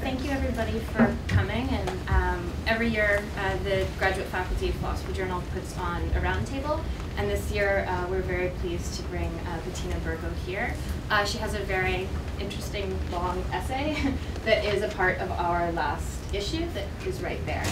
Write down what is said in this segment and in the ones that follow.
thank you everybody for coming. And um, every year, uh, the Graduate Faculty of Philosophy Journal puts on a roundtable. And this year, uh, we're very pleased to bring uh, Bettina Bergo here. Uh, she has a very interesting long essay that is a part of our last issue that is right there.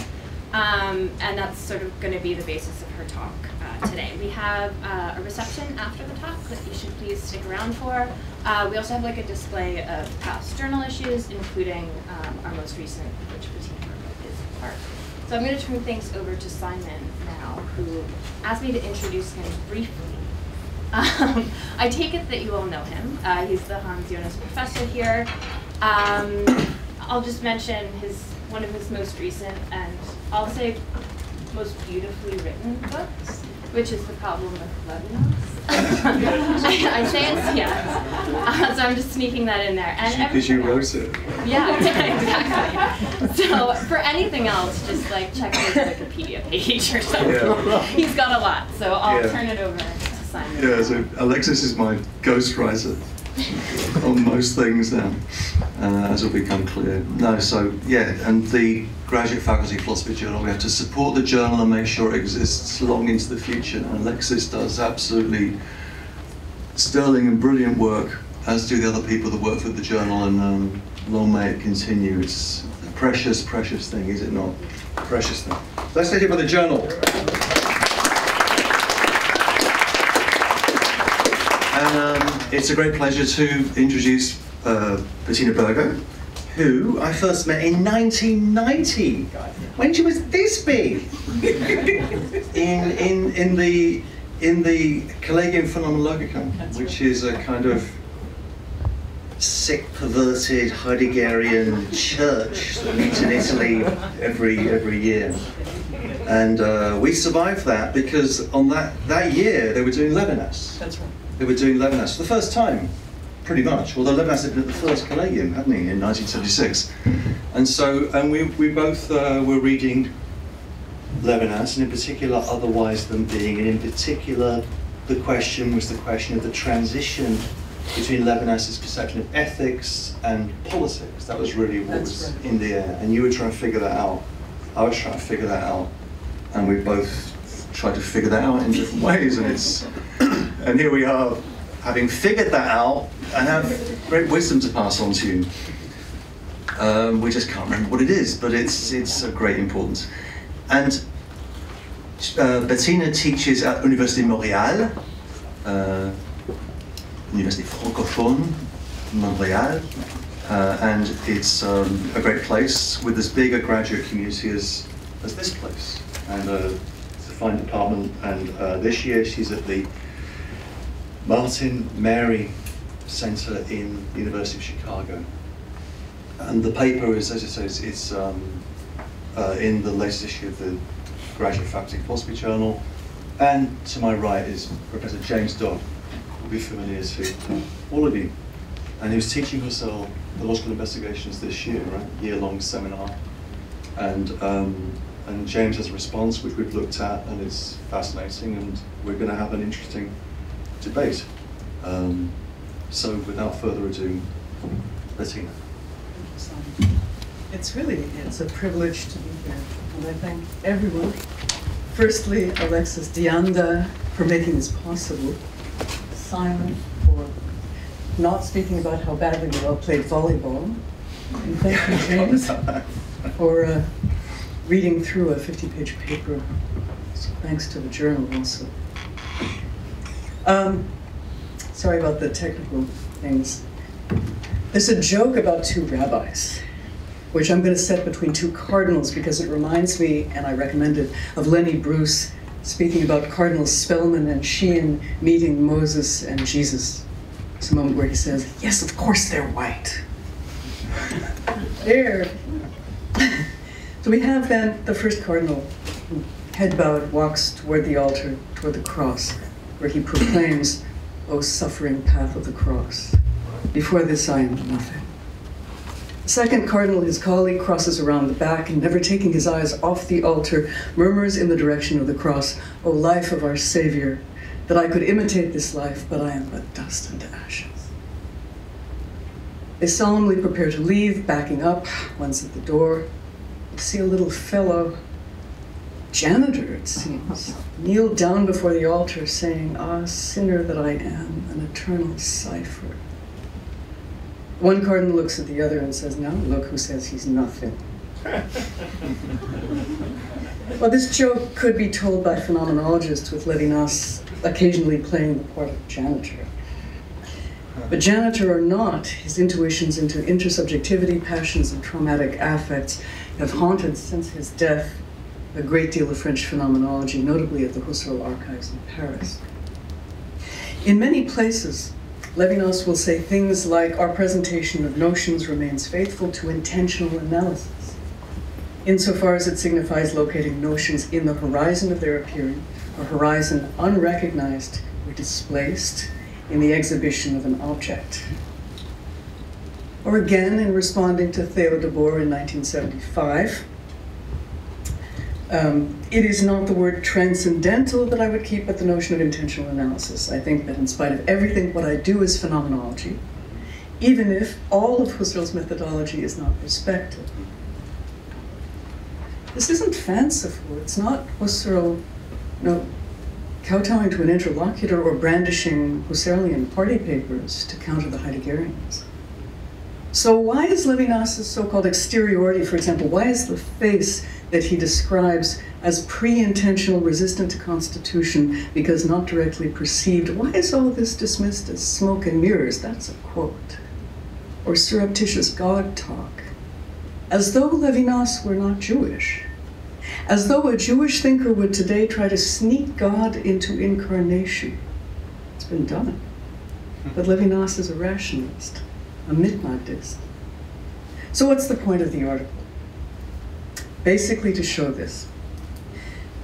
Um, and that's sort of going to be the basis of her talk uh, today. We have uh, a reception after the talk that you should please stick around for. Uh, we also have like a display of past journal issues, including um, our most recent, which Bettina is part. So I'm going to turn things over to Simon now, who asked me to introduce him briefly. Um, I take it that you all know him. Uh, he's the Hans Jonas Professor here. Um, I'll just mention his one of his most recent and I'll say most beautifully written books, which is the problem with Levinas. I, I say it's yes, uh, so I'm just sneaking that in there. And because you wrote it. Yeah, exactly. So for anything else, just like check his Wikipedia page or something. Yeah. He's got a lot, so I'll yeah. turn it over to Simon. Yeah, so Alexis is my ghostwriter on most things now, uh, as will become clear. No, so yeah, and the Graduate Faculty Philosophy Journal, we have to support the journal and make sure it exists long into the future. And Alexis does absolutely sterling and brilliant work, as do the other people that work for the journal, and um, long may it continue. It's a precious, precious thing, is it not? Precious thing. Let's take it for the journal. And um, it's a great pleasure to introduce uh, Bettina Bergo, who I first met in 1990, when she was this big, in, in, in the in the Collegium Phenomenologicum, which is a kind of sick, perverted Heideggerian church that meets in Italy every every year. And uh, we survived that because on that, that year they were doing Levinas. That's right they were doing Levinas for the first time, pretty much. Although Levinas had been at the first Collegium, hadn't he, in 1976? And so, and we, we both uh, were reading Levinas, and in particular, otherwise than being, and in particular, the question was the question of the transition between Levinas's perception of ethics and politics. That was really what That's was right. in the air. And you were trying to figure that out. I was trying to figure that out. And we both tried to figure that out in different ways. And it's and here we are, having figured that out and have great wisdom to pass on to you. Um, we just can't remember what it is, but it's, it's of great importance. And uh, Bettina teaches at Université Montréal, uh, Université Francophone, Montréal, uh, and it's um, a great place with as big a graduate community as, as this place. And uh, it's a fine department, and uh, this year she's at the Martin Marty Center in the University of Chicago. And the paper is, as it say, it's um, uh, in the latest issue of the Graduate Faculty Philosophy Journal. And to my right is Professor James Dodd, who will be familiar to all of you. And he was teaching Husserl's logical investigations this year, right? Year-long seminar. And, um, and James has a response which we've looked at and it's fascinating and we're going to have an interesting debate. Um, so without further ado, Bettina. It's really, it's a privilege to be here. And I thank everyone. Firstly, Alexis DeAnda for making this possible. Simon for not speaking about how badly we all played volleyball. And thank you, James, for uh, reading through a 50-page paper. So thanks to the journal also. Um, sorry about the technical things. There's a joke about two rabbis, which I'm going to set between two cardinals because it reminds me, and I recommend it, of Lenny Bruce speaking about Cardinal Spellman and Sheen meeting Moses and Jesus. It's a moment where he says, Yes, of course they're white. there. so we have then the first cardinal, head bowed, walks toward the altar, toward the cross where he proclaims, O suffering path of the cross. Before this I am nothing. Second cardinal, his colleague, crosses around the back and never taking his eyes off the altar, murmurs in the direction of the cross, O life of our Savior, that I could imitate this life, but I am but dust and ashes. They solemnly prepare to leave, backing up, once at the door. You see a little fellow, janitor it seems, kneel down before the altar saying, Ah, sinner that I am, an eternal cipher. One cardinal looks at the other and says, Now look who says he's nothing. well, this joke could be told by phenomenologists with Levinas occasionally playing the part of janitor. But janitor or not, his intuitions into intersubjectivity, passions, and traumatic affects have haunted since his death a great deal of French phenomenology, notably at the Husserl archives in Paris. In many places, Levinas will say things like, Our presentation of notions remains faithful to intentional analysis, insofar as it signifies locating notions in the horizon of their appearing, a horizon unrecognized or displaced in the exhibition of an object. Or again, in responding to Theo de Boer in 1975, um, it is not the word transcendental that I would keep, but the notion of intentional analysis. I think that in spite of everything, what I do is phenomenology, even if all of Husserl's methodology is not respected. This isn't fanciful. It's not Husserl, you know, kowtowing to an interlocutor or brandishing Husserlian party papers to counter the Heideggerians. So why is Levinas's so-called exteriority, for example, why is the face that he describes as pre-intentional resistant to constitution because not directly perceived, why is all this dismissed as smoke and mirrors? That's a quote. Or surreptitious God talk. As though Levinas were not Jewish. As though a Jewish thinker would today try to sneak God into incarnation. It's been done. But Levinas is a rationalist, a mitnagdist. So what's the point of the article? Basically to show this.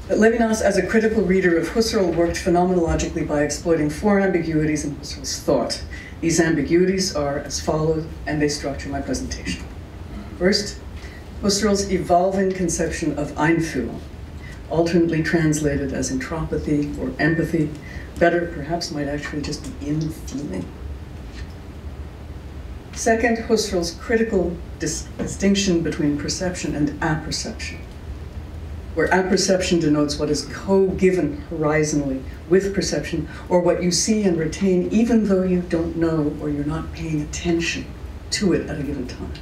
Levinas, as a critical reader of Husserl, worked phenomenologically by exploiting four ambiguities in Husserl's thought. These ambiguities are as follows, and they structure my presentation. First, Husserl's evolving conception of Einfühlung, alternately translated as intropathy or empathy, better perhaps might actually just be in feeling. Second, Husserl's critical dis distinction between perception and apperception, where apperception denotes what is co-given horizontally with perception, or what you see and retain even though you don't know or you're not paying attention to it at a given time.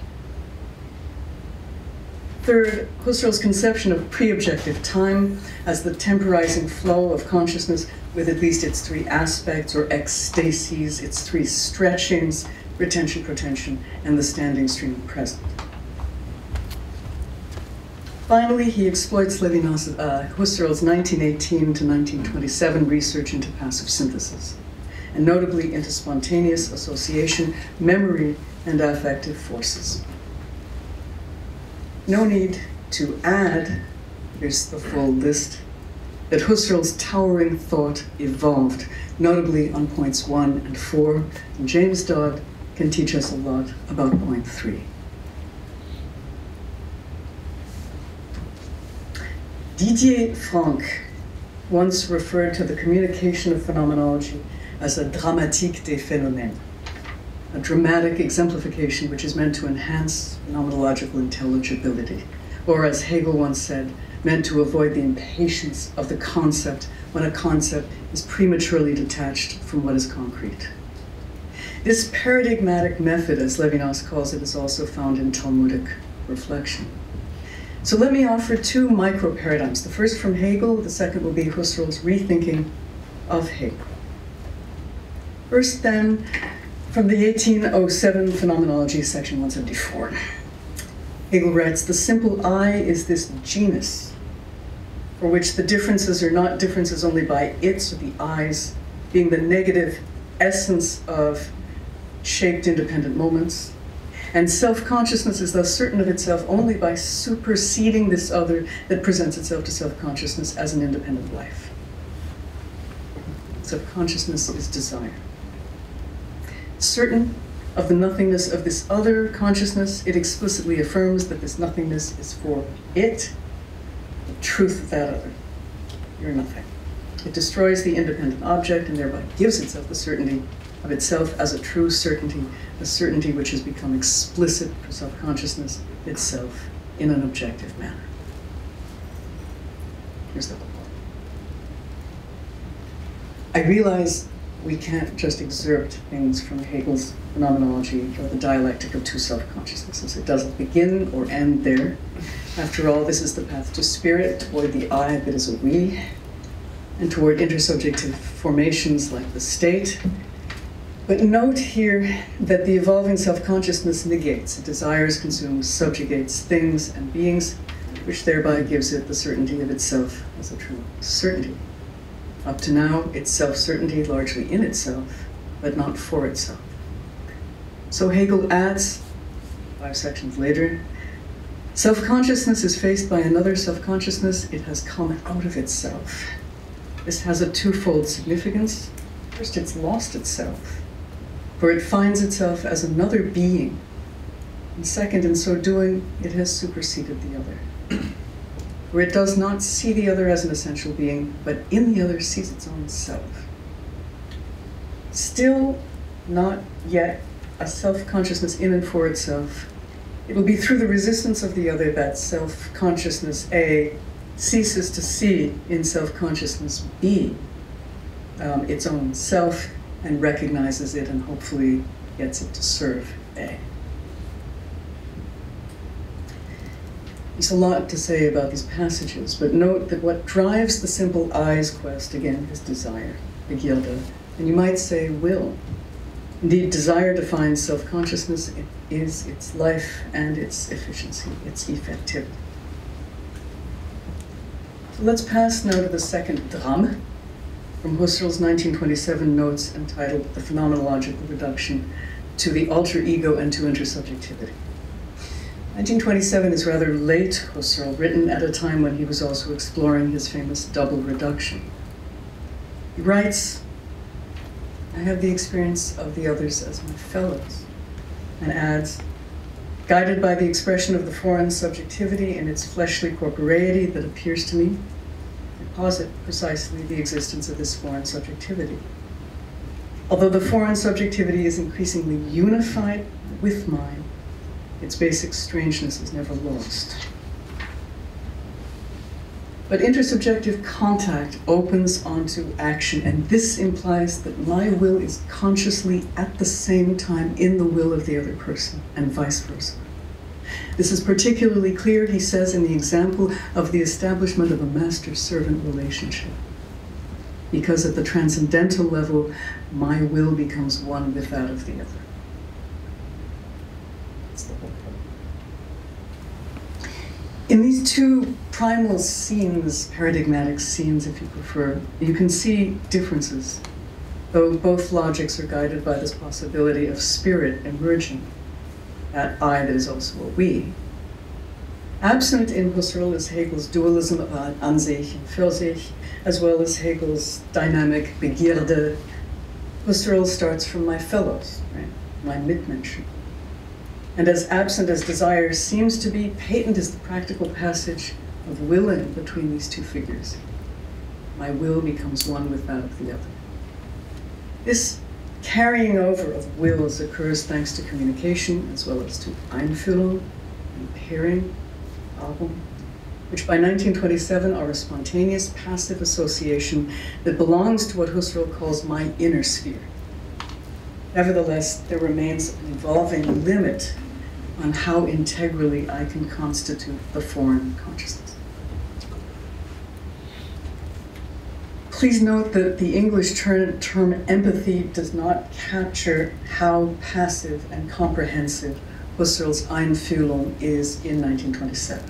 Third, Husserl's conception of pre-objective time as the temporizing flow of consciousness with at least its three aspects or ecstasies, its three stretchings, retention, protension, and the standing stream present. Finally, he exploits Levinas, uh, Husserl's 1918 to 1927 research into passive synthesis, and notably into spontaneous association, memory, and affective forces. No need to add, here's the full list, that Husserl's towering thought evolved, notably on points one and four. And James Dodd can teach us a lot about point three. Didier Franck once referred to the communication of phenomenology as a dramatique des phénomènes, a dramatic exemplification which is meant to enhance phenomenological intelligibility, or as Hegel once said, meant to avoid the impatience of the concept when a concept is prematurely detached from what is concrete. This paradigmatic method, as Levinas calls it, is also found in Talmudic reflection. So let me offer two micro paradigms. The first from Hegel, the second will be Husserl's rethinking of Hegel. First, then, from the 1807 Phenomenology, section 174. Hegel writes The simple I is this genus, for which the differences are not differences only by its or the I's, being the negative essence of shaped independent moments. And self consciousness is thus certain of itself only by superseding this other that presents itself to self consciousness as an independent life. Self consciousness is desire. Certain of the nothingness of this other consciousness, it explicitly affirms that this nothingness is for it, the truth of that other. You're nothing. It destroys the independent object and thereby gives itself the certainty of itself as a true certainty, a certainty which has become explicit for self consciousness itself in an objective manner. Here's the quote I realize we can't just excerpt things from Hegel's phenomenology or the dialectic of two self consciousnesses. It doesn't begin or end there. After all, this is the path to spirit, toward the I that is a we, and toward intersubjective formations like the state. But note here that the evolving self consciousness negates, it desires, consumes, subjugates things and beings, which thereby gives it the certainty of itself as a true certainty. Up to now, it's self certainty largely in itself, but not for itself. So Hegel adds, five sections later, self consciousness is faced by another self consciousness, it has come out of itself. This has a twofold significance. First, it's lost itself, for it finds itself as another being. And second, in so doing, it has superseded the other for it does not see the other as an essential being, but in the other sees its own self. Still not yet a self consciousness in and for itself. It will be through the resistance of the other that self consciousness A ceases to see in self consciousness B um, its own self and recognizes it and hopefully gets it to serve A. There's a lot to say about these passages, but note that what drives the simple I's quest, again, is desire, Begierde, and you might say will. Indeed, desire defines self consciousness, it is its life and its efficiency, its effectivity. So let's pass now to the second drame from Husserl's 1927 notes entitled The Phenomenological Reduction to the Alter Ego and to Intersubjectivity. 1927 is rather late Husserl, written at a time when he was also exploring his famous double reduction. He writes, I have the experience of the others as my fellows, and adds, guided by the expression of the foreign subjectivity and its fleshly corporeity that appears to me, posit precisely the existence of this foreign subjectivity. Although the foreign subjectivity is increasingly unified with mine, its basic strangeness is never lost. But intersubjective contact opens onto action, and this implies that my will is consciously at the same time in the will of the other person, and vice versa. This is particularly clear, he says, in the example of the establishment of a master servant relationship. Because at the transcendental level, my will becomes one with that of the other. In these two primal scenes, paradigmatic scenes if you prefer, you can see differences, though both logics are guided by this possibility of spirit emerging, that I that is also a we. Absent in Husserl is Hegel's dualism about an sich and für sich, as well as Hegel's dynamic Begierde. Husserl starts from my fellows, right? my Mitmenschen. And as absent as desire seems to be, patent is the practical passage of willing between these two figures. My will becomes one with that of the other. This carrying over of wills occurs thanks to communication as well as to Einfühlung and pairing, album, which by 1927 are a spontaneous passive association that belongs to what Husserl calls my inner sphere. Nevertheless, there remains an evolving limit on how integrally I can constitute the foreign consciousness. Please note that the English term, term, empathy does not capture how passive and comprehensive Husserl's Einfühlung is in 1927.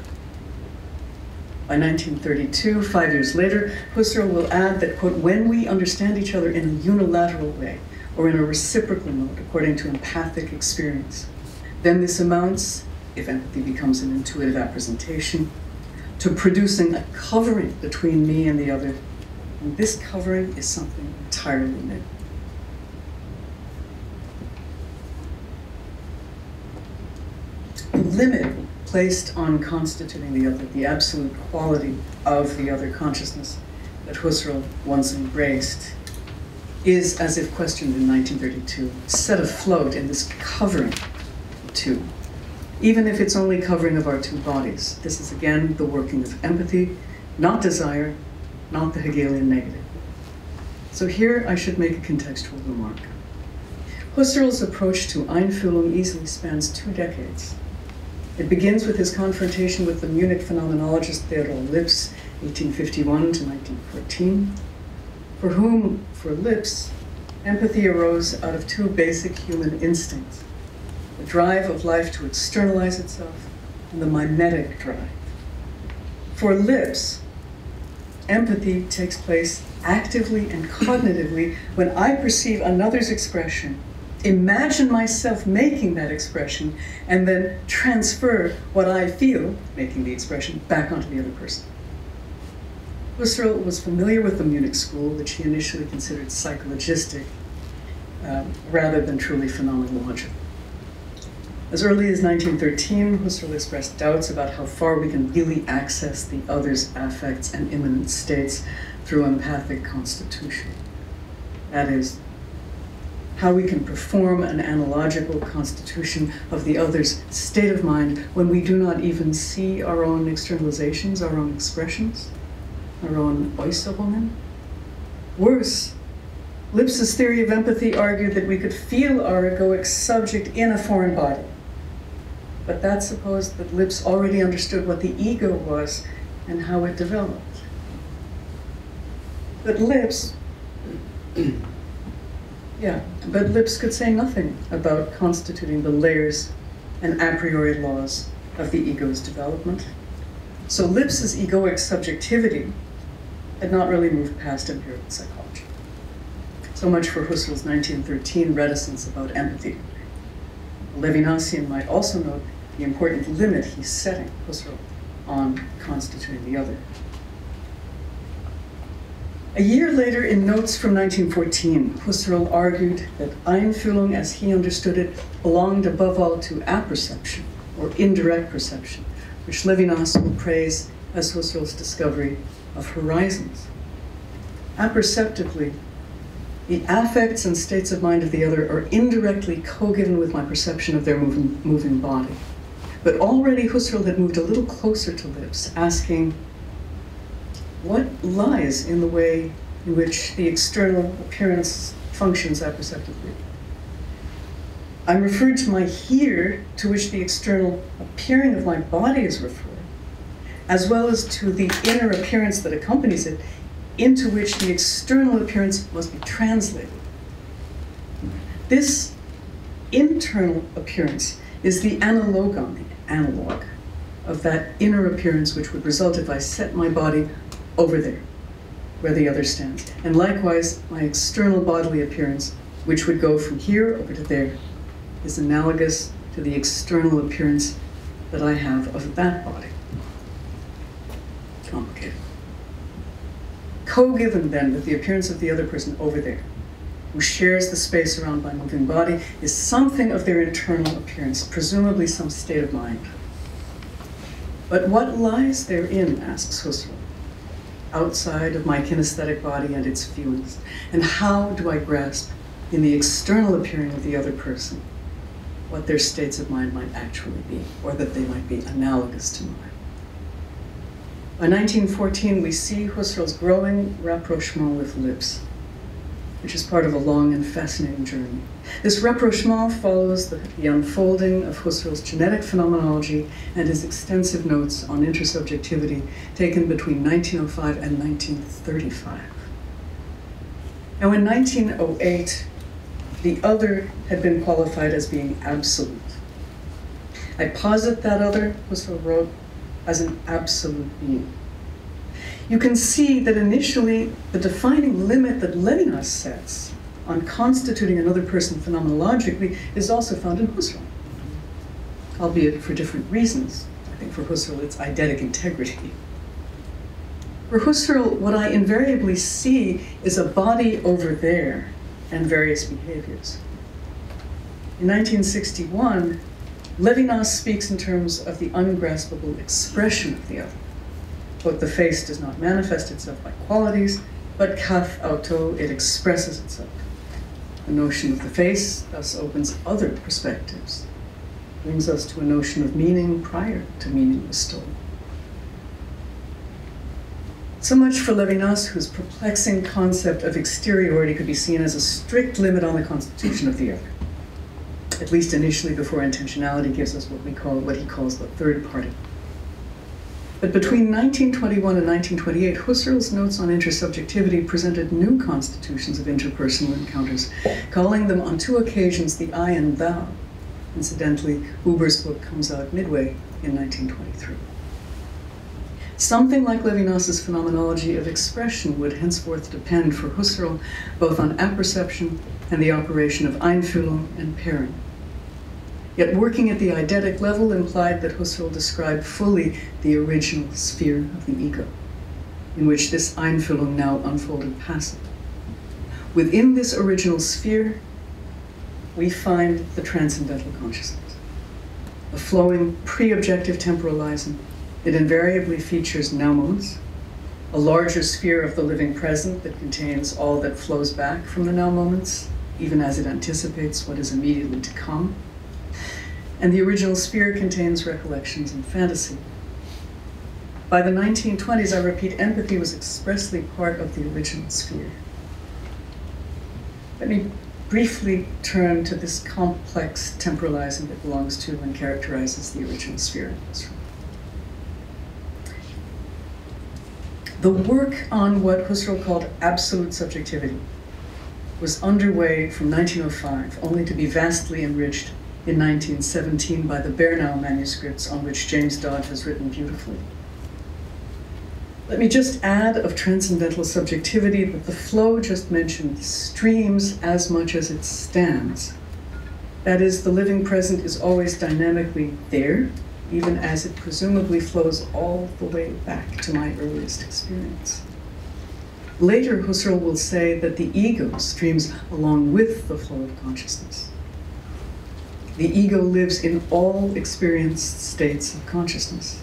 By 1932, five years later, Husserl will add that, quote, when we understand each other in a unilateral way or in a reciprocal mode according to empathic experience, then this amounts, if empathy becomes an intuitive representation, to producing a covering between me and the other. And this covering is something entirely new. The limit placed on constituting the other, the absolute quality of the other consciousness that Husserl once embraced, is, as if questioned in 1932, set afloat in this covering two, even if it's only covering of our two bodies. This is again the working of empathy, not desire, not the Hegelian negative. So here I should make a contextual remark. Husserl's approach to Einfühlung easily spans two decades. It begins with his confrontation with the Munich phenomenologist Theodor Lipps, 1851 to 1914, for whom, for Lipps, empathy arose out of two basic human instincts the drive of life to externalize itself and the mimetic drive. For Lipps, empathy takes place actively and cognitively when I perceive another's expression, imagine myself making that expression, and then transfer what I feel, making the expression, back onto the other person. Husserl was familiar with the Munich school, which he initially considered psychologistic um, rather than truly phenomenological. As early as 1913, Husserl expressed doubts about how far we can really access the other's affects and immanent states through empathic constitution. That is, how we can perform an analogical constitution of the other's state of mind when we do not even see our own externalizations, our own expressions, our own Äußerungen. Worse, Lipps's theory of empathy argued that we could feel our egoic subject in a foreign body. But that supposed that Lipps already understood what the ego was and how it developed. But Lipps, yeah, but Lipps could say nothing about constituting the layers and a priori laws of the ego's development. So Lipps's egoic subjectivity had not really moved past empirical psychology. So much for Husserl's 1913 reticence about empathy. Levinasian might also note the important limit he's setting, Husserl, on constituting the other. A year later, in notes from 1914, Husserl argued that Einfühlung, as he understood it, belonged above all to apperception, or indirect perception, which Levinas will praise as Husserl's discovery of horizons. Apperceptively, the affects and states of mind of the other are indirectly co-given with my perception of their moving, moving body. But already Husserl had moved a little closer to Lipps, asking, what lies in the way in which the external appearance functions apperceptively? I'm referred to my here, to which the external appearing of my body is referred, as well as to the inner appearance that accompanies it, into which the external appearance must be translated. This internal appearance is the analogon, analog of that inner appearance which would result if I set my body over there, where the other stands. And likewise, my external bodily appearance, which would go from here over to there, is analogous to the external appearance that I have of that body. Complicated. Co-given then with the appearance of the other person over there, who shares the space around my moving body, is something of their internal appearance, presumably some state of mind. But what lies therein, asks Husserl, outside of my kinesthetic body and its feelings? And how do I grasp in the external appearing of the other person what their states of mind might actually be, or that they might be analogous to mine? By 1914, we see Husserl's growing rapprochement with Lipps which is part of a long and fascinating journey. This rapprochement follows the, the, unfolding of Husserl's genetic phenomenology and his extensive notes on intersubjectivity taken between 1905 and 1935. Now, in 1908, the other had been qualified as being absolute. I posit that other, Husserl wrote, as an absolute being you can see that initially the defining limit that Levinas sets on constituting another person phenomenologically is also found in Husserl, albeit for different reasons. I think for Husserl it's eidetic integrity. For Husserl, what I invariably see is a body over there and various behaviors. In 1961, Levinas speaks in terms of the ungraspable expression of the other. But the face does not manifest itself by qualities, but kath auto, it expresses itself. The notion of the face thus opens other perspectives, brings us to a notion of meaning prior to meaning was. So much for Levinas, whose perplexing concept of exteriority could be seen as a strict limit on the constitution of the other, at least initially before intentionality gives us what we call what he calls the third party. But between 1921 and 1928, Husserl's notes on intersubjectivity presented new constitutions of interpersonal encounters, calling them on two occasions the I and thou. Incidentally, Buber's book comes out midway in 1923. Something like Levinas's phenomenology of expression would henceforth depend for Husserl both on apperception and the operation of Einfühlung and pairing. Yet working at the eidetic level implied that Husserl described fully the original sphere of the ego, in which this Einfühlung now unfolded passive. Within this original sphere, we find the transcendental consciousness, a flowing pre-objective temporalizing. It invariably features now moments, a larger sphere of the living present that contains all that flows back from the now moments, even as it anticipates what is immediately to come and the original sphere contains recollections and fantasy. By the 1920s, I repeat, empathy was expressly part of the original sphere. Let me briefly turn to this complex temporalizing that belongs to and characterizes the original sphere. The work on what Husserl called absolute subjectivity was underway from 1905, only to be vastly enriched in 1917 by the Bernau manuscripts on which James Dodd has written beautifully. Let me just add of transcendental subjectivity that the flow just mentioned streams as much as it stands. That is, the living present is always dynamically there, even as it presumably flows all the way back to my earliest experience. Later, Husserl will say that the ego streams along with the flow of consciousness. The ego lives in all experienced states of consciousness.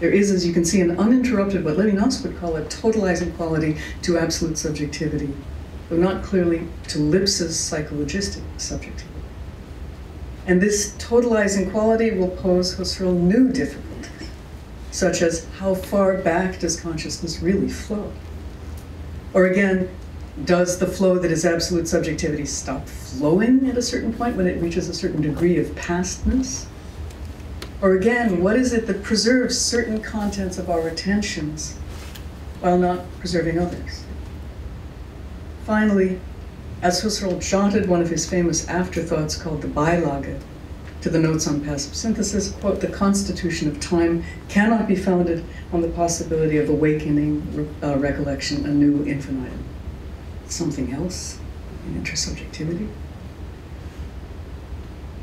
There is, as you can see, an uninterrupted, what Levinas would call a totalizing quality to absolute subjectivity, though not clearly to Lipps's psychologistic subjectivity. And this totalizing quality will pose Husserl new difficulties, such as how far back does consciousness really flow? Or again, does the flow that is absolute subjectivity stop flowing at a certain point when it reaches a certain degree of pastness? Or again, what is it that preserves certain contents of our attentions while not preserving others? Finally, as Husserl jotted one of his famous afterthoughts called the Beilage to the notes on passive synthesis, quote, the constitution of time cannot be founded on the possibility of awakening uh, recollection anew infinitum something else in intersubjectivity?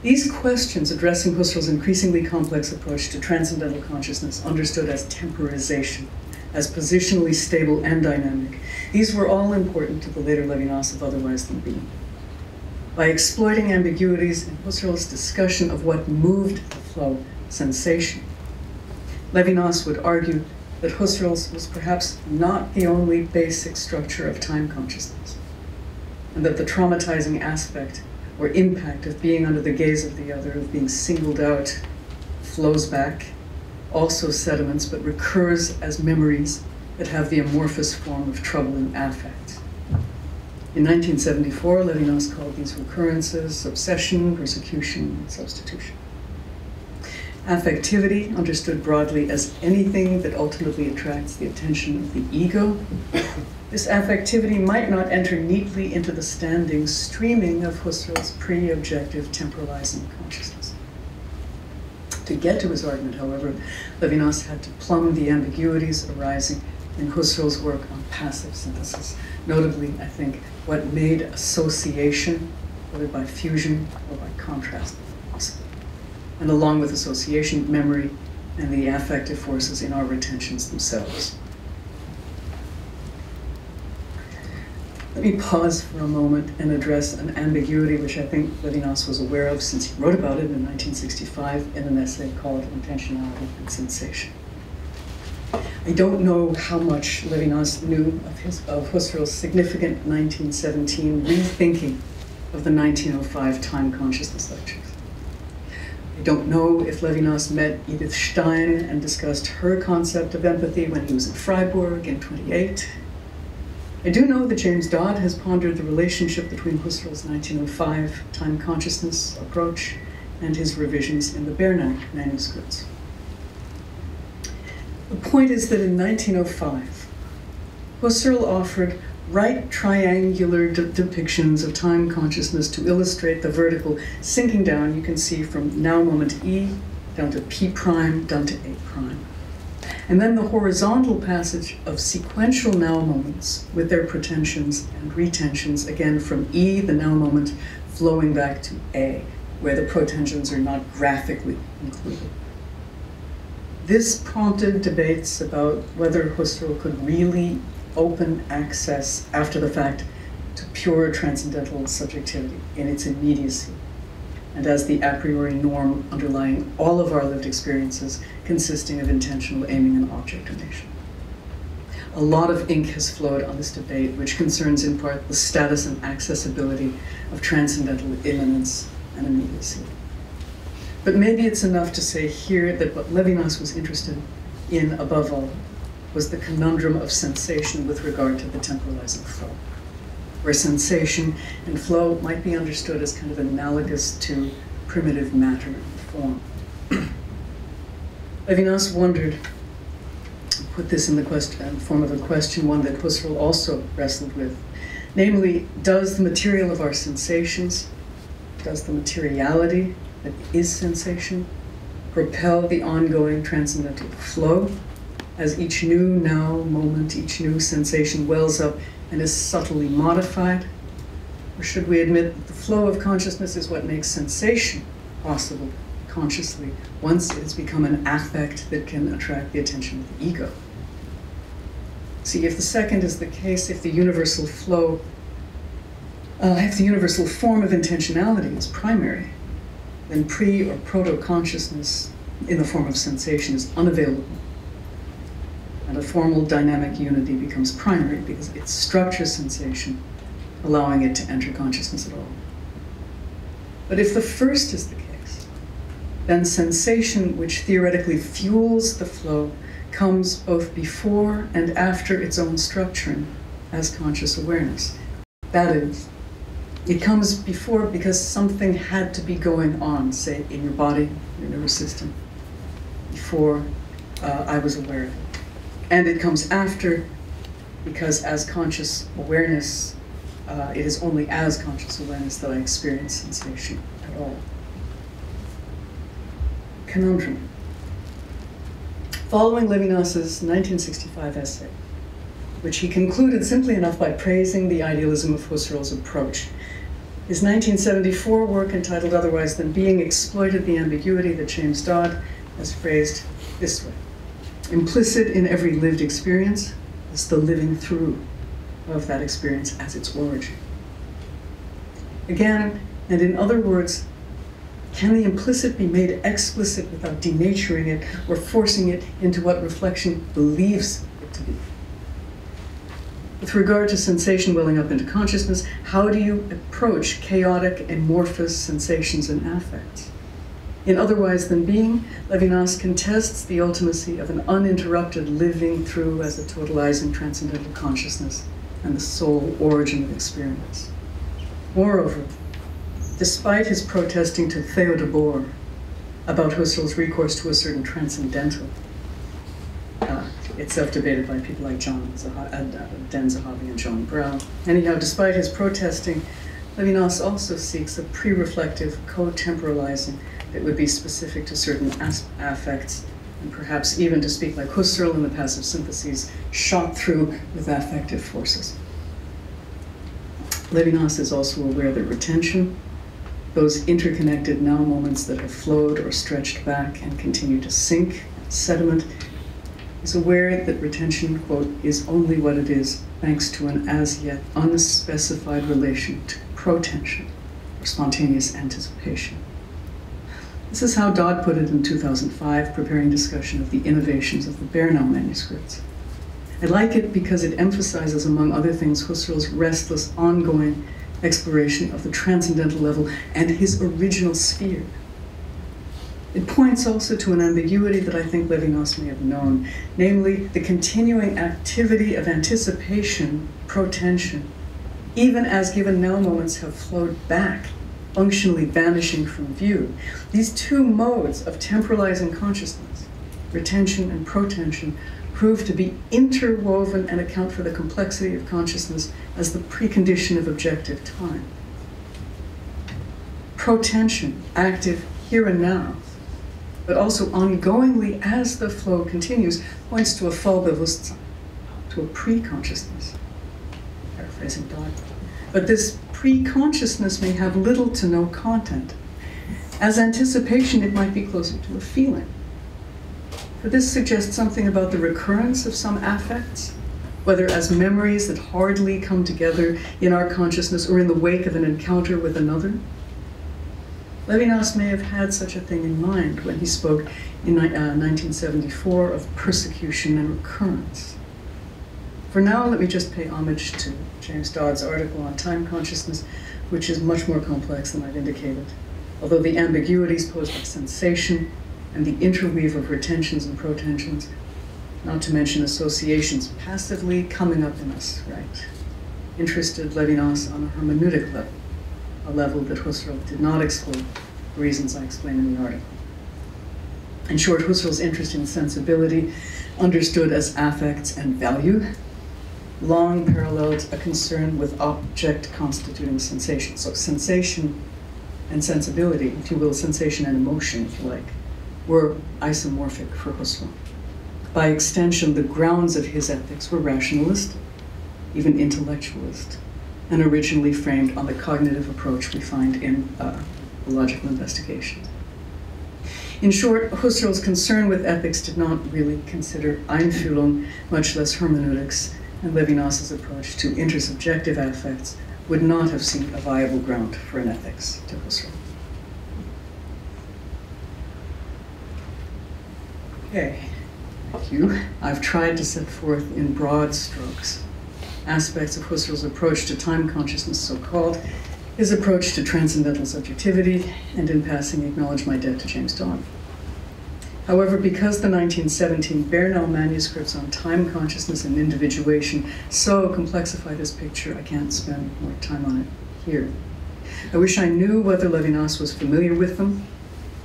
These questions addressing Husserl's increasingly complex approach to transcendental consciousness, understood as temporization, as positionally stable and dynamic, these were all important to the later Levinas of Otherwise Than Being. By exploiting ambiguities in Husserl's discussion of what moved the flow, sensation, Levinas would argue that Husserl's was perhaps not the only basic structure of time consciousness, and that the traumatizing aspect or impact of being under the gaze of the other, of being singled out, flows back, also sediments, but recurs as memories that have the amorphous form of troubling affect. In 1974, Levinas called these recurrences obsession, persecution, and substitution. Affectivity, understood broadly as anything that ultimately attracts the attention of the ego, this affectivity might not enter neatly into the standing streaming of Husserl's pre-objective temporalizing consciousness. To get to his argument, however, Levinas had to plumb the ambiguities arising in Husserl's work on passive synthesis, notably, I think, what made association, whether by fusion or by contrast, and along with association, memory, and the affective forces in our retentions themselves. Let me pause for a moment and address an ambiguity which I think Levinas was aware of since he wrote about it in 1965 in an essay called Intentionality and Sensation. I don't know how much Levinas knew of, his, of Husserl's significant 1917 rethinking of the 1905 time consciousness lectures. Don't know if Levinas met Edith Stein and discussed her concept of empathy when he was in Freiburg in 28. I do know that James Dodd has pondered the relationship between Husserl's 1905 time consciousness approach and his revisions in the Bernau manuscripts. The point is that in 1905, Husserl offered right triangular de depictions of time consciousness to illustrate the vertical sinking down you can see from now moment E down to P prime down to A prime. And then the horizontal passage of sequential now moments with their protensions and retensions, again from E, the now moment, flowing back to A, where the protensions are not graphically included. This prompted debates about whether Husserl could really open access after the fact to pure transcendental subjectivity in its immediacy and as the a priori norm underlying all of our lived experiences consisting of intentional aiming and objectination. A lot of ink has flowed on this debate, which concerns in part the status and accessibility of transcendental immanence and immediacy. But maybe it's enough to say here that what Levinas was interested in above all was the conundrum of sensation with regard to the temporalizing flow, where sensation and flow might be understood as kind of analogous to primitive matter and form. Levinas wondered, put this in the question, uh, form of a question, one that Husserl also wrestled with, namely, does the material of our sensations, does the materiality that is sensation, propel the ongoing transcendental flow as each new now moment, each new sensation wells up and is subtly modified? Or should we admit that the flow of consciousness is what makes sensation possible consciously once it has become an affect that can attract the attention of the ego? See, if the second is the case, if the universal flow, uh, if the universal form of intentionality is primary, then pre or proto consciousness in the form of sensation is unavailable. And a formal dynamic unity becomes primary because it structures sensation, allowing it to enter consciousness at all. But if the first is the case, then sensation, which theoretically fuels the flow, comes both before and after its own structuring as conscious awareness. That is, it comes before because something had to be going on, say, in your body, your nervous system, before uh, I was aware of it. And it comes after because as conscious awareness, uh, it is only as conscious awareness that I experience sensation at all. Conundrum. Following Levinas's 1965 essay, which he concluded simply enough by praising the idealism of Husserl's approach, his 1974 work entitled Otherwise Than Being exploited the ambiguity that James Dodd has phrased this way. Implicit in every lived experience is the living through of that experience as its origin. Again, and in other words, can the implicit be made explicit without denaturing it or forcing it into what reflection believes it to be? With regard to sensation welling up into consciousness, how do you approach chaotic, amorphous sensations and affects? In Otherwise Than Being, Levinas contests the ultimacy of an uninterrupted living through as a totalizing transcendental consciousness and the sole origin of experience. Moreover, despite his protesting to Theo about Husserl's recourse to a certain transcendental, uh, itself debated by people like John Zah- uh, Zahavi and John Brough. Anyhow, despite his protesting, Levinas also seeks a pre-reflective, co-temporalizing that would be specific to certain affects, and perhaps even to speak like Husserl in the passive syntheses, shot through with affective forces. Levinas is also aware that retention, those interconnected now moments that have flowed or stretched back and continue to sink, sediment, is aware that retention, quote, is only what it is thanks to an as yet unspecified relation to protension, or spontaneous anticipation. This is how Dodd put it in 2005, preparing discussion of the innovations of the Bernau manuscripts. I like it because it emphasizes, among other things, Husserl's restless, ongoing exploration of the transcendental level and his original sphere. It points also to an ambiguity that I think Levinas may have known, namely the continuing activity of anticipation, protension, even as given now moments have flowed back, functionally vanishing from view. These two modes of temporalizing consciousness, retention and protension, prove to be interwoven and account for the complexity of consciousness as the precondition of objective time. Protension, active here and now, but also ongoingly as the flow continues, points to a Vorbewusstsein, to a pre-consciousness. Paraphrasing Dodd. But this pre-consciousness may have little to no content. As anticipation, it might be closer to a feeling but this suggests something about the recurrence of some affects, whether as memories that hardly come together in our consciousness or in the wake of an encounter with another. Levinas may have had such a thing in mind when he spoke in uh, 1974 of persecution and recurrence. For now, let me just pay homage to James Dodd's article on time consciousness, which is much more complex than I've indicated. Although the ambiguities posed by sensation, and the interweave of retentions and protensions, not to mention associations passively coming up in us, right? Interested Levinas on a hermeneutic level, a level that Husserl did not explore for reasons I explain in the article. In short, Husserl's interest in sensibility, understood as affects and value, long paralleled a concern with object constituting sensation. So sensation and sensibility, if you will, sensation and emotion, if you like, were isomorphic for Husserl. By extension, the grounds of his ethics were rationalist, even intellectualist, and originally framed on the cognitive approach we find in uh, logical investigation. In short, Husserl's concern with ethics did not really consider Einfühlung, much less hermeneutics, and Levinas's approach to intersubjective affects would not have seemed a viable ground for an ethics to Husserl. Okay, thank you. I've tried to set forth in broad strokes aspects of Husserl's approach to time consciousness, so called, his approach to transcendental subjectivity, and in passing acknowledge my debt to James Dodd. However, because the 1917 Bernau manuscripts on time consciousness and individuation so complexify this picture, I can't spend more time on it here. I wish I knew whether Levinas was familiar with them,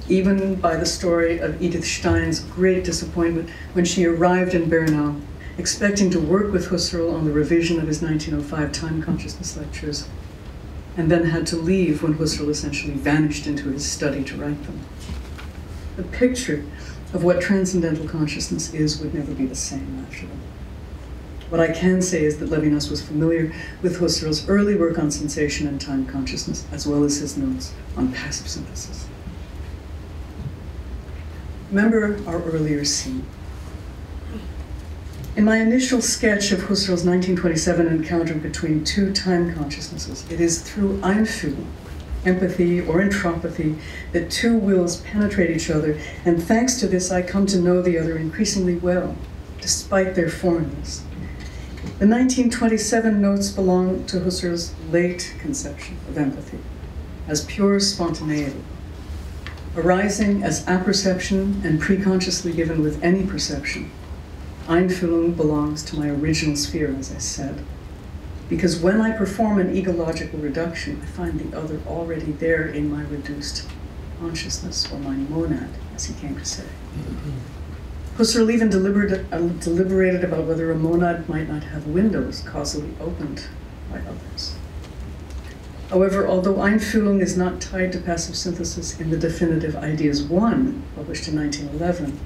even by the story of Edith Stein's great disappointment when she arrived in Bernau, expecting to work with Husserl on the revision of his 1905 time consciousness lectures, and then had to leave when Husserl essentially vanished into his study to write them. The picture of what transcendental consciousness is would never be the same after them. What I can say is that Levinas was familiar with Husserl's early work on sensation and time consciousness, as well as his notes on passive synthesis. Remember our earlier scene. In my initial sketch of Husserl's 1927 encounter between two time consciousnesses, it is through Einfühlung, empathy or intropathy, that two wills penetrate each other, and thanks to this I come to know the other increasingly well, despite their foreignness. The 1927 notes belong to Husserl's late conception of empathy as pure spontaneity arising as apperception and preconsciously given with any perception. Einfühlung belongs to my original sphere, as I said. Because when I perform an egological reduction, I find the other already there in my reduced consciousness, or my monad, as he came to say. Husserl even deliberated, uh, deliberated about whether a monad might not have windows causally opened by others. However, although Einfühlung is not tied to passive synthesis in the definitive Ideas 1, published in 1911,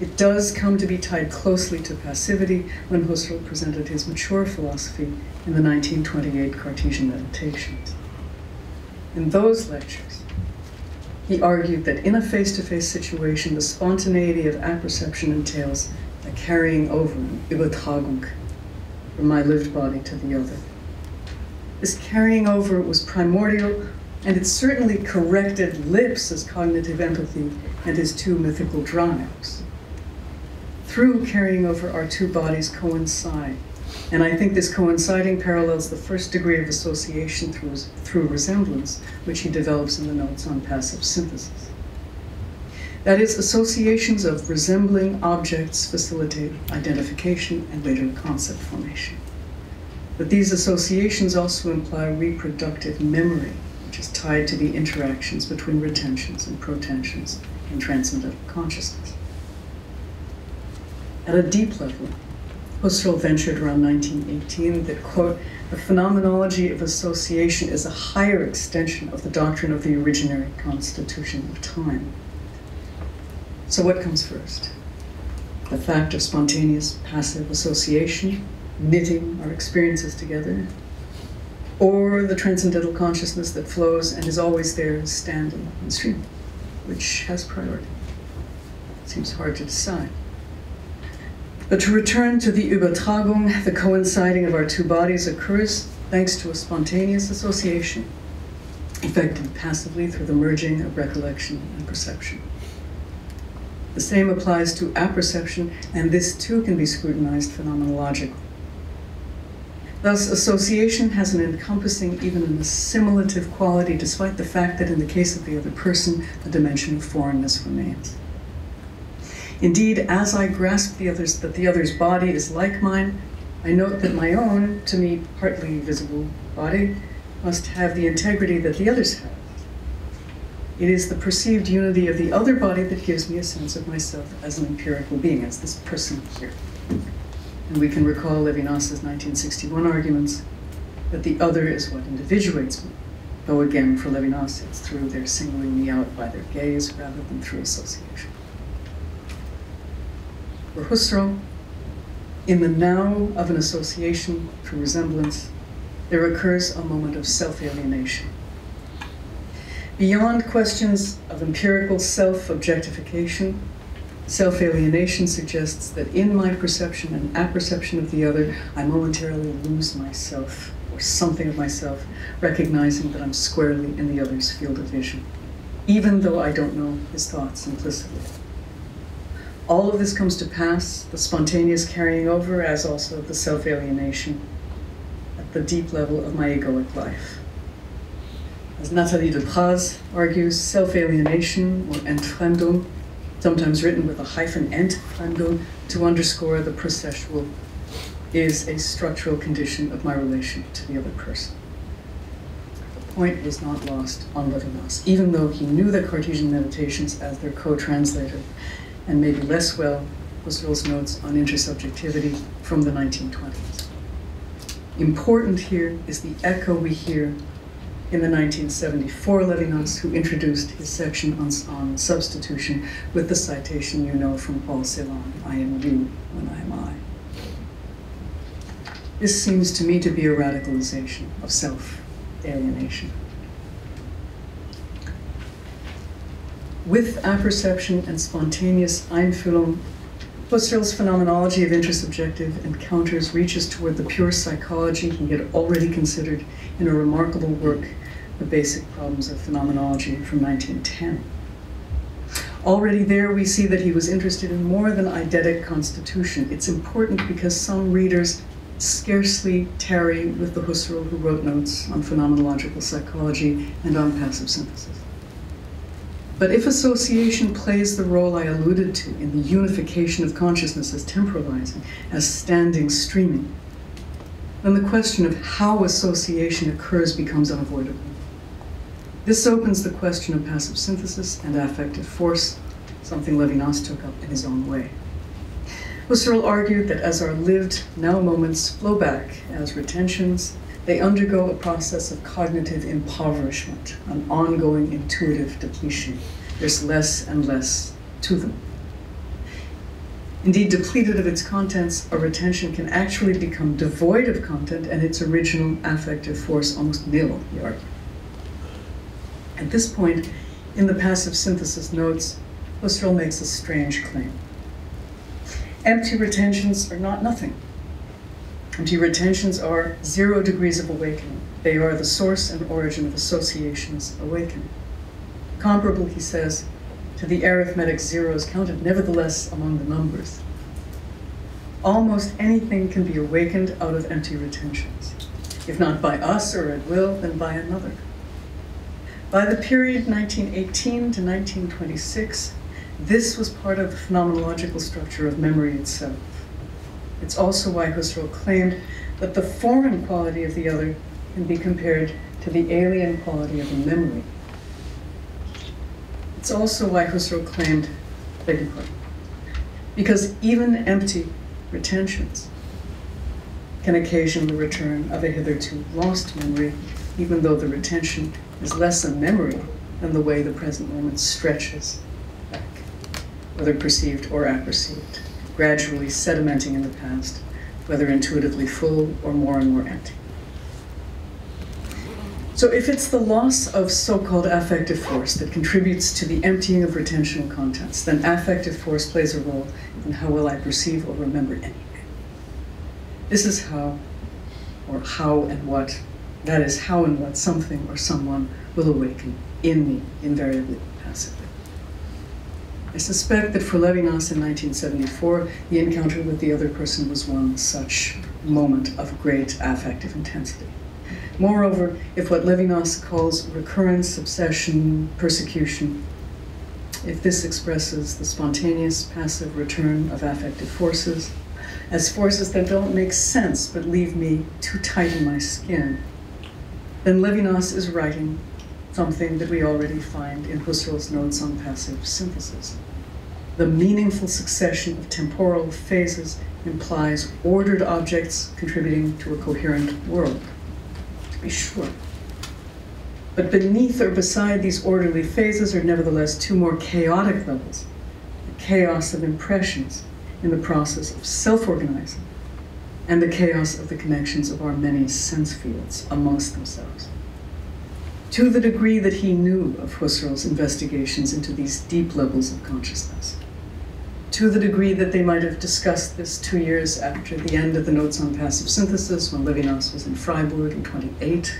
it does come to be tied closely to passivity when Husserl presented his mature philosophy in the 1928 Cartesian Meditations. In those lectures, he argued that in a face-to-face situation, the spontaneity of apperception entails a carrying over, an Übertragung, from my lived body to the other. This carrying over was primordial and it certainly corrected Lipps' cognitive empathy and his two mythical drives. Through carrying over, our two bodies coincide. And I think this coinciding parallels the first degree of association through, through resemblance, which he develops in the notes on passive synthesis. That is, associations of resembling objects facilitate identification and later concept formation. But these associations also imply reproductive memory, which is tied to the interactions between retentions and protensions in transcendental consciousness. At a deep level, Husserl ventured around 1918 that, quote, the phenomenology of association is a higher extension of the doctrine of the originary constitution of time. So, what comes first? The fact of spontaneous passive association, knitting our experiences together, or the transcendental consciousness that flows and is always there standing and streaming, which has priority? It Seems hard to decide. But to return to the Übertragung, the coinciding of our two bodies occurs thanks to a spontaneous association, effected passively through the merging of recollection and perception. The same applies to apperception, and this too can be scrutinized phenomenologically. Thus, association has an encompassing, even an assimilative quality, despite the fact that in the case of the other person, the dimension of foreignness remains. Indeed, as I grasp the others, that the other's body is like mine, I note that my own, to me partly visible body, must have the integrity that the others have. It is the perceived unity of the other body that gives me a sense of myself as an empirical being, as this person here. And we can recall Levinas's 1961 arguments that the other is what individuates me, though again, for Levinas, it's through their singling me out by their gaze rather than through association. Husserl, in the now of an association through resemblance, there occurs a moment of self alienation. Beyond questions of empirical self objectification, self alienation suggests that in my perception and apperception of the other, I momentarily lose myself or something of myself, recognizing that I'm squarely in the other's field of vision, even though I don't know his thoughts implicitly. All of this comes to pass, the spontaneous carrying over, as also the self alienation at the deep level of my egoic life. As Nathalie Depraz argues, self alienation or Entfremdung, sometimes written with a hyphen Entfremdung to underscore the processual, is a structural condition of my relation to the other person. The point was not lost on Levinas, even though he knew the Cartesian meditations as their co translator and maybe less well Husserl's notes on intersubjectivity from the 1920s. Important here is the echo we hear in the 1974 Levinas, who introduced his section on, on substitution with the citation you know from Paul Celan, I am you when I am I. This seems to me to be a radicalization of self alienation. With apperception and spontaneous Einfühlung, Husserl's phenomenology of intersubjective encounters reaches toward the pure psychology he had already considered in a remarkable work, The Basic Problems of Phenomenology from 1910. Already there, we see that he was interested in more than eidetic constitution. It's important because some readers scarcely tarry with the Husserl who wrote notes on phenomenological psychology and on passive synthesis. But if association plays the role I alluded to in the unification of consciousness as temporalizing, as standing streaming, then the question of how association occurs becomes unavoidable. This opens the question of passive synthesis and affective force, something Levinas took up in his own way. Husserl argued that as our lived now moments flow back as retentions, they undergo a process of cognitive impoverishment, an ongoing intuitive depletion. There's less and less to them. Indeed, depleted of its contents, a retention can actually become devoid of content and its original affective force almost nil, he argued. At this point, in the passive synthesis notes, Husserl makes a strange claim. Empty retentions are not nothing. Empty retentions are zero degrees of awakening, They are the source and origin of associations awakening. Comparable, he says, to the arithmetic zeros counted nevertheless among the numbers. Almost anything can be awakened out of empty retentions, if not by us or at will, then by another. By the period 1918 to 1926, this was part of the phenomenological structure of memory itself. It's also why Husserl claimed that the foreign quality of the other can be compared to the alien quality of a memory. It's also why Husserl claimed, because even empty retentions can occasion the return of a hitherto lost memory, even though the retention is less a memory than the way the present moment stretches back, whether perceived or apperceived, gradually sedimenting in the past, whether intuitively full or more and more empty. So if it's the loss of so-called affective force that contributes to the emptying of retentional contents, then affective force plays a role in how well I perceive or remember anything. This is how, or how and what, that is how and what something or someone will awaken in me, invariably. I suspect that for Levinas in 1974, the encounter with the other person was one such moment of great affective intensity. Moreover, if what Levinas calls recurrence, obsession, persecution, if this expresses the spontaneous, passive return of affective forces, as forces that don't make sense but leave me too tight in my skin, then Levinas is writing something that we already find in Husserl's notes on passive synthesis. The meaningful succession of temporal phases implies ordered objects contributing to a coherent world, to be sure. But beneath or beside these orderly phases are nevertheless two more chaotic levels the chaos of impressions in the process of self organizing, and the chaos of the connections of our many sense fields amongst themselves. To the degree that he knew of Husserl's investigations into these deep levels of consciousness, to the degree that they might have discussed this two years after the end of the Notes on Passive Synthesis when Levinas was in Freiburg in 28,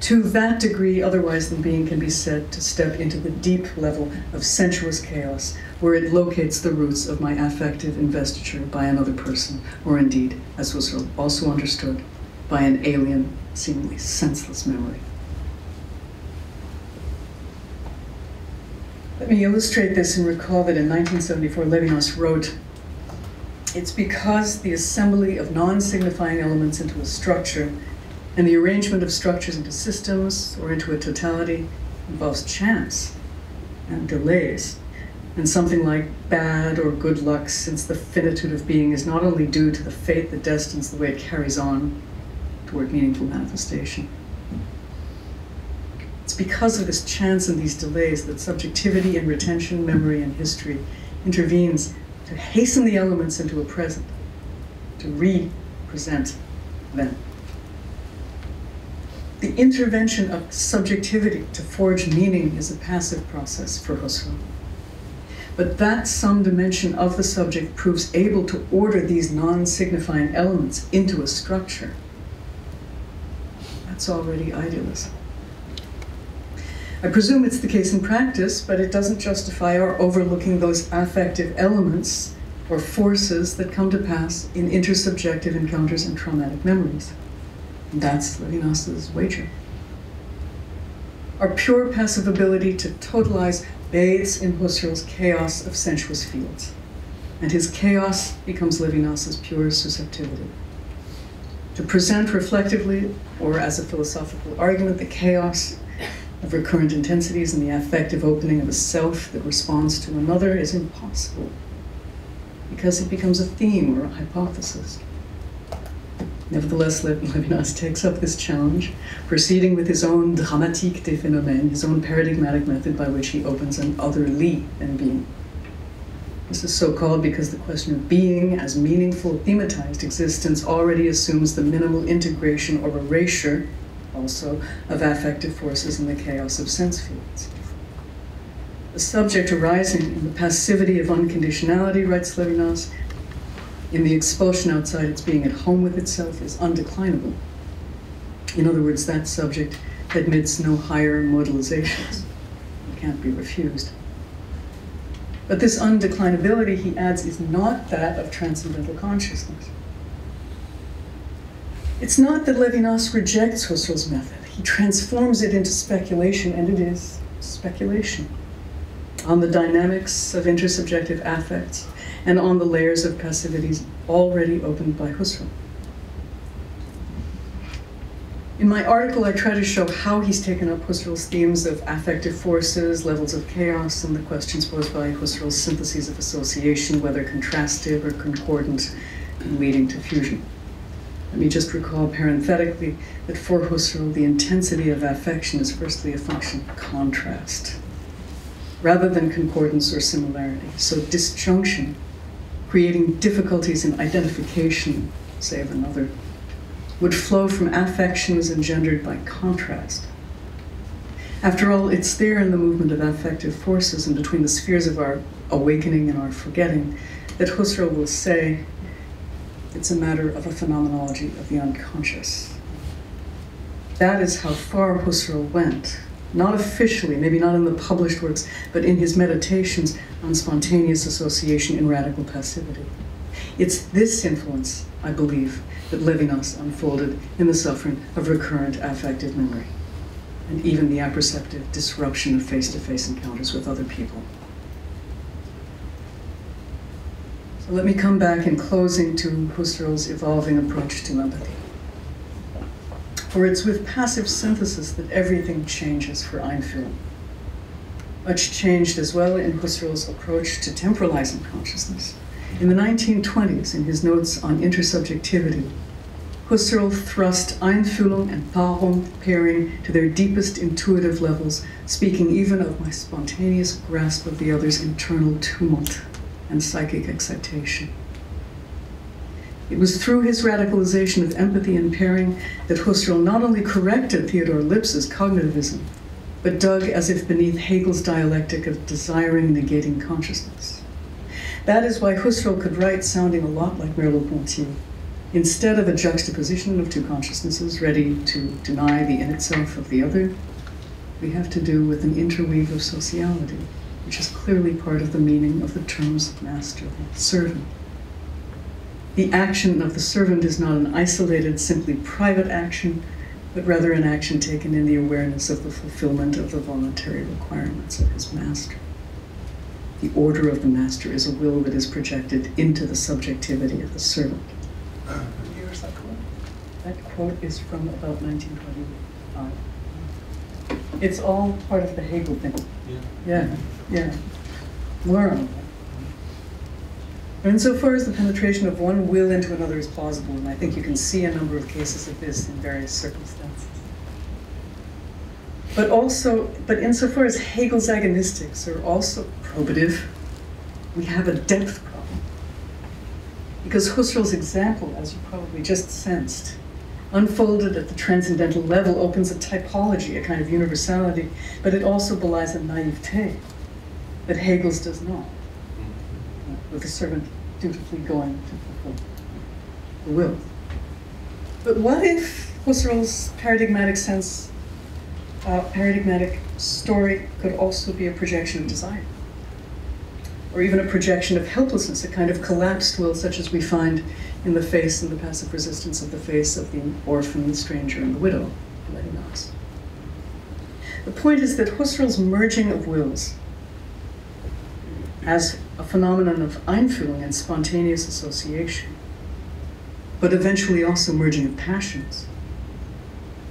to that degree, otherwise than being can be said to step into the deep level of sensuous chaos, where it locates the roots of my affective investiture by another person, or indeed, as was also understood, by an alien, seemingly senseless memory. Let me illustrate this and recall that in 1974, Levinas wrote, It's because the assembly of non signifying elements into a structure and the arrangement of structures into systems or into a totality involves chance and delays, and something like bad or good luck, since the finitude of being is not only due to the fate that destines the way it carries on toward meaningful manifestation. Because of this chance and these delays that subjectivity and retention, memory and history intervenes to hasten the elements into a present, to re-present them the intervention of subjectivity to forge meaning is a passive process for Husserl. But that some dimension of the subject proves able to order these non signifying elements into a structure. That's already idealism. I presume it's the case in practice, but it doesn't justify our overlooking those affective elements or forces that come to pass in intersubjective encounters and traumatic memories. That's Levinas's wager. Our pure passive ability to totalize bathes in Husserl's chaos of sensuous fields, and his chaos becomes Levinas's pure susceptibility. To present reflectively, or as a philosophical argument, the chaos of recurrent intensities and the affective opening of a self that responds to another is impossible, because it becomes a theme or a hypothesis. Nevertheless, Levinas takes up this challenge, proceeding with his own dramatique des phénomènes, his own paradigmatic method by which he opens an otherly than being. This is so called because the question of being as meaningful, thematized existence already assumes the minimal integration or erasure, also, of affective forces in the chaos of sense fields. The subject arising in the passivity of unconditionality, writes Levinas, in the expulsion outside its being at home with itself is undeclinable. In other words, that subject admits no higher modalizations. It can't be refused. But this undeclinability, he adds, is not that of transcendental consciousness. It's not that Levinas rejects Husserl's method. He transforms it into speculation, and it is speculation on the dynamics of intersubjective affects and on the layers of passivities already opened by Husserl. In my article, I try to show how he's taken up Husserl's themes of affective forces, levels of chaos, and the questions posed by Husserl's syntheses of association, whether contrastive or concordant, leading to fusion. Let me just recall parenthetically that for Husserl, the intensity of affection is firstly a function of contrast, rather than concordance or similarity. So disjunction, creating difficulties in identification, say, of another, would flow from affections engendered by contrast. After all, it's there in the movement of affective forces and between the spheres of our awakening and our forgetting that Husserl will say it's a matter of a phenomenology of the unconscious. That is how far Husserl went, not officially, maybe not in the published works, but in his meditations on spontaneous association in radical passivity. It's this influence, I believe, that Levinas unfolded in the suffering of recurrent affective memory, and even the apperceptive disruption of face to face encounters with other people. So let me come back in closing to Husserl's evolving approach to empathy. For it's with passive synthesis that everything changes for Einfühlung. Much changed as well in Husserl's approach to temporalizing consciousness. In the 1920s, in his notes on intersubjectivity, Husserl thrust Einfühlung and Paarung pairing to their deepest intuitive levels, speaking even of my spontaneous grasp of the other's internal tumult and psychic excitation. It was through his radicalization of empathy and pairing that Husserl not only corrected Theodor Lipps's cognitivism, but dug as if beneath Hegel's dialectic of desiring negating consciousness. That is why Husserl could write sounding a lot like Merleau-Ponty. Instead of a juxtaposition of two consciousnesses ready to deny the in itself of the other, we have to do with an interweave of sociality, which is clearly part of the meaning of the terms master and servant. The action of the servant is not an isolated, simply private action, but rather an action taken in the awareness of the fulfillment of the voluntary requirements of his master. The order of the master is a will that is projected into the subjectivity of the servant. That quote. That quote is from about 1925. It's all part of the Hegel thing. Yeah, yeah. Yeah, learn. Insofar as the penetration of one will into another is plausible, and I think you can see a number of cases of this in various circumstances. But also, but insofar as Hegel's agonistics are also probative, we have a depth problem. Because Husserl's example, as you probably just sensed, unfolded at the transcendental level opens a typology, a kind of universality, but it also belies a naivete that Hegel's does not, with the servant dutifully going to fulfill the will. But what if Husserl's paradigmatic sense, uh, paradigmatic story could also be a projection of desire? Or even a projection of helplessness, a kind of collapsed will, such as we find in the face and the passive resistance of the face of the orphan, the stranger, and the widow, Levinas. The point is that Husserl's merging of wills as a phenomenon of Einfühlung and spontaneous association, but eventually also merging of passions,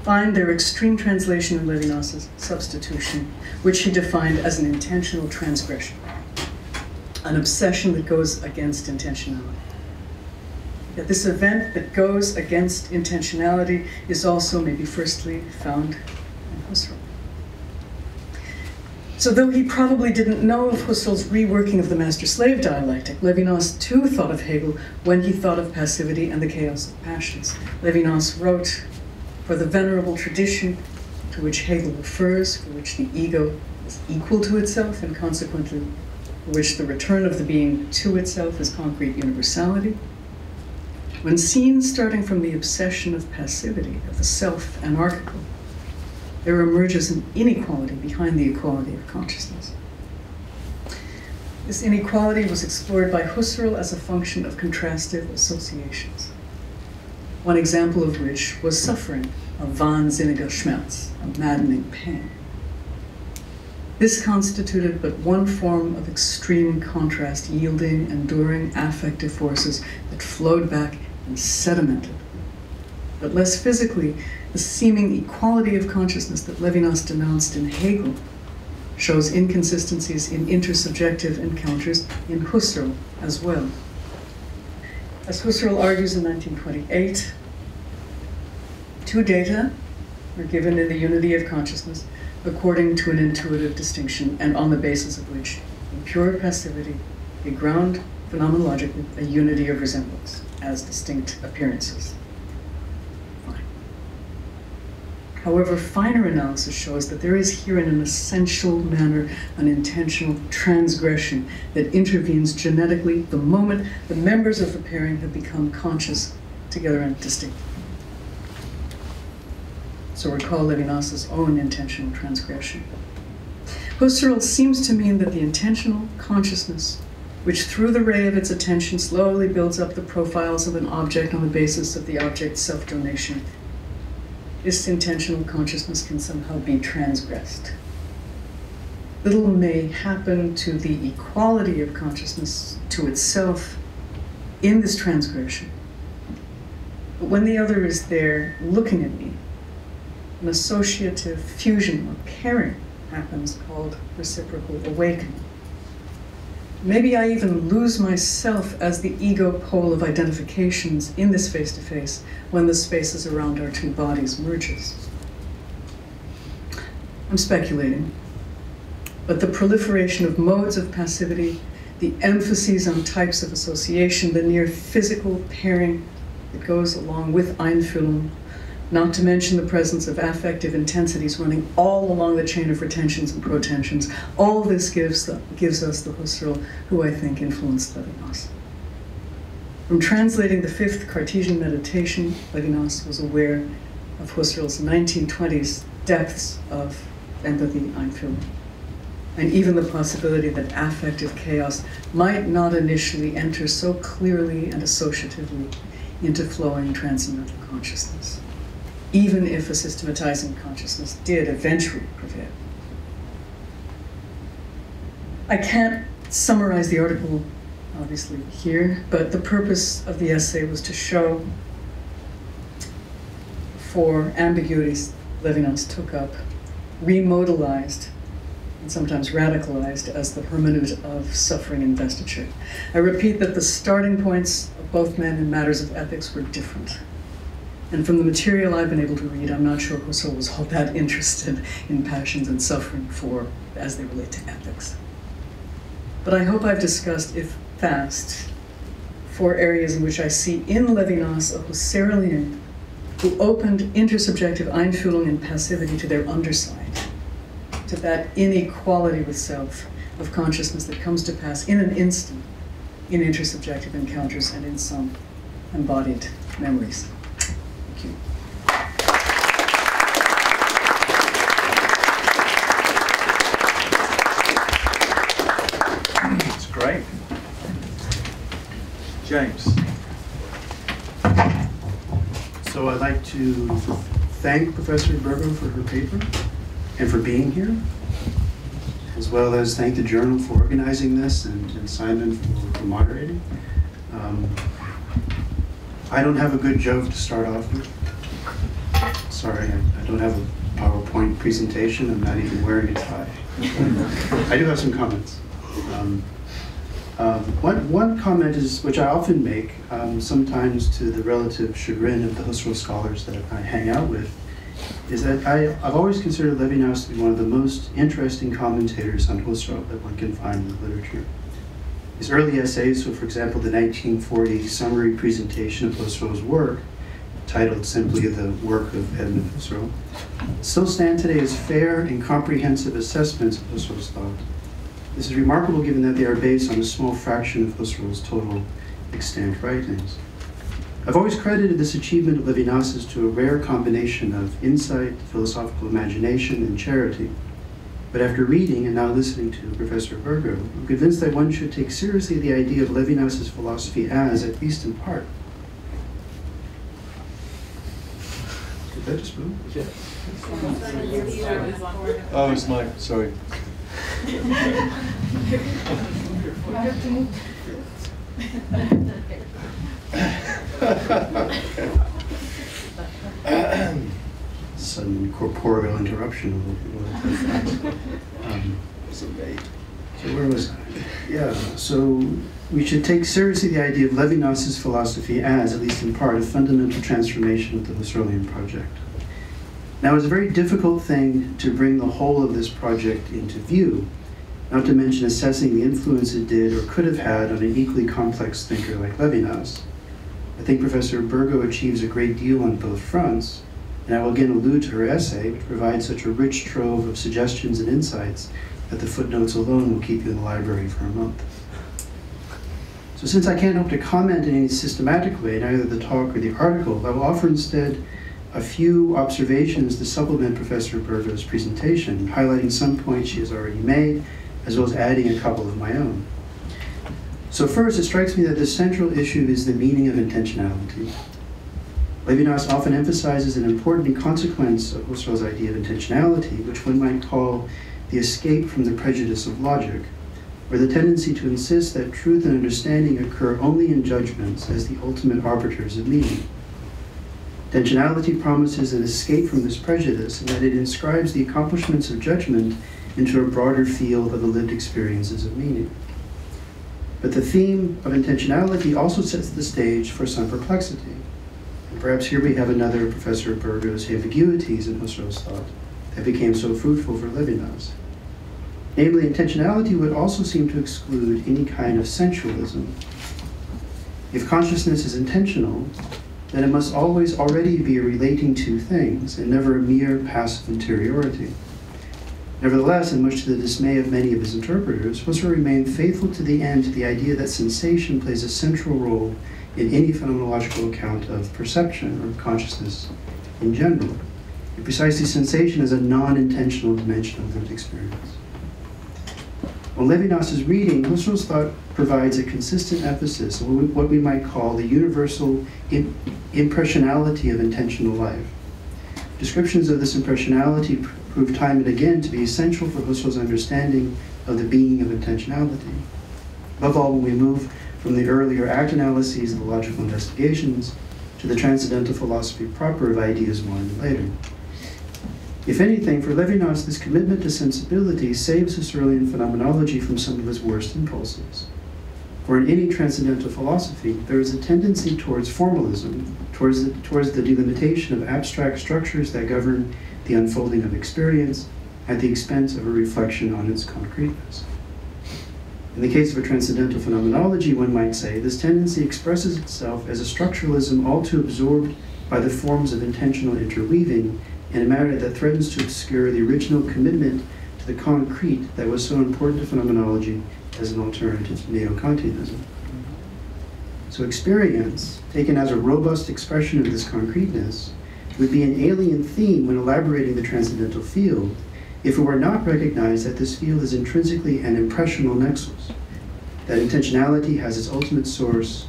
find their extreme translation in Levinas's substitution, which he defined as an intentional transgression, an obsession that goes against intentionality. That this event that goes against intentionality is also, maybe firstly, found in Husserl. So, though he probably didn't know of Husserl's reworking of the master slave dialectic, Levinas too thought of Hegel when he thought of passivity and the chaos of passions. Levinas wrote, For the venerable tradition to which Hegel refers, for which the ego is equal to itself, and consequently for which the return of the being to itself is concrete universality, When seen starting from the obsession of passivity, of the self anarchical, there emerges an inequality behind the equality of consciousness. This inequality was explored by Husserl as a function of contrastive associations. One example of which was suffering, a wahnsinniger Schmerz, a maddening pain. This constituted but one form of extreme contrast, yielding, enduring affective forces that flowed back and sedimented. But less physically, the seeming equality of consciousness that Levinas denounced in Hegel shows inconsistencies in intersubjective encounters in Husserl as well. As Husserl argues in 1928, two data are given in the unity of consciousness according to an intuitive distinction and on the basis of which, in pure passivity, they ground phenomenologically a unity of resemblance as distinct appearances. Fine. However, finer analysis shows that there is here in an essential manner an intentional transgression that intervenes genetically the moment the members of the pairing have become conscious together and distinct. So recall Levinas's own intentional transgression. Husserl seems to mean that the intentional consciousness, which through the ray of its attention slowly builds up the profiles of an object on the basis of the object's self-donation, this intentional consciousness can somehow be transgressed. Little may happen to the equality of consciousness to itself in this transgression. But when the other is there looking at me, an associative fusion or pairing happens called reciprocal awakening. Maybe I even lose myself as the ego pole of identifications in this face to face when the spaces around our two bodies merges. I'm speculating, but the proliferation of modes of passivity, the emphases on types of association, the near physical pairing that goes along with Einfühlung not to mention the presence of affective intensities running all along the chain of retentions and protensions. All this gives, the, gives us the Husserl who I think influenced Levinas. From translating the fifth Cartesian meditation, Levinas was aware of Husserl's 1920s depths of empathy, Einfühlung, and even the possibility that affective chaos might not initially enter so clearly and associatively into flowing transcendental consciousness even if a systematizing consciousness did eventually prevail. I can't summarize the article, obviously, here, but the purpose of the essay was to show four ambiguities Levinas took up, remodalized, and sometimes radicalized as the hermeneut of suffering investiture. I repeat that the starting points of both men in matters of ethics were different. And from the material I've been able to read, I'm not sure Husserl was all that interested in passions and suffering for as they relate to ethics. But I hope I've discussed, if fast, four areas in which I see in Levinas a Husserlian who opened intersubjective Einfühlung and passivity to their underside, to that inequality with self of consciousness that comes to pass in an instant in intersubjective encounters and in some embodied memories. Great. James. So I'd like to thank Professor Bergo for her paper and for being here, as well as thank the journal for organizing this and, and Simon for, for moderating. Um, I don't have a good joke to start off with. Sorry, I, I don't have a PowerPoint presentation. I'm not even wearing a tie. I do have some comments. Um, um, one, one comment is, which I often make, um, sometimes to the relative chagrin of the Husserl scholars that I hang out with, is that I, I've always considered Levinas to be one of the most interesting commentators on Husserl that one can find in the literature. His early essays, so for example, the 1940 summary presentation of Husserl's work, titled simply The Work of Edmund Husserl, still stand today as fair and comprehensive assessments of Husserl's thought. This is remarkable given that they are based on a small fraction of Husserl's total extant writings. I've always credited this achievement of Levinas's to a rare combination of insight, philosophical imagination, and charity. But after reading and now listening to Professor Bergo, I'm convinced that one should take seriously the idea of Levinas's philosophy as, at least in part, Did that just move? Yeah. Oh, it's my, sorry. Sudden corporeal interruption. Um, So where was I? Yeah, so we should take seriously the idea of Levinas's philosophy as, at least in part, a fundamental transformation of the Husserlian project. Now, it's a very difficult thing to bring the whole of this project into view, not to mention assessing the influence it did or could have had on an equally complex thinker like Levinas. I think Professor Bergo achieves a great deal on both fronts, and I will again allude to her essay, which provides such a rich trove of suggestions and insights that the footnotes alone will keep you in the library for a month. So since I can't hope to comment in any systematic way in either the talk or the article, I will offer instead a few observations to supplement Professor Bergo's presentation, highlighting some points she has already made, as well as adding a couple of my own. So first, it strikes me that the central issue is the meaning of intentionality. Levinas often emphasizes an important consequence of Husserl's idea of intentionality, which one might call the escape from the prejudice of logic, or the tendency to insist that truth and understanding occur only in judgments as the ultimate arbiters of meaning. Intentionality promises an escape from this prejudice in that it inscribes the accomplishments of judgment into a broader field of the lived experiences of meaning. But the theme of intentionality also sets the stage for some perplexity. And perhaps here we have another of Professor Bergo's ambiguities in Husserl's thought that became so fruitful for Levinas. Namely, intentionality would also seem to exclude any kind of sensualism. If consciousness is intentional, then it must always already be relating to things and never a mere passive interiority. Nevertheless, and much to the dismay of many of his interpreters, Husserl remained faithful to the end to the idea that sensation plays a central role in any phenomenological account of perception or consciousness in general. And precisely sensation is a non-intentional dimension of lived experience. On Levinas's reading, Husserl's thought provides a consistent emphasis on what we might call the universal impressionality of intentional life. Descriptions of this impressionality prove time and again to be essential for Husserl's understanding of the being of intentionality. Above all, when we move from the earlier act analyses of the logical investigations to the transcendental philosophy proper of ideas one and later. If anything, for Levinas, this commitment to sensibility saves Husserlian phenomenology from some of his worst impulses. For in any transcendental philosophy, there is a tendency towards formalism, towards the, towards the delimitation of abstract structures that govern the unfolding of experience at the expense of a reflection on its concreteness. In the case of a transcendental phenomenology, one might say, this tendency expresses itself as a structuralism all too absorbed by the forms of intentional interweaving in a manner that threatens to obscure the original commitment to the concrete that was so important to phenomenology as an alternative to neo-Kantianism. So experience, taken as a robust expression of this concreteness, would be an alien theme when elaborating the transcendental field if it were not recognized that this field is intrinsically an impressional nexus, that intentionality has its ultimate source,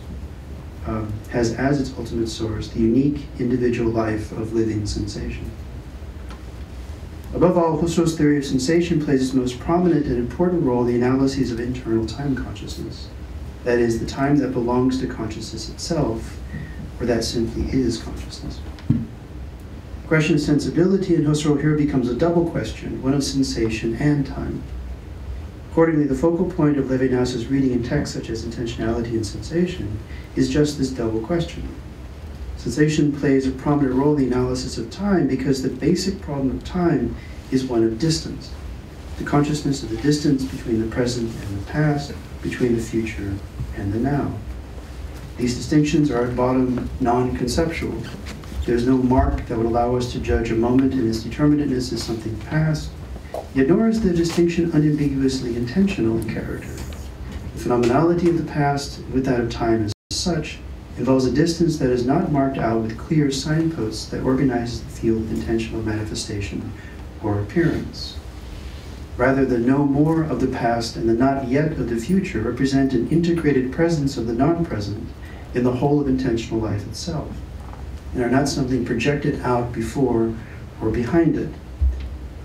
um, has as its ultimate source the unique individual life of living sensation. Above all, Husserl's theory of sensation plays its most prominent and important role in the analyses of internal time consciousness. That is, the time that belongs to consciousness itself, or that simply is consciousness. The question of sensibility in Husserl here becomes a double question, one of sensation and time. Accordingly, the focal point of Levinas's reading in texts such as intentionality and sensation is just this double question. Sensation plays a prominent role in the analysis of time because the basic problem of time is one of distance. The consciousness of the distance between the present and the past, between the future and the now. These distinctions are at bottom non-conceptual. There's no mark that would allow us to judge a moment in its determinateness as something past, yet nor is the distinction unambiguously intentional in character. The phenomenality of the past, with that of time as such, involves a distance that is not marked out with clear signposts that organize the field of intentional manifestation or appearance. Rather, the no more of the past and the not yet of the future represent an integrated presence of the non present in the whole of intentional life itself, and are not something projected out before or behind it.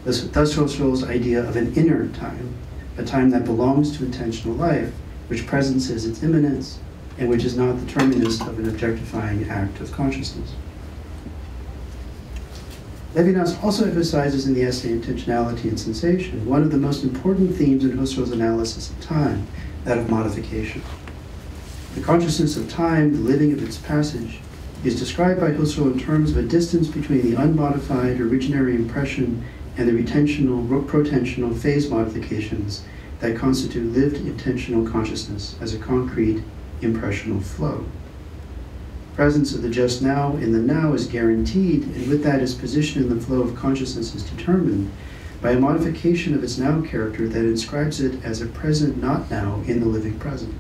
Thus, Husserl's idea of an inner time, a time that belongs to intentional life, which presence is its immanence, and which is not the terminus of an objectifying act of consciousness. Levinas also emphasizes in the essay Intentionality and Sensation one of the most important themes in Husserl's analysis of time, that of modification. The consciousness of time, the living of its passage, is described by Husserl in terms of a distance between the unmodified originary impression and the retentional, protensional phase modifications that constitute lived intentional consciousness as a concrete impressional flow. Presence of the just now in the now is guaranteed, and with that, its position in the flow of consciousness is determined by a modification of its now character that inscribes it as a present not now in the living present.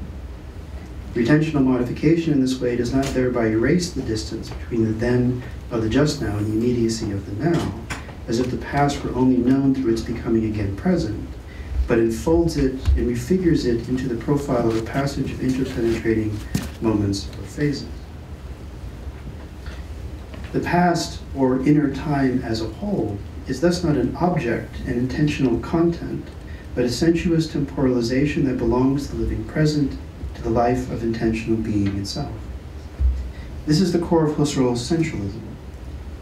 Retentional modification in this way does not thereby erase the distance between the then of the just now and the immediacy of the now, as if the past were only known through its becoming again present, but enfolds it and refigures it into the profile of a passage of interpenetrating moments or phases. The past, or inner time as a whole, is thus not an object and intentional content, but a sensuous temporalization that belongs to the living present, to the life of intentional being itself. This is the core of Husserl's sensualism.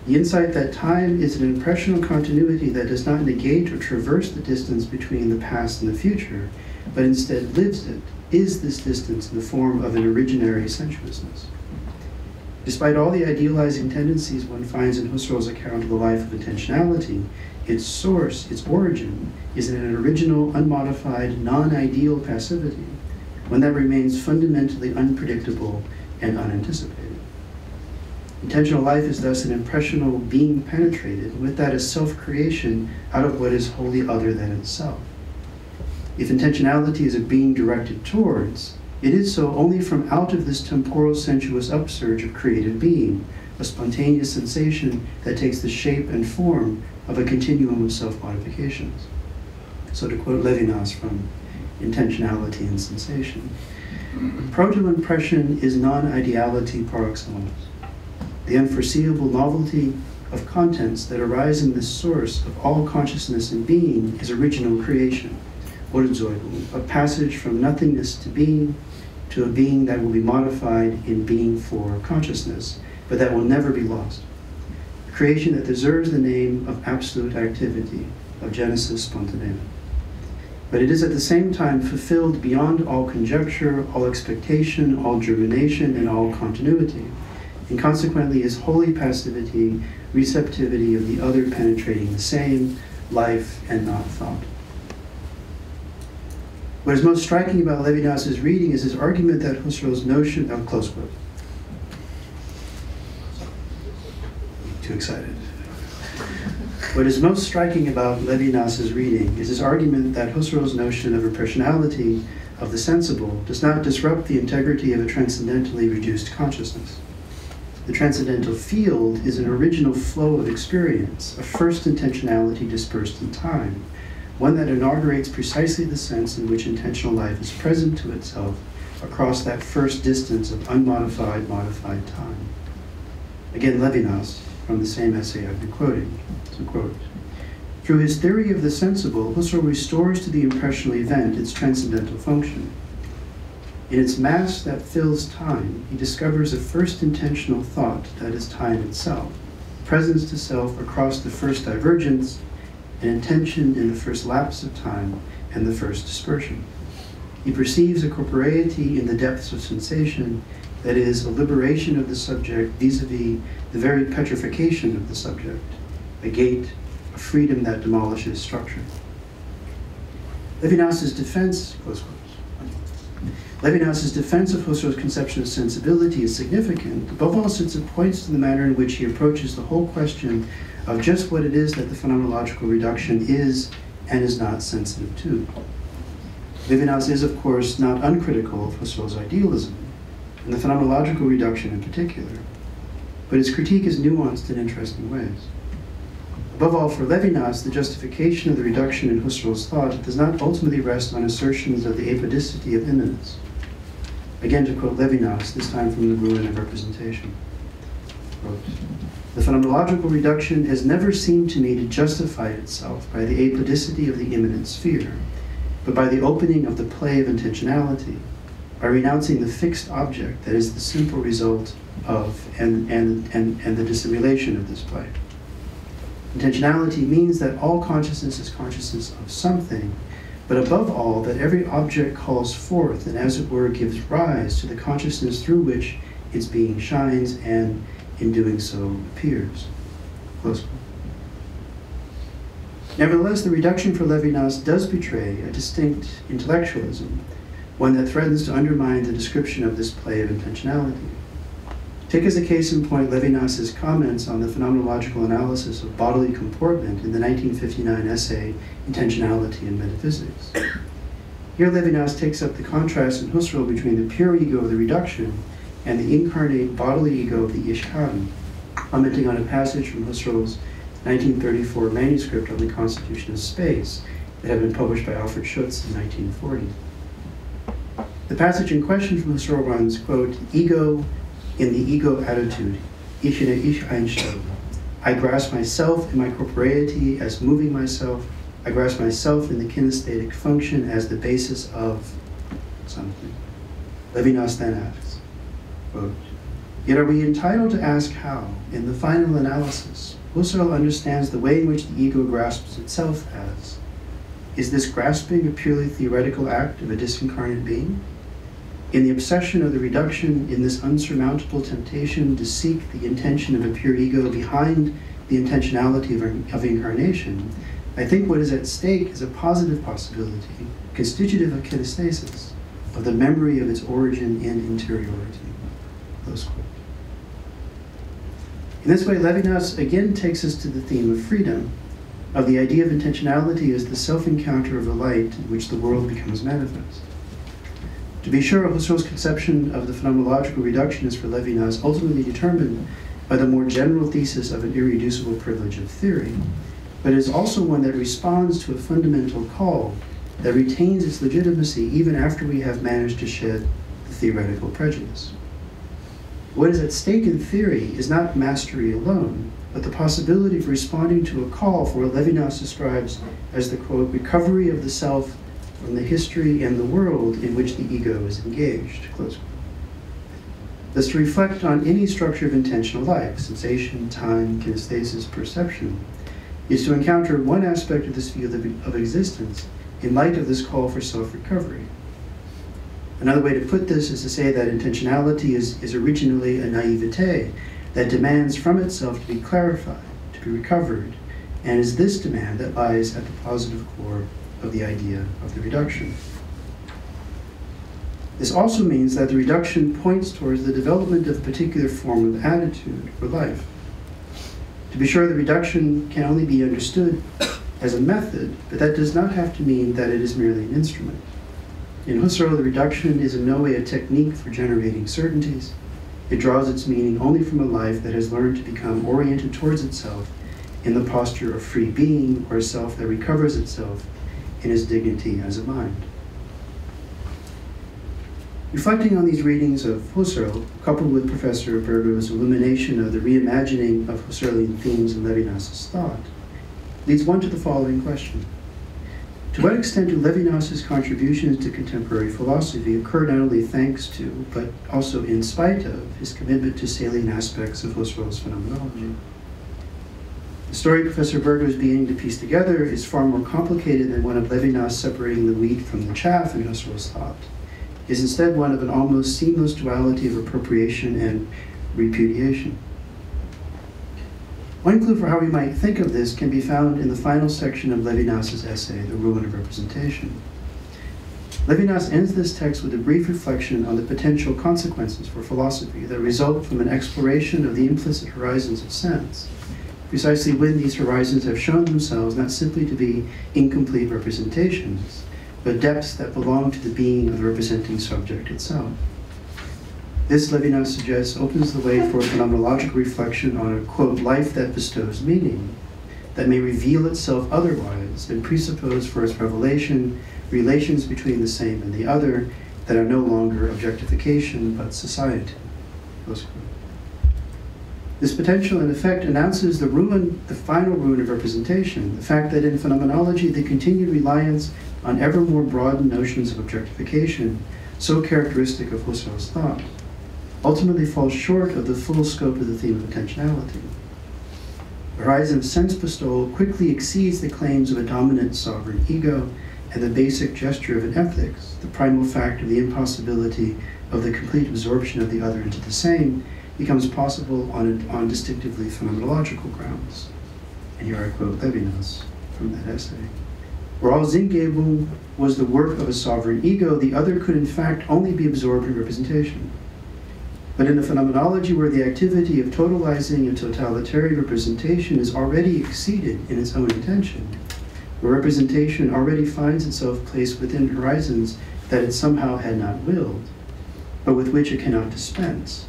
The insight that time is an impressional continuity that does not negate or traverse the distance between the past and the future, but instead lives it, is this distance in the form of an originary sensuousness. Despite all the idealizing tendencies one finds in Husserl's account of the life of intentionality, its source, its origin, is in an original, unmodified, non ideal passivity, one that remains fundamentally unpredictable and unanticipated. Intentional life is thus an impressional being penetrated, with that a self creation out of what is wholly other than itself. If intentionality is a being directed towards, it is so only from out of this temporal sensuous upsurge of creative being, a spontaneous sensation that takes the shape and form of a continuum of self modifications. So, to quote Levinas from Intentionality and Sensation, proto impression is non ideality par excellence the unforeseeable novelty of contents that arise in this source of all consciousness and being is original creation, a passage from nothingness to being, to a being that will be modified in being for consciousness, but that will never be lost. A creation that deserves the name of absolute activity, of Genesis spontanea. But it is at the same time fulfilled beyond all conjecture, all expectation, all germination, and all continuity and consequently is wholly passivity, receptivity of the other penetrating the same, life and not thought. What is most striking about Levinas's reading is his argument that Husserl's notion of close quote. Too excited. What is most striking about Levinas's reading is his argument that Husserl's notion of a personality of the sensible does not disrupt the integrity of a transcendentally reduced consciousness. The transcendental field is an original flow of experience, a first intentionality dispersed in time, one that inaugurates precisely the sense in which intentional life is present to itself across that first distance of unmodified, modified time. Again, Levinas, from the same essay I've been quoting, so quote, through his theory of the sensible, Husserl restores to the impressional event its transcendental function. In its mass that fills time, he discovers a first intentional thought that is time itself, presence to self across the first divergence, an intention in the first lapse of time and the first dispersion. He perceives a corporeity in the depths of sensation that is a liberation of the subject vis-a-vis the very petrification of the subject, a gate, a freedom that demolishes structure. Levinas's defense, close quote, Levinas's defense of Husserl's conception of sensibility is significant, above all since it points to the manner in which he approaches the whole question of just what it is that the phenomenological reduction is and is not sensitive to. Levinas is, of course, not uncritical of Husserl's idealism, and the phenomenological reduction in particular, but his critique is nuanced in interesting ways. Above all, for Levinas, the justification of the reduction in Husserl's thought does not ultimately rest on assertions of the apodicity of immanence. Again, to quote Levinas, this time from The Ruin of Representation. Quote, the phenomenological reduction has never seemed to me to justify itself by the apodicity of the immanent sphere, but by the opening of the play of intentionality, by renouncing the fixed object that is the simple result of and, and, and, and the dissimulation of this play. Intentionality means that all consciousness is consciousness of something, but above all, that every object calls forth and, as it were, gives rise to the consciousness through which its being shines and in doing so appears. Nevertheless, the reduction for Levinas does betray a distinct intellectualism, one that threatens to undermine the description of this play of intentionality. Take as a case in point Levinas's comments on the phenomenological analysis of bodily comportment in the 1959 essay Intentionality and Metaphysics. Here Levinas takes up the contrast in Husserl between the pure ego of the reduction and the incarnate bodily ego of the Ich Kann, commenting on a passage from Husserl's 1934 manuscript on the constitution of space that had been published by Alfred Schutz in 1940. The passage in question from Husserl runs, quote, ego in the ego attitude, ich in ich Einstellung. I grasp myself in my corporeity as moving myself. I grasp myself in the kinesthetic function as the basis of something. Levinas then asks, Quote, Yet are we entitled to ask how, in the final analysis, Husserl understands the way in which the ego grasps itself as. Is this grasping a purely theoretical act of a disincarnate being? In the obsession of the reduction, in this unsurmountable temptation to seek the intention of a pure ego behind the intentionality of, of incarnation, I think what is at stake is a positive possibility, constitutive of kinesthesis, of the memory of its origin in interiority. Close quote. In this way, Levinas again takes us to the theme of freedom, of the idea of intentionality as the self encounter of a light in which the world becomes manifest. To be sure, Husserl's conception of the phenomenological reduction is for Levinas ultimately determined by the more general thesis of an irreducible privilege of theory, but is also one that responds to a fundamental call that retains its legitimacy even after we have managed to shed the theoretical prejudice. What is at stake in theory is not mastery alone, but the possibility of responding to a call for what Levinas describes as the quote, recovery of the self from the history and the world in which the ego is engaged. Thus, to reflect on any structure of intentional life, sensation, time, kinesthesis, perception, is to encounter one aspect of this field of, of existence in light of this call for self recovery. Another way to put this is to say that intentionality is, is originally a naivete that demands from itself to be clarified, to be recovered, and is this demand that lies at the positive core of the idea of the reduction. This also means that the reduction points towards the development of a particular form of attitude or life. To be sure, the reduction can only be understood as a method, but that does not have to mean that it is merely an instrument. In Husserl, the reduction is in no way a technique for generating certainties. It draws its meaning only from a life that has learned to become oriented towards itself in the posture of free being, or a self that recovers itself in his dignity as a mind. Reflecting on these readings of Husserl, coupled with Professor Bergo's illumination of the reimagining of Husserlian themes in Levinas's thought, leads one to the following question. To what extent do Levinas's contributions to contemporary philosophy occur not only thanks to, but also in spite of, his commitment to salient aspects of Husserl's phenomenology? The story Professor Bergo is beginning to piece together is far more complicated than one of Levinas separating the wheat from the chaff in Husserl's thought. It is instead one of an almost seamless duality of appropriation and repudiation. One clue for how we might think of this can be found in the final section of Levinas's essay, The Ruin of Representation. Levinas ends this text with a brief reflection on the potential consequences for philosophy that result from an exploration of the implicit horizons of sense, precisely when these horizons have shown themselves not simply to be incomplete representations, but depths that belong to the being of the representing subject itself. This, Levinas suggests, opens the way for a phenomenological reflection on a, quote, life that bestows meaning, that may reveal itself otherwise and presuppose for its revelation relations between the same and the other that are no longer objectification but society. This potential, in effect, announces the ruin, the final ruin of representation, the fact that in phenomenology, the continued reliance on ever more broadened notions of objectification, so characteristic of Husserl's thought, ultimately falls short of the full scope of the theme of intentionality. The horizon of sense bestowal quickly exceeds the claims of a dominant sovereign ego and the basic gesture of an ethics, the primal fact of the impossibility of the complete absorption of the other into the same, becomes possible on, on distinctively phenomenological grounds. And here I quote Levinas from that essay. Where all Sinngebung was the work of a sovereign ego, the other could in fact only be absorbed in representation. But in a phenomenology where the activity of totalizing and totalitarian representation is already exceeded in its own intention, where representation already finds itself placed within horizons that it somehow had not willed, but with which it cannot dispense,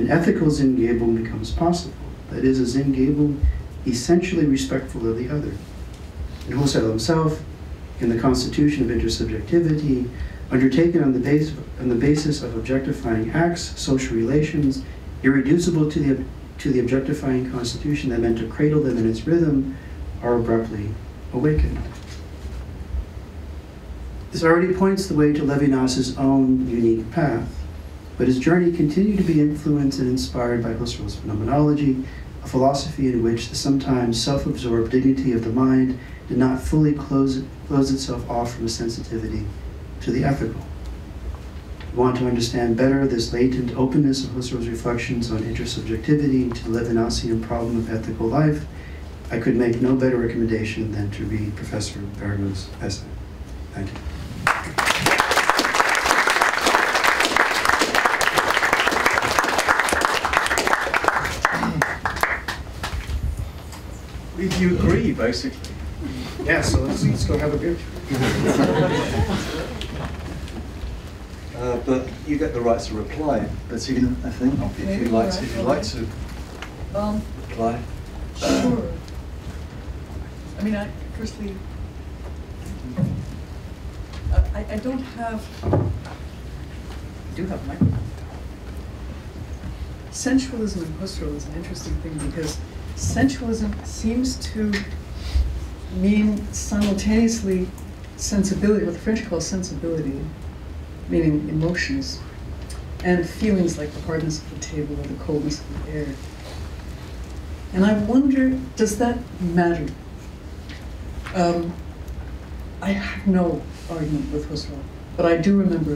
an ethical Sinngebung becomes possible. That is, a Sinngebung essentially respectful of the other. And Husserl himself, in the Constitution of Intersubjectivity, undertaken on the, base, on the basis of objectifying acts, social relations, irreducible to the, to the objectifying constitution that meant to cradle them in its rhythm, are abruptly awakened. This already points the way to Levinas's own unique path. But his journey continued to be influenced and inspired by Husserl's phenomenology, a philosophy in which the sometimes self-absorbed dignity of the mind did not fully close, close itself off from a sensitivity to the ethical. We want to understand better this latent openness of Husserl's reflections on intersubjectivity to the Levinasian problem of ethical life, I could make no better recommendation than to read Professor Bergo's essay. Thank you. If you agree, basically. Yeah, so let's, let's go have a beer. Uh, but you get the right to reply, Bettina, I think, if Okay, you'd like to, if you'd like to Um, reply. sure. I mean, I, firstly, I, I don't have, I do have a microphone. Sensualism in Husserl is an interesting thing because sensualism seems to mean simultaneously sensibility, what the French call sensibility, meaning emotions, and feelings like the hardness of the table or the coldness of the air. And I wonder, does that matter? Um, I have no argument with Husserl, but I do remember,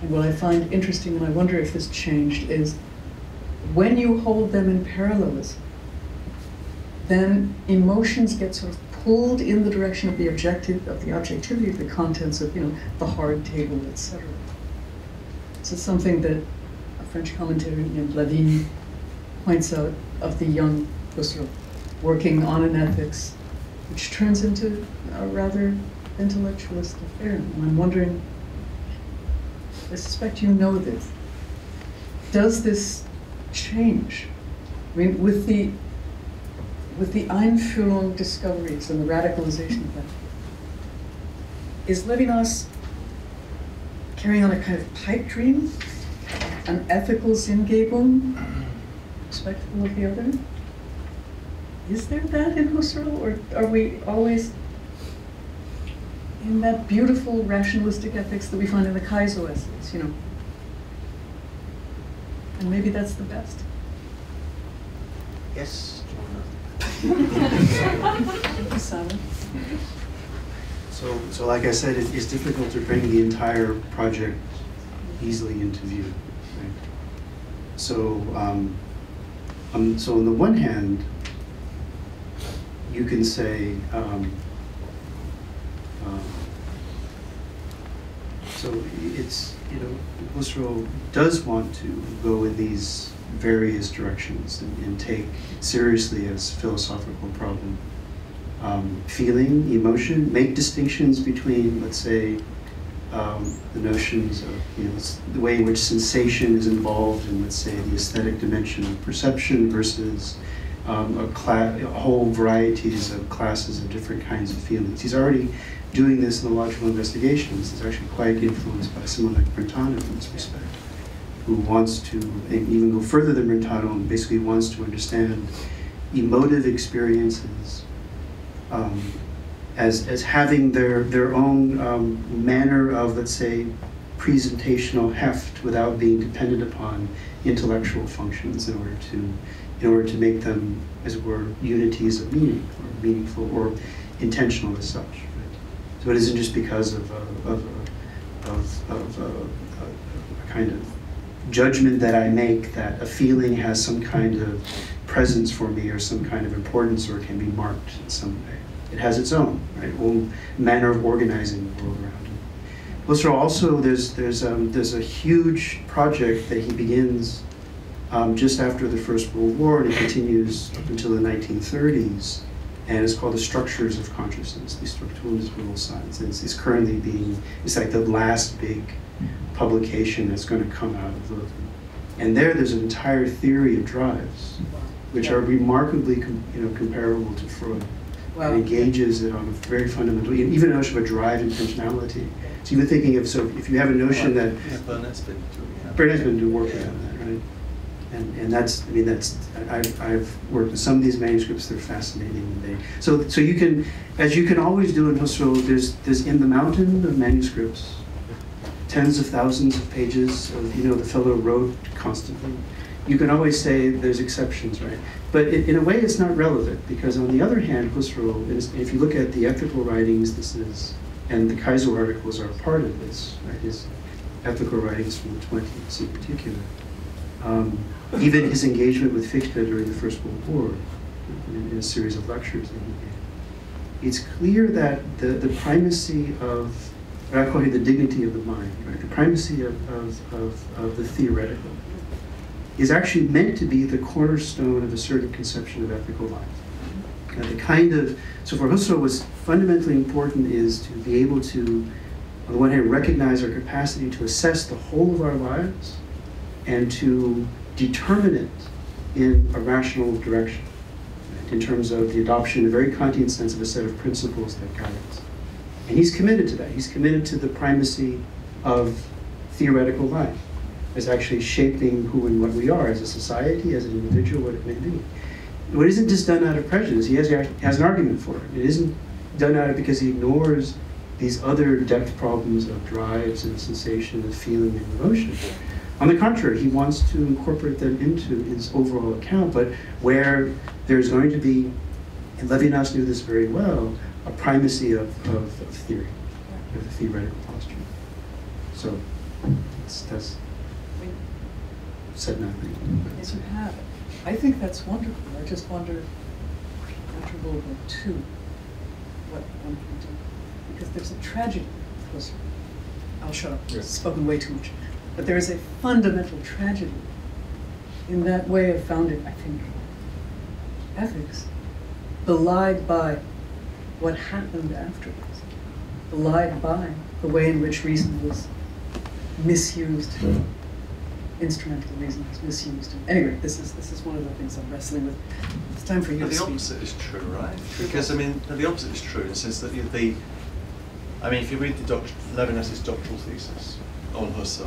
and what I find interesting, and I wonder if this changed, is when you hold them in parallelism, then emotions get sort of pulled in the direction of the objective of the objectivity of the contents of you know the hard table, etc. So something that a French commentator named Lavigne points out of the young Husserl working on an ethics, which turns into a rather intellectualist affair. And I'm wondering, I suspect you know this. Does this change? I mean, with the with the Einfühlung discoveries and the radicalization of that, is Levinas carrying on a kind of pipe dream, an ethical Sinngebung, respectful of the other? Is there that in Husserl, or are we always in that beautiful rationalistic ethics that we find in the Kaizo essays, you know? And maybe that's the best. Yes. So, so like I said, it, it's difficult to bring the entire project easily into view. Right? So, um, um, so on the one hand, you can say, um, uh, so it's you know, Husserl does want to go in these various directions and, and take seriously as philosophical problem um, feeling, emotion, make distinctions between, let's say, um, the notions of you know the way in which sensation is involved in, let's say, the aesthetic dimension of perception versus um, a, whole varieties of classes of different kinds of feelings. He's already doing this in the logical investigations. He's actually quite influenced by someone like Brentano in this respect, who wants to even go further than Brentano and basically wants to understand emotive experiences um, as, as having their, their own um, manner of, let's say, presentational heft without being dependent upon intellectual functions in order to, in order to make them, as it were, unities of meaning, or meaningful, or intentional as such. Right? So it isn't just because of, uh, of, uh, of, of a, a kind of judgment that I make that a feeling has some kind of presence for me or some kind of importance or can be marked in some way. It has its own, right, own manner of organizing the world around it. Husserl also, there's, there's, um, there's a huge project that he begins um, just after the First World War and it continues up until the 1930s. And it's called the Structures of Consciousness, the Strukturen des Bewusstseins. It's, it's currently being, it's like the last big publication that's going to come out of Leuven. And there, there's an entire theory of drives, which are remarkably com- you know, comparable to Freud. Wow. It engages it on a very fundamental, even a notion of a drive intentionality. So even thinking of, so if you have a notion that, Yeah, Burnett's been doing that. Bernard's been doing work on that, right? And, and that's, I mean, that's, I've, I've worked with some of these manuscripts, they're fascinating. and They, so, so you can, as you can always do in Husserl, there's, there's in the mountain of manuscripts, tens of thousands of pages of, you know, the fellow wrote constantly. You can always say there's exceptions, right? But in, in a way, it's not relevant because on the other hand, Husserl, is, if you look at the ethical writings, this is, and the Kaizo articles are part of this, right? His ethical writings from the 20s in particular. Um, even his engagement with Fichte during the First World War, in, in a series of lectures that he gave. It's clear that the, the primacy of, what I call here the dignity of the mind, right? The primacy of, of, of, of the theoretical is actually meant to be the cornerstone of a certain conception of ethical life. And the kind of, so for Husserl, what's fundamentally important is to be able to, on the one hand, recognize our capacity to assess the whole of our lives and to determine it in a rational direction, right, in terms of the adoption, in a very Kantian sense, of a set of principles that guide us. And he's committed to that. He's committed to the primacy of theoretical life as actually shaping who and what we are as a society, as an individual, what it may be. It isn't just done out of prejudice. He has, has an argument for it. It isn't done out of because he ignores these other depth problems of drives and sensation and feeling and emotion. On the contrary, he wants to incorporate them into his overall account, but where there's going to be, and Levinas knew this very well, a primacy of, of, of theory, of the theoretical posture. So that's, that's said nothing. Yes, you have. I think that's wonderful. I just wonder, attributable to what one can do. Because there's a tragedy with Husserl. I'll shut up. Yeah. Spoken way too much. But there is a fundamental tragedy in that way of founding, I think, ethics, belied by what happened afterwards, belied by the way in which reason was misused instrumental reason was misused. Anyway, this is this is one of the things I'm wrestling with. It's time for you But to the speak. opposite is true, right? Because I mean, the opposite is true in the sense that the, the I mean, if you read the doct- Levinas's doctoral thesis on Husserl,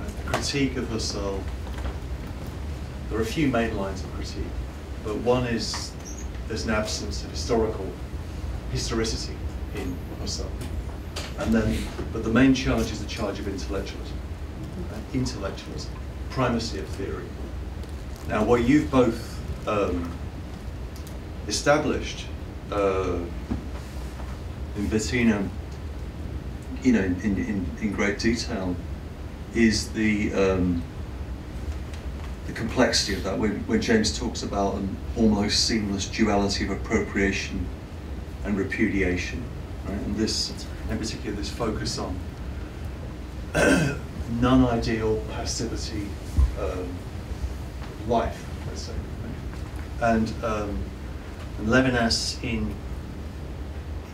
right, the critique of Husserl, there are a few main lines of critique, but one is there's an absence of historical historicity in Husserl, and then, but the main charge is the charge of intellectualism, intellectualism, primacy of theory. Now, what you've both um, established uh, in Bettina, you know, in, in, in great detail, is the um, the complexity of that. When, when James talks about an almost seamless duality of appropriation and repudiation, right? And this, in particular, this focus on non-ideal passivity um, life, let's say. And, um, and Levinas in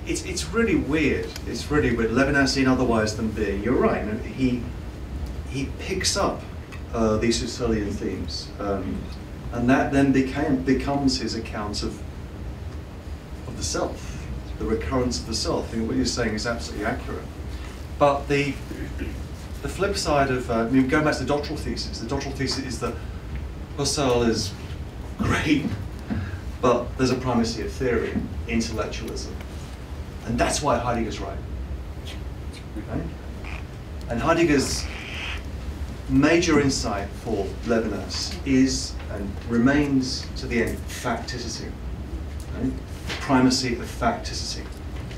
it's, it's really weird. It's really weird. Levinas in otherwise than being. You're right. He he picks up uh, these Husserlian themes, um, and that then became becomes his account of of the self, the recurrence of the self. I think what you're saying is absolutely accurate. But the the flip side of uh, I mean, going back to the doctoral thesis, the doctoral thesis is that Husserl is great, but there's a primacy of theory, intellectualism. And that's why Heidegger's right. right? And Heidegger's major insight for Levinas is and remains to the end facticity, right? Primacy of facticity.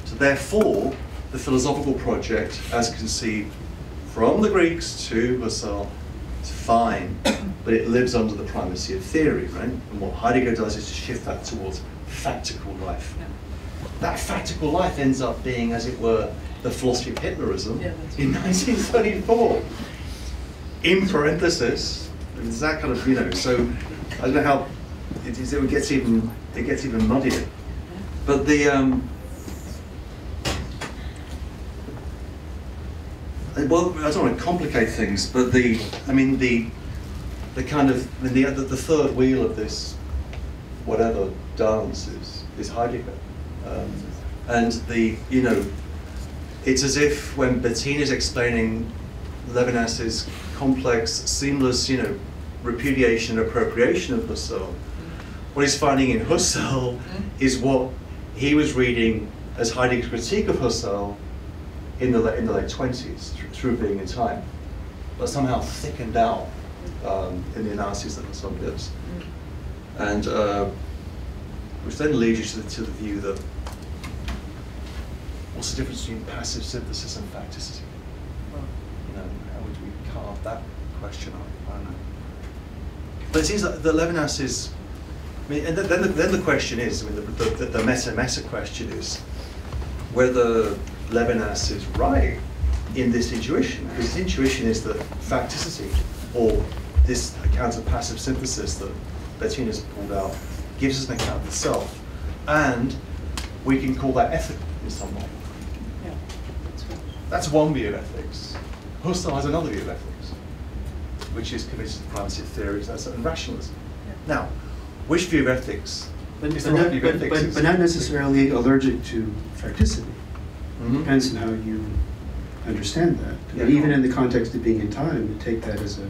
So therefore, the philosophical project, as conceived from the Greeks to Husserl, is fine, but it lives under the primacy of theory, right? And what Heidegger does is to shift that towards factical life that factical life ends up being, as it were, the philosophy of Hitlerism Yeah, in 1934. In parenthesis, it's that kind of you know. So I don't know how it, is, it gets even it gets even muddier. But the um, well, I don't want to complicate things, but the I mean the the kind of I mean, the, the the third wheel of this whatever dance is is Heidegger. Um, and the, you know, it's as if when Bettina is explaining Levinas's complex, seamless, you know, repudiation and appropriation of Husserl, what he's finding in Husserl is what he was reading as Heidegger's critique of Husserl in the, in the late 20s, through, Being in Time, but somehow thickened out um, in the analyses that Husserl gives. And uh, which then leads you to the, to the view that what's the difference between passive synthesis and facticity? You know, how would we carve that question up? I don't know. But it seems that the Levinas is, I mean, and then the, then the question is, I mean, the, the, the meta-meta question is whether Levinas is right in this intuition, because his intuition is that facticity, or this account of passive synthesis that Bettina's pulled out, gives us an account of the self, and we can call that ethical in some way. Yeah, that's right. That's one view of ethics. Husserl has another view of ethics, which is committed to primacy of theories and rationalism. Now, which ethics But, but not, but, but, not necessarily allergic to facticity. Mhm. Depends on how you understand that. Yeah. even in the context of being in time, you take that as a,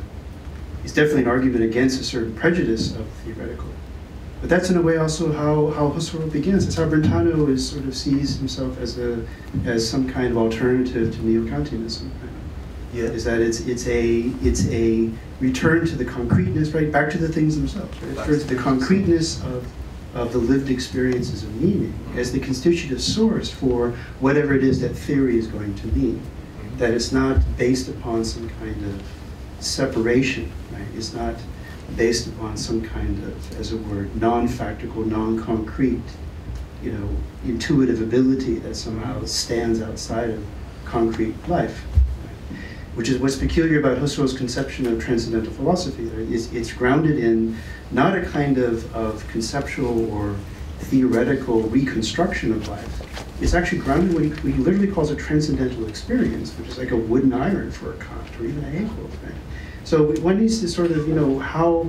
it's definitely an argument against a certain prejudice of theoretical. But that's in a way also how, how Husserl begins. That's how Brentano is sort of sees himself as a as some kind of alternative to neo-Kantianism. Yeah. Is that it's it's a it's a return to the concreteness, right? Back to the things themselves, right? Return to the the concreteness of of the lived experiences of meaning as the constitutive source for whatever it is that theory is going to mean. Mm-hmm. That it's not based upon some kind of separation, right? It's not based upon some kind of, as it were, non-factical, non-concrete, you know, intuitive ability that somehow stands outside of concrete life. Which is what's peculiar about Husserl's conception of transcendental philosophy. It's, it's grounded in not a kind of, of conceptual or theoretical reconstruction of life. It's actually grounded in what he, he literally calls a transcendental experience, which is like a wooden iron for a Kant or even a Hegel. Right? So one needs to sort of, you know, how,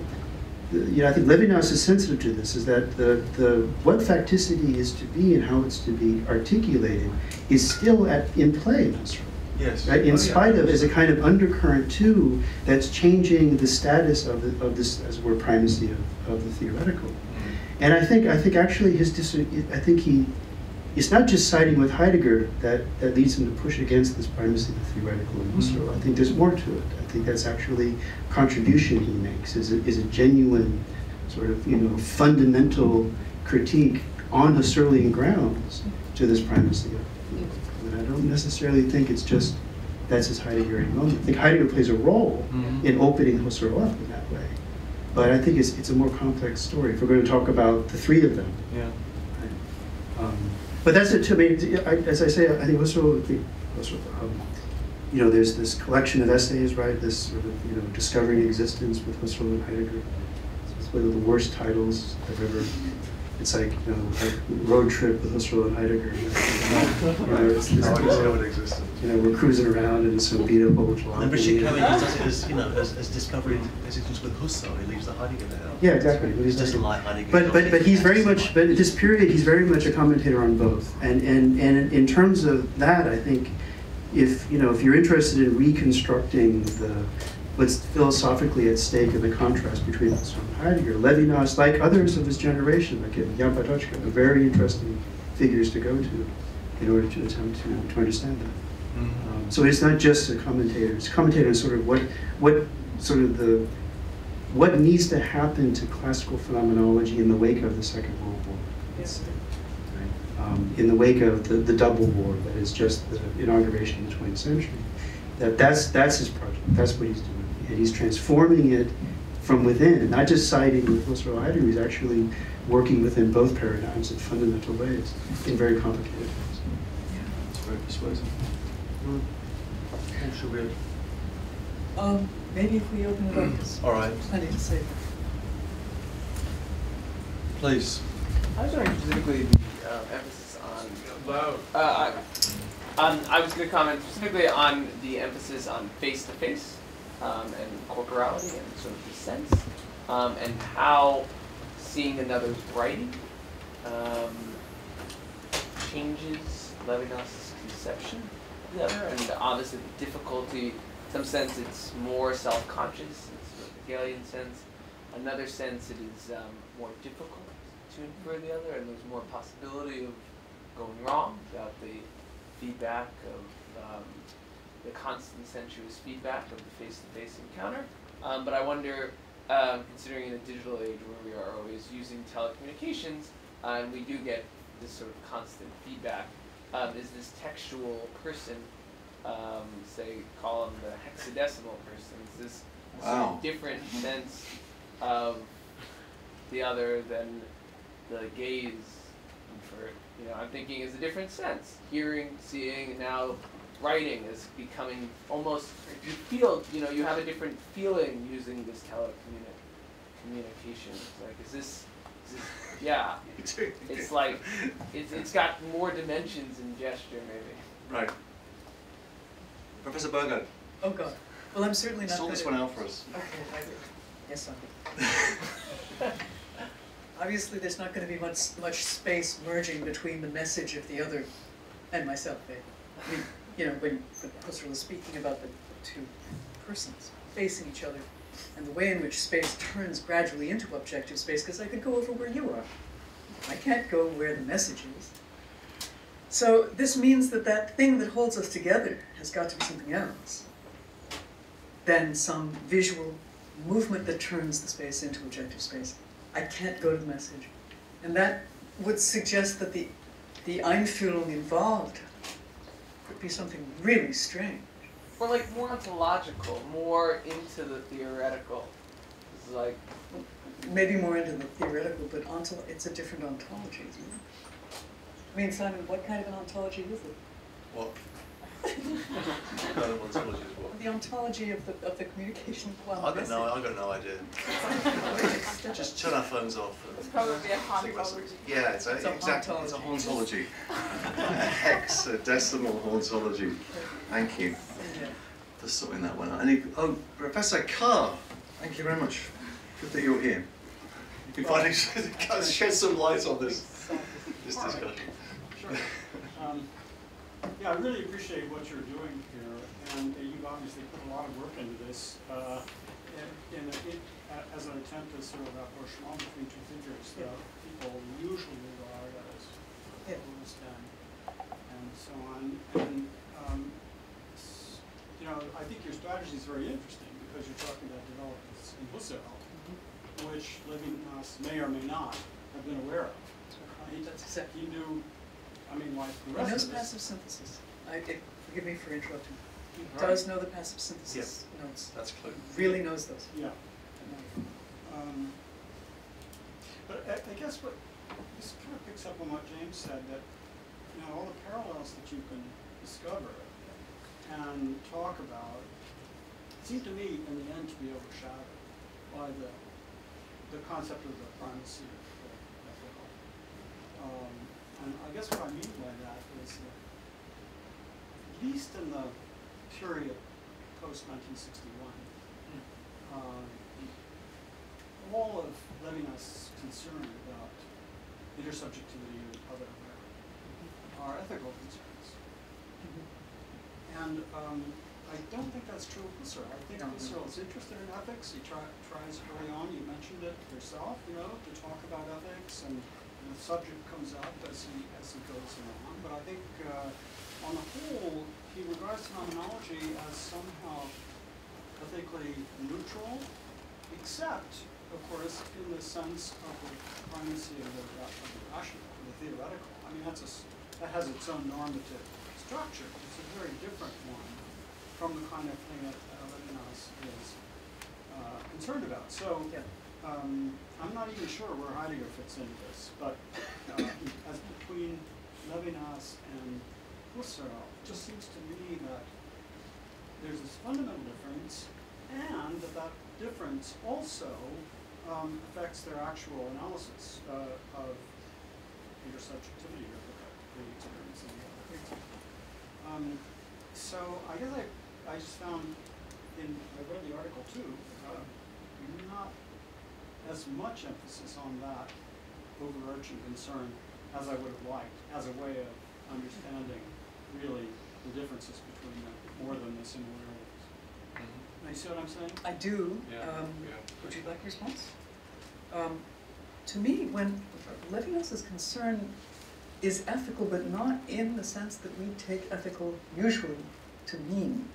you know, I think Levinas is sensitive to this, is that the, the, what facticity is to be and how it's to be articulated is still at, in play in Husserl. Yes. Right? Oh, In yeah. spite of, is a kind of undercurrent too, that's changing the status of, the, of this, as it were, primacy of, of the theoretical. Mm-hmm. And I think, I think actually his, dis- I think he, it's not just siding with Heidegger that, that leads him to push against this primacy of the theoretical in Husserl. Mm-hmm. I think there's more to it. I think that's actually contribution he makes, is a, is a genuine sort of, you know, fundamental critique on Husserlian grounds to this primacy of don't necessarily think it's just that's his Heideggerian moment. I think Heidegger plays a role Mhm. in opening Husserl up in that way. But I think it's, it's a more complex story if we're going to talk about the three of them. Yeah. Um, but that's it mean, I, as I say, I think Husserl, the, Husserl um, you know, there's this collection of essays, right? This sort of, you know, discovering existence with Husserl and Heidegger. It's one of the worst titles I've ever it's like, you know, like road trip with Husserl and Heidegger. You know, it's, it's, Oh, I didn't know you know, we're cruising around in some beat up old jalopy. And Bashir Cohen just does it as, you know, as, as discovering existence with Husserl, he leaves the Heidegger there. Yeah, exactly. He doesn't like Heidegger. But, but, but he's very much, but at this period, he's very much a commentator on both. And, and, and in terms of that, I think if, you know, if you're interested in reconstructing the, what's philosophically at stake in the contrast between Husserl and Heidegger, Levinas, like others of his generation, like Jan Patočka, are very interesting figures to go to in order to attempt to, to understand that. Mhm. Um, so it's not just a commentator. It's a commentator on sort of what, what sort of the, what needs to happen to classical phenomenology in the wake of the Second World War. let's say, right? Um, in the wake of the, the double war that is just the inauguration of the 20th century. That, that's, that's his project. That's what he's doing. And he's transforming it from within, not just siding with Husserl Heidegger, he's actually working within both paradigms in fundamental ways, in very complicated ways. Yeah. It's very persuasive. Mm. Well, Should we, Um, maybe if we open it up, 'cause All right. there's plenty to say. Please. I was wondering specifically the um, emphasis on. Uh, I, um, I was going to comment specifically on the emphasis on face to face and corporality and sort of the sense, um, and how seeing another's writing um, changes Levinas's conception of the other, and obviously the difficulty. In some sense, it's more self-conscious. It's the Hegelian sense. Another sense, it is um, more difficult to infer the other, and there's more possibility of going wrong without the feedback of um, the constant sensuous feedback of the face-to-face encounter. Um, but I wonder, um, considering in a digital age where we are always using telecommunications, uh, and we do get this sort of constant feedback, um, is this textual person, um, say, call him the hexadecimal person, is this a sort of different sense of the other than the gaze for you know I'm thinking is a different sense. Hearing, seeing, and now writing is becoming almost you feel you know you have a different feeling using this telecommunication. Communication. It's like is this, is this yeah. It's like it's it's got more dimensions in gesture maybe. Right. Professor Bergo, Oh, God. Well, I'm certainly not sort good this one out for us. Okay, I will. Yes, I will. Obviously, there's not going to be much, much space merging between the message of the other and myself. eh? You know, when when Husserl was speaking about the two persons facing each other and the way in which space turns gradually into objective space, because I could go over where you are. I can't go where the message is. So this means that that thing that holds us together has got to be something else than some visual movement that turns the space into objective space. I can't go to the message. And that would suggest that the, the Einfühlung involved could be something really strange. Or like more ontological, more into the theoretical. It's like Maybe more into the theoretical, but ontol- it's a different ontology, isn't it? I mean, Simon, what kind of an ontology is it? what? Kind of ontology is what? The ontology of the, of the communication quantum I got no, I got no idea. Just turn our phones off. It's probably a think hauntology. Yeah, it's a, It's a exactly. It's a Ontology. hauntology. a hexadecimal hauntology. Thank you Yeah. for sorting that one out. Any, oh, Professor Carr, thank you very much. Good that you're here. You can finally shed some light on this, this discussion. Sure. Yeah, I really appreciate what you're doing here, and uh, you've obviously put a lot of work into this, uh, in, in, it- a- as an attempt to sort of rapprochement between two thinkers that people usually regard as Yeah. and, and so on. And, um, you know, I think your strategy is very interesting, because you're talking about developments in Husserl, which Levinas may or may not have been aware of. He- That's exactly- He knew, I mean, like the He rest knows of us. passive synthesis. I, it, forgive me for interrupting. He Right. does know the passive synthesis notes. That's clear. Really knows those. Yeah. Um, But I, I guess what, this kind of picks up on what James said, that, you know, all the parallels that you can discover and talk about seem to me, in the end, to be overshadowed by the, the concept of the primacy of the ethical. Um, and I guess what I mean by that is that at least in the period post nineteen sixty-one, um, all of Levinas' concern about intersubjectivity and other are ethical concerns. And um, I don't think that's true of Husserl. I think. Husserl is interested in ethics. He try, tries early on, you mentioned it yourself, you know, to talk about ethics, and the subject comes up as he, as he goes along. But I think uh, on the whole, he regards phenomenology as somehow ethically neutral, except, of course, in the sense of the primacy of the, of the rational, the theoretical. I mean, that's a, that has its own normative structure. It's a very different one from the kind of thing that Levinas is uh, concerned about. So, Yeah. Um, I'm not even sure where Heidegger fits into this, but uh, as between Levinas and Husserl, it just seems to me that there's this fundamental difference, and that that difference also um, affects their actual analysis uh, of intersubjectivity or the, experience of the other. Um, so I guess I, I just found in, I read the article too, uh, not as much emphasis on that overarching concern as I would have liked, as a way of understanding really the differences between them, more than the similarities. You see what I'm saying? I do. Yeah, Um, yeah. Would you like a response? Um, to me, when Levinas's concern is ethical, but not in the sense that we take ethical usually to mean.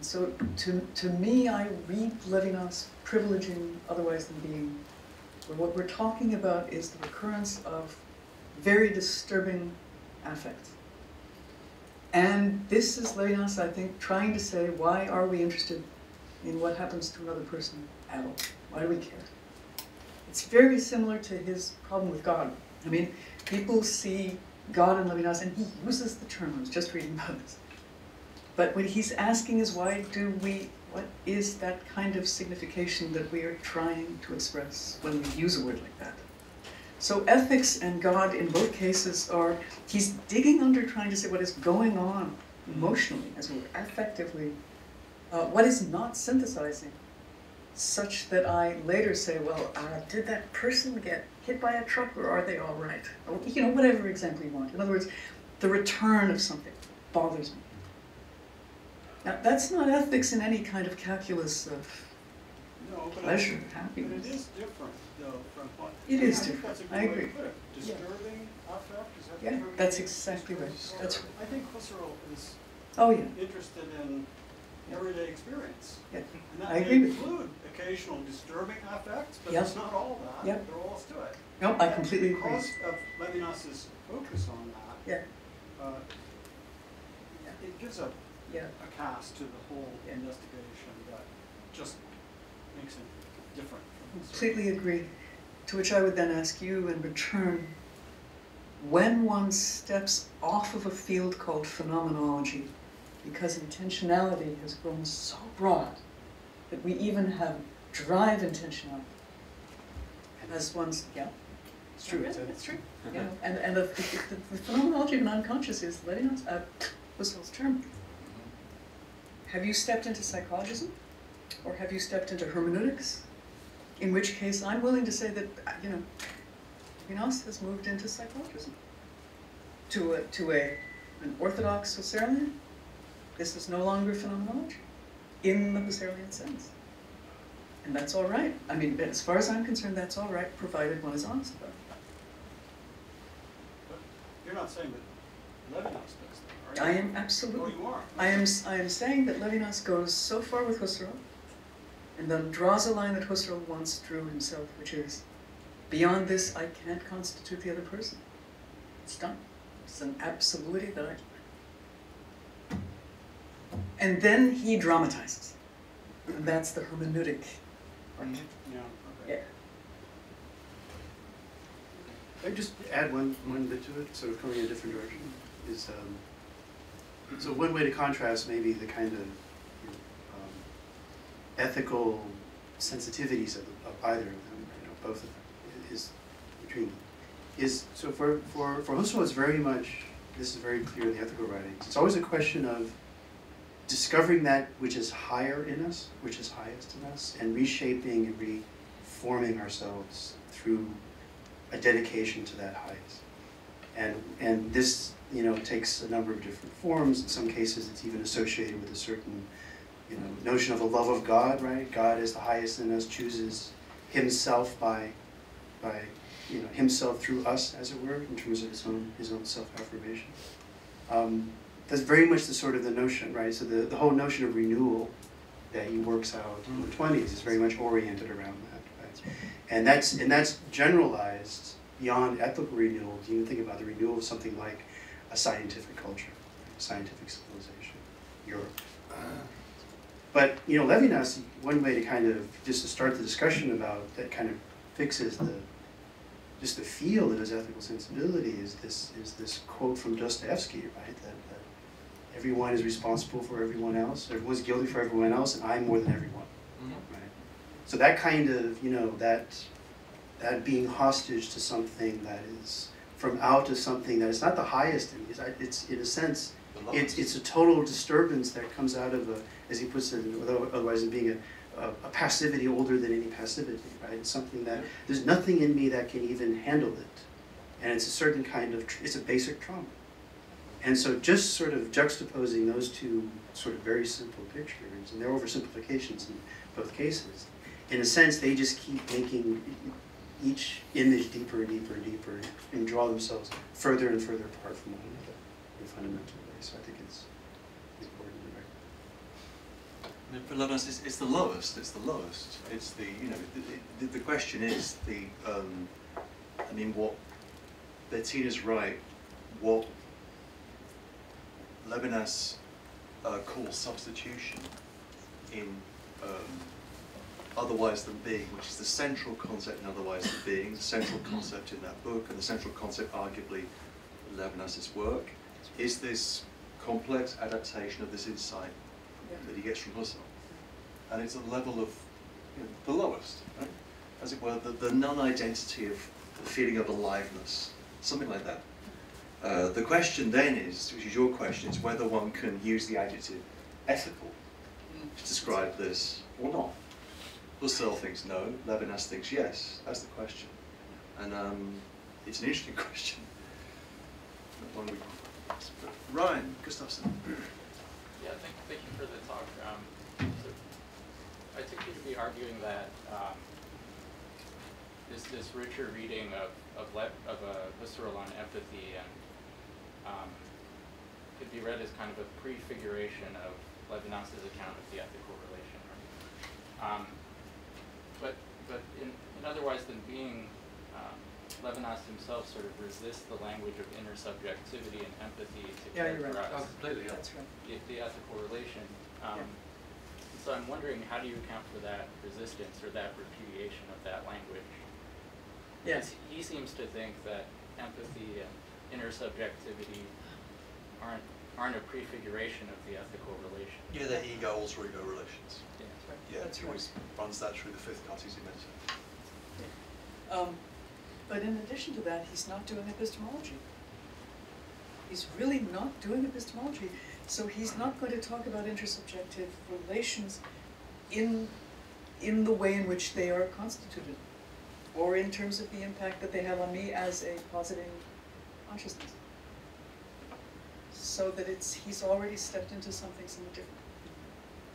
So to, to me, I read Levinas privileging otherwise than being, where what we're talking about is the recurrence of very disturbing affect. And this is Levinas, I think, trying to say, why are we interested in what happens to another person at all? Why do we care? It's very similar to his problem with God. I mean, people see God in Levinas, and he uses the term, I was just reading about this. But what he's asking is, why do we, what is that kind of signification that we are trying to express when we use a word like that? So ethics and God in both cases are, he's digging under trying to say what is going on emotionally, as we're affectively, uh, what is not synthesizing, such that I later say, well, uh, did that person get hit by a truck or are they all right? Or, you know, whatever example you want. In other words, the return of something bothers me. Now, that's not ethics in any kind of calculus of No, but pleasure, it, but happiness. it is different though from what. It is I different. that's a good I way to agree. put it. Disturbing affect, is that Yeah, that's exactly right. That's affect. I think Husserl is Oh, yeah, interested in everyday experience. yeah. And that I may agree include occasional disturbing affects, but Yep. it's not all that. Yep. There are all to it. No, I And completely agree. Because of Levinas's focus on that, Yeah, uh, it gives a, yeah. a cast to the whole investigation that just makes it different from Completely agree. To which I would then ask you in return, when one steps off of a field called phenomenology, because intentionality has grown so broad that we even have drive intentionality as one's, yeah, It's true. Really, It's a- it's true. You know, and, and the, the, the phenomenology of non-conscious is Levin's, uh, Husserl's term. Have you stepped into psychologism? Or have you stepped into hermeneutics? In which case, I'm willing to say that, uh, you know, Levinas has moved into psychologism. To a, to a, an orthodox Husserlian, this is no longer phenomenology, in the Husserlian sense. And that's all right. I mean, as far as I'm concerned, that's all right, provided one is honest about it. But you're not saying that Levinas I am absolutely. Oh, you are? I am, I am saying that Levinas goes so far with Husserl, and then draws a line that Husserl once drew himself, which is, beyond this, I can't constitute the other person. It's done. It's an absolutity that I. And then he dramatizes, and that's the hermeneutic part. Yeah, Yeah. I'd just add one, one bit to it, sort of coming in a different direction, is, um, so one way to contrast maybe the kind of you know, um, ethical sensitivities of, of either of them, you know, both of them, is between is, so for, for, for Husserl, it's very much, this is very clear in the ethical writings, it's always a question of discovering that which is higher in us, which is highest in us, and reshaping and reforming ourselves through a dedication to that highest. And, and this, you know, takes a number of different forms. In some cases, it's even associated with a certain, you know, notion of a love of God, right? God is the highest in us, chooses himself by, by, you know, himself through us, as it were, in terms of his own, his own self-affirmation. Um, that's very much the sort of the notion, right? So the, the whole notion of renewal that he works out in the 20s is very much oriented around that, right? And that's, and that's generalized beyond ethical renewal. Do You think about the renewal of something like a scientific culture, a scientific civilization, Europe. Uh. But, you know, Levinas, one way to kind of, just to start the discussion about that kind of fixes the, just the feel of his ethical sensibility is this, is this quote from Dostoevsky, right? That, that everyone is responsible for everyone else, everyone's guilty for everyone else, and I'm more than everyone, mm-hmm. right? So that kind of, you know, that, that being hostage to something that is from out to something that is not the highest in me, it's, it's in a sense, it's, it's a total disturbance that comes out of a, as he puts it, otherwise it being a, a, a passivity older than any passivity, right? It's something that, there's nothing in me that can even handle it. And it's a certain kind of, it's a basic trauma. And so just sort of juxtaposing those two sort of very simple pictures, and they're oversimplifications in both cases, in a sense, they just keep making each image deeper and deeper and deeper and draw themselves further and further apart from one another in a fundamental ways. So I think it's important. Right? I mean, for Levinas, it's, it's the lowest. It's the lowest. It's the you know the, the, the question is the um, I mean what Bettina's right. What Levinas uh, calls substitution in um, otherwise than being, which is the central concept in otherwise than being, the central concept in that book, and the central concept arguably in Levinas's work, is this complex adaptation of this insight that he gets from Husserl. And it's a level of you know, the lowest, right? as it were, the, the non-identity of the feeling of aliveness, something like that. Uh, the question then is, which is your question, is whether one can use the adjective ethical to describe this or not. Husserl thinks no, Levinas thinks yes. That's the question. And um, it's an interesting question. One Ryan Gustafsson. Yeah, thank, thank you for the talk. Um, so I took you to be arguing that um, this, this richer reading of, of, Le- of uh, Husserl on empathy and um, could be read as kind of a prefiguration of Levinas's account of the ethical relation. Right? But but in, in otherwise than being, um, Levinas himself sort of resists the language of intersubjectivity and empathy to Yeah, you're right. Oh, completely, yeah. That's right. the, the ethical relation. Um, So I'm wondering, how do you account for that resistance or that repudiation of that language? Yes. 'Cause He seems to think that empathy and intersubjectivity aren't, aren't a prefiguration of the ethical relation. Yeah, they're ego alter ego relations. Yeah. He always runs that through the fifth Cartesian metaphor. Um, but in addition to that, he's not doing epistemology. He's really not doing epistemology, so he's not going to talk about intersubjective relations in, in the way in which they are constituted, or in terms of the impact that they have on me as a positing consciousness. So that it's, he's already stepped into something somewhat different.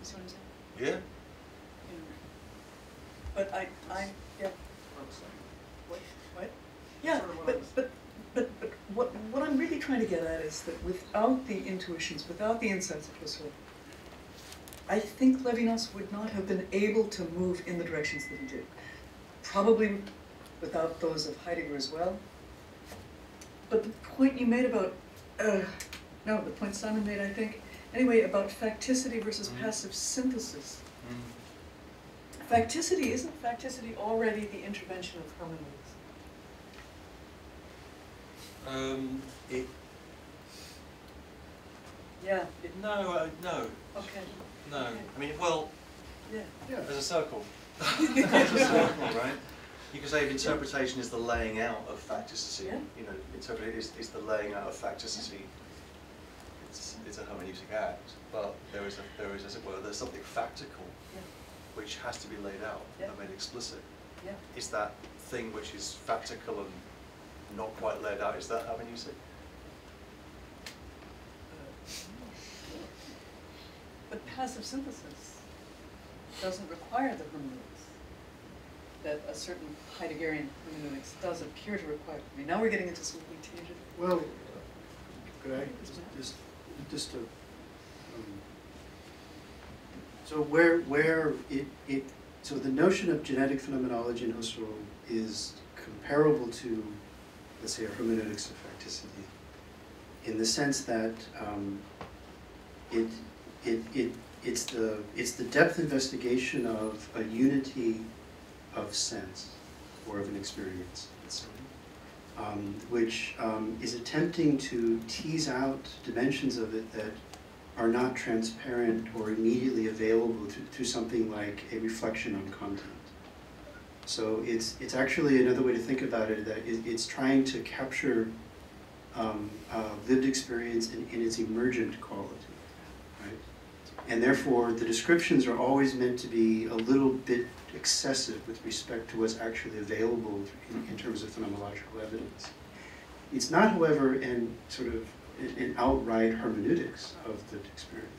You see what I'm saying? Yeah. But I, I, yeah. What, what? Yeah, Sort of what but, but, but, but what, what I'm really trying to get at is that without the intuitions, without the insights of Husserl, I think Levinas would not have been able to move in the directions that he did. Probably without those of Heidegger as well. But the point you made about, uh, no, the point Simon made, I think, anyway, about facticity versus Mhm. passive synthesis. Facticity, isn't facticity already the intervention of hermeneutics? Um, it, Yeah, it, no, uh, no, okay, no. I mean, well, yeah. there's a circle. There's a circle, right? You could say interpretation is the laying out of facticity. Yeah. You know, interpretation is, is the laying out of facticity. It's, it's a hermeneutic act, but there is a, there is, as it were, there's something factical Yeah. Which has to be laid out Yeah. and made explicit. Yeah. Is that thing which is factical and not quite laid out, is that hermeneutic? Uh, but passive synthesis doesn't require the hermeneutics that a certain Heideggerian hermeneutics does appear to require. I mean, now we're getting into some really tangent. Well, could I, Yes, ma'am. just, just to, so where, where it, it, so the notion of genetic phenomenology in Husserl is comparable to, let's say, hermeneutics of facticity, in the sense that, um, it, it, it, it's the, it's the depth investigation of a unity of sense, or of an experience, um, which um, is attempting to tease out dimensions of it that are not transparent or immediately available through, through something like a reflection on content. So it's, it's actually another way to think about it, that it, it's trying to capture um, uh, lived experience in, in its emergent quality, right? And therefore, the descriptions are always meant to be a little bit excessive with respect to what's actually available in, in terms of phenomenological evidence. It's not, however, an sort of an- outright hermeneutics of the experience.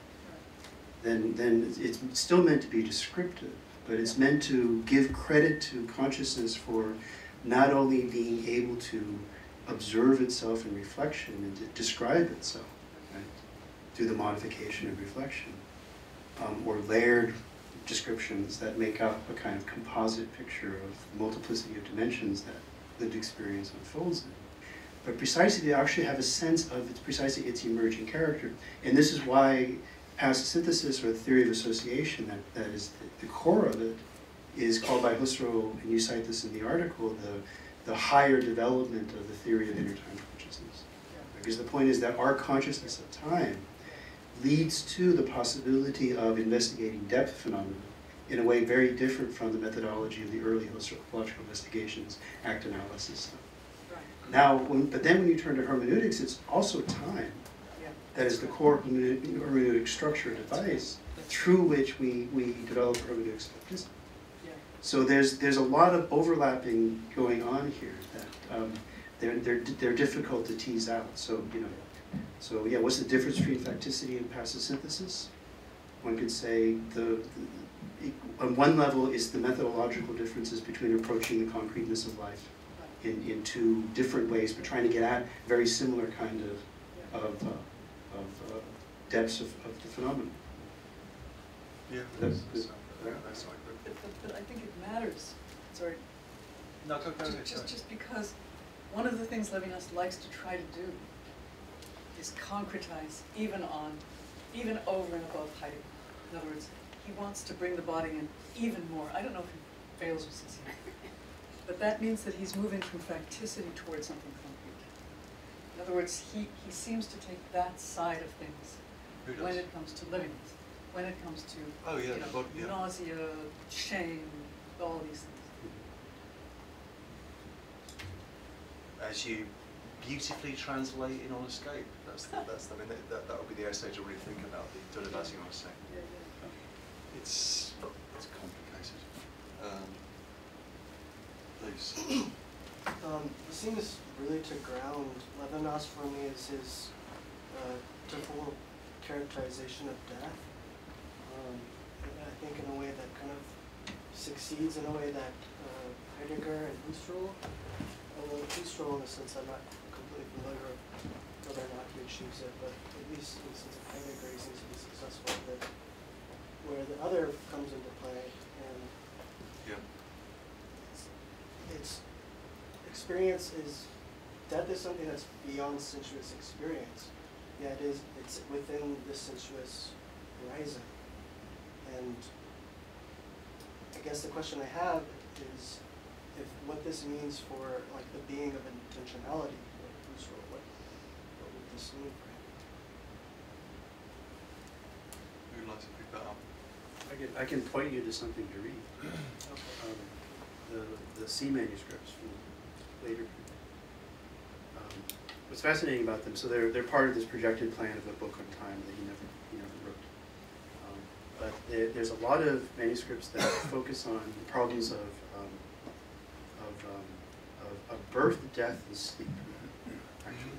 Then, then it's still meant to be descriptive, but it's meant to give credit to consciousness for not only being able to observe itself in reflection and to describe itself, right, through the modification of reflection, um, or layered descriptions that make up a kind of composite picture of multiplicity of dimensions that lived experience unfolds in. But precisely, they actually have a sense of its precisely its emerging character, and this is why passive synthesis or the theory of association that, that is the, the core of it is called by Husserl, and you cite this in the article, the, the higher development of the theory of inner-time consciousness. Because the point is that our consciousness of time leads to the possibility of investigating depth phenomena in a way very different from the methodology of the early Husserl Logical investigations, act analysis. Now, when, but then when you turn to hermeneutics, it's also time. Yeah. That is the core hermeneutic, structure device through which we, we develop hermeneutics. Yeah. So there's, there's a lot of overlapping going on here that um, they're, they're, they're difficult to tease out. So, you know, so yeah, what's the difference between facticity and passive synthesis? One could say the, the, on one level is the methodological differences between approaching the concreteness of life in, in two different ways, but trying to get at very similar kind of, of, uh, of uh, depths of, of the phenomenon. Yeah, That's that's, good. that's right. But, but, but I think it matters. Sorry, No, go, go Ju- ahead, Just, sorry. just because one of the things Levinas likes to try to do is concretize even on, even over and above Heidegger. In other words, he wants to bring the body in even more. I don't know if he fails or succeeds. But that means that he's moving from facticity towards something concrete. In other words, he, he seems to take that side of things when it comes to living, when it comes to, Oh, yeah, you know, yeah. nausea, shame, all these things. As you beautifully translate in On Escape, that's, the, that's, the, I mean, that- that, would be the essay to really think about the Derivation essay. Yeah, yeah. It's, it's complicated. Um, please. Um, it seems really to ground Levinas for me is his uh, typical characterization of death. Um, I think in a way that kind of succeeds in a way that uh, Heidegger and Husserl, although Husserl in the sense I'm not completely familiar with whether or not he achieves it, but at least in the sense of Heidegger he seems to be successful with it. Where the other comes into play and Yeah. it's, it's experience is death is something that's beyond sensuous experience. Yeah, it is. It's within the sensuous horizon, and I guess the question I have is if what this means for like the being of intentionality, like Husserl, what what would this mean for him? Who would like to pick that up? I can, I can point you to something to read. Okay. Um, the, the C manuscripts from later. Um, what's fascinating about them, so they're, they're part of this projected plan of a book on time that he never, he never wrote. Um, but there, there's a lot of manuscripts that focus on the problems of, um, of, um, of, of birth, death, and sleep, actually.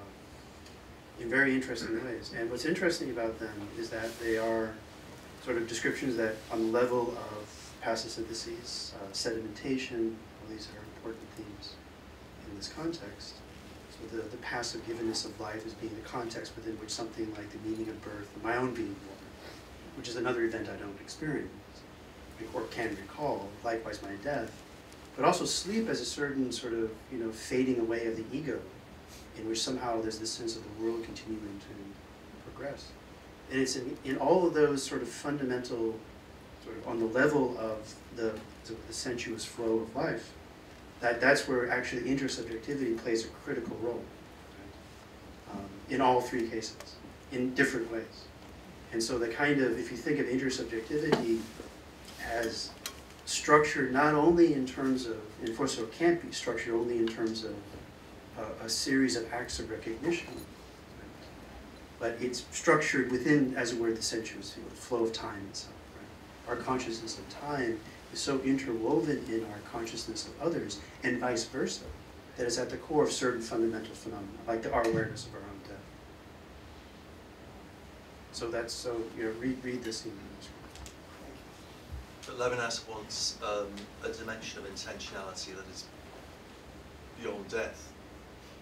Um, in very interesting ways. And what's interesting about them is that they are sort of descriptions that on the level of passive synthesis, uh, sedimentation, all these are important themes in this context. So the, the passive givenness of life as being the context within which something like the meaning of birth my own being born, which is another event I don't experience or can recall, likewise my death, but also sleep as a certain sort of, you know, fading away of the ego, in which somehow there's this sense of the world continuing to progress. And it's in, in all of those sort of fundamental, sort of on the level of the, the, sensuous flow of life, that, that's where actually intersubjectivity plays a critical role um, in all three cases, in different ways. And so the kind of, if you think of intersubjectivity as structured not only in terms of, and for so it can't be structured only in terms of a, a series of acts of recognition, but it's structured within, as it were, the sensuous flow of time itself. Right? Our consciousness of time is so interwoven in our consciousness of others, and vice versa, that it's at the core of certain fundamental phenomena, like the, our awareness of our own death. So that's so you know read read this in But Levinas wants um, a dimension of intentionality that is beyond death,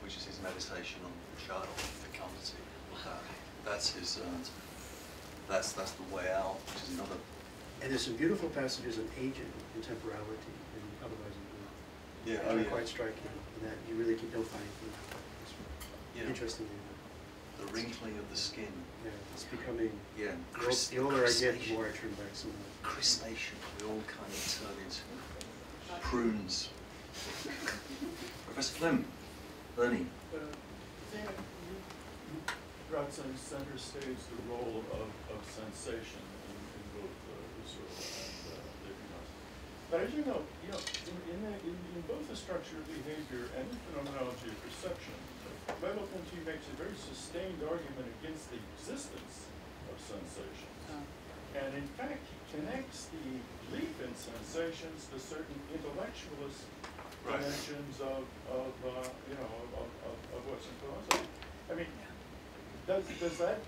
which is his meditation on the child fecundity. Uh, that's his. Uh, that's that's the way out, which is another. And there's some beautiful passages on aging and temporality and otherwise in the Yeah, which oh, are yeah. quite striking, and that you really don't find anything Yeah. interesting. The wrinkling of the skin. Yeah, it's becoming. Yeah. The the older I get, the more I turn back some of that. Crispation. We all kind of turn into prunes. Professor Flynn, Bernie. Uh, Dana, you you brought some center stage the role of, of sensation in, in both uh, Husserl and uh, Levinas. But as you know, you know, in, in, in, in both the structure of behavior and the phenomenology of perception, Merleau-Ponty makes a very sustained argument against the existence of sensation. And in fact, he connects the belief in sensations to certain intellectualist Right. dimensions of, of uh, you know, of, of, of Western philosophy. I mean, does, does that,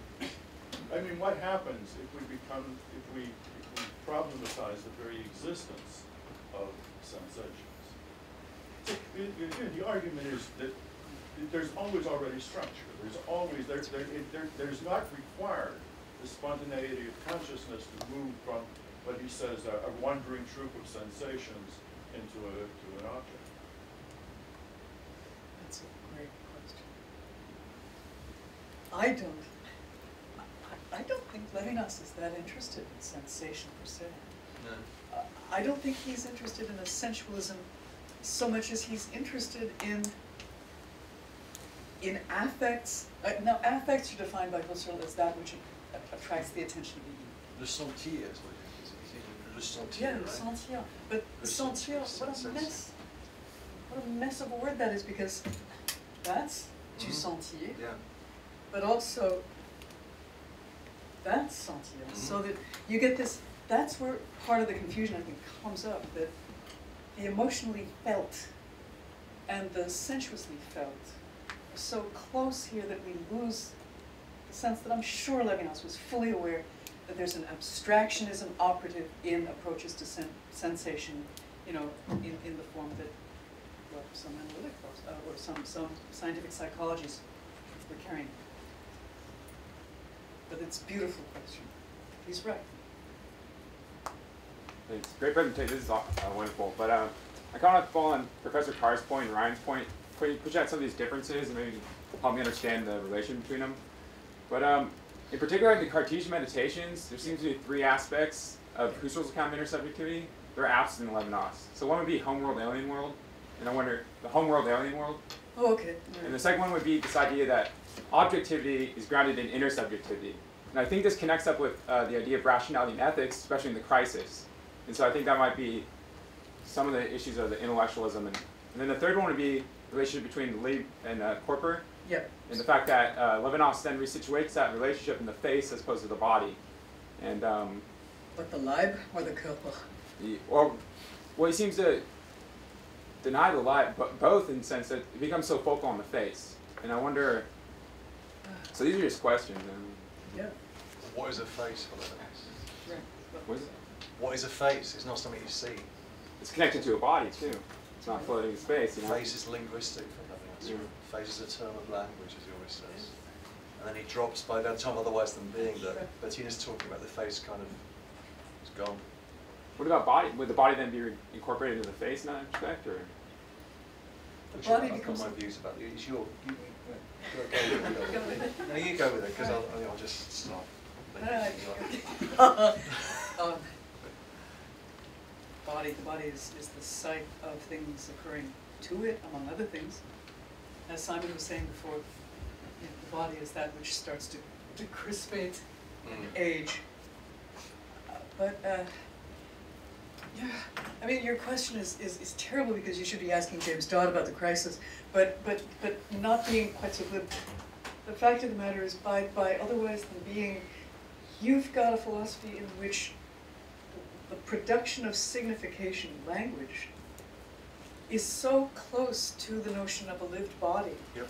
I mean, what happens if we become, if we, if we problematize the very existence of sensations? So, the, the, the argument is that there's always already structure. There's always, there, there, it, there, there's not required the spontaneity of consciousness to move from what he says, a, a wandering troop of sensations into a, to an object. That's a great question. I don't, I, I don't think Levinas is that interested in sensation per se. No. I don't think he's interested in essentialism so much as he's interested in in affects. Uh, now, affects are defined by Husserl as that which attracts the attention of the. Le sentir is what it is. Is le sentir, Yeah, le right? sentir. But Le sentir, sen- what a mess. What a mess of a word that is because that's tu Mhm. sentir, Yeah. but also that's sentir. So Mhm. that you get this, that's where part of the confusion I think comes up, that the emotionally felt and the sensuously felt are so close here that we lose the sense that I'm sure Levinas was fully aware that there's an abstractionism operative in approaches to sen- sensation, you know, in, in the form that what some analytic folks, uh, or some, some scientific psychologists were carrying. But it's a beautiful question. He's right. Thanks. Great presentation. This is uh, wonderful. But uh, I kind of fall on Professor Carr's point and Ryan's point, push out some of these differences and maybe help me understand the relation between them. But um, in particular, in the Cartesian meditations, there seems to be three aspects of Husserl's account of intersubjectivity. They're absent in Levinas. So one would be homeworld, alien world, and I wonder the homeworld, alien world. Oh, okay. And the second one would be this idea that objectivity is grounded in intersubjectivity. And I think this connects up with uh, the idea of rationality and ethics, especially in the crisis. And so I think that might be some of the issues of the intellectualism, and, and then the third one would be the relationship between Leib and uh, Körper, Yep. and the fact that uh, Levinas then resituates that relationship in the face as opposed to the body, and um, But the Leib or the Körper? he, or well, he seems to deny the lie, but both in the sense that it becomes so focal on the face, and I wonder. So these are just questions. Um, Yeah. What is a face for Levinas? Right. what is it? What is a face? It's not something you see. It's connected to a body too. It's not floating in space. You know. Face is linguistic for Levinas. Yeah. Face is a term of language, as he always says. And then he drops by that time otherwise than being that Bettina's talking about the face kind of is gone. What about body? Would the body then be re- incorporated into the face in that respect, or? The Sure, body I've got becomes my a- views about it. It's your. You, you, go, go with it. No, you go with it because I'll, I'll just stop. Body, the body is, is the site of things occurring to it, among other things. As Simon was saying before, you know, the body is that which starts to, to crispate and Mm. age. Uh, But, uh, yeah, I mean, your question is, is, is terrible because you should be asking James Dodd about the crisis, but, but, but not being quite so glib. The fact of the matter is, by, by otherwise than being, you've got a philosophy in which the production of signification language is so close to the notion of a lived body Yep.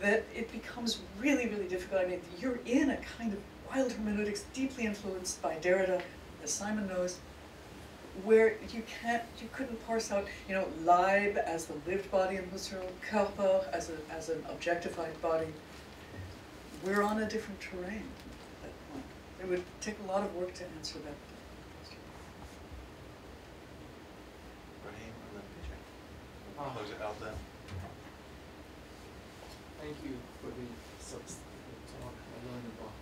that it becomes really, really difficult. I mean, you're in a kind of wild hermeneutics deeply influenced by Derrida, as Simon knows, where you can't, you couldn't parse out, you know, Leib as the lived body in Husserl, Körper as a, as an objectified body. We're on a different terrain at that point. It would take a lot of work to answer that. Raheem and then PJ. Close it out there. Thank you for the subs- the talk. I learned a lot.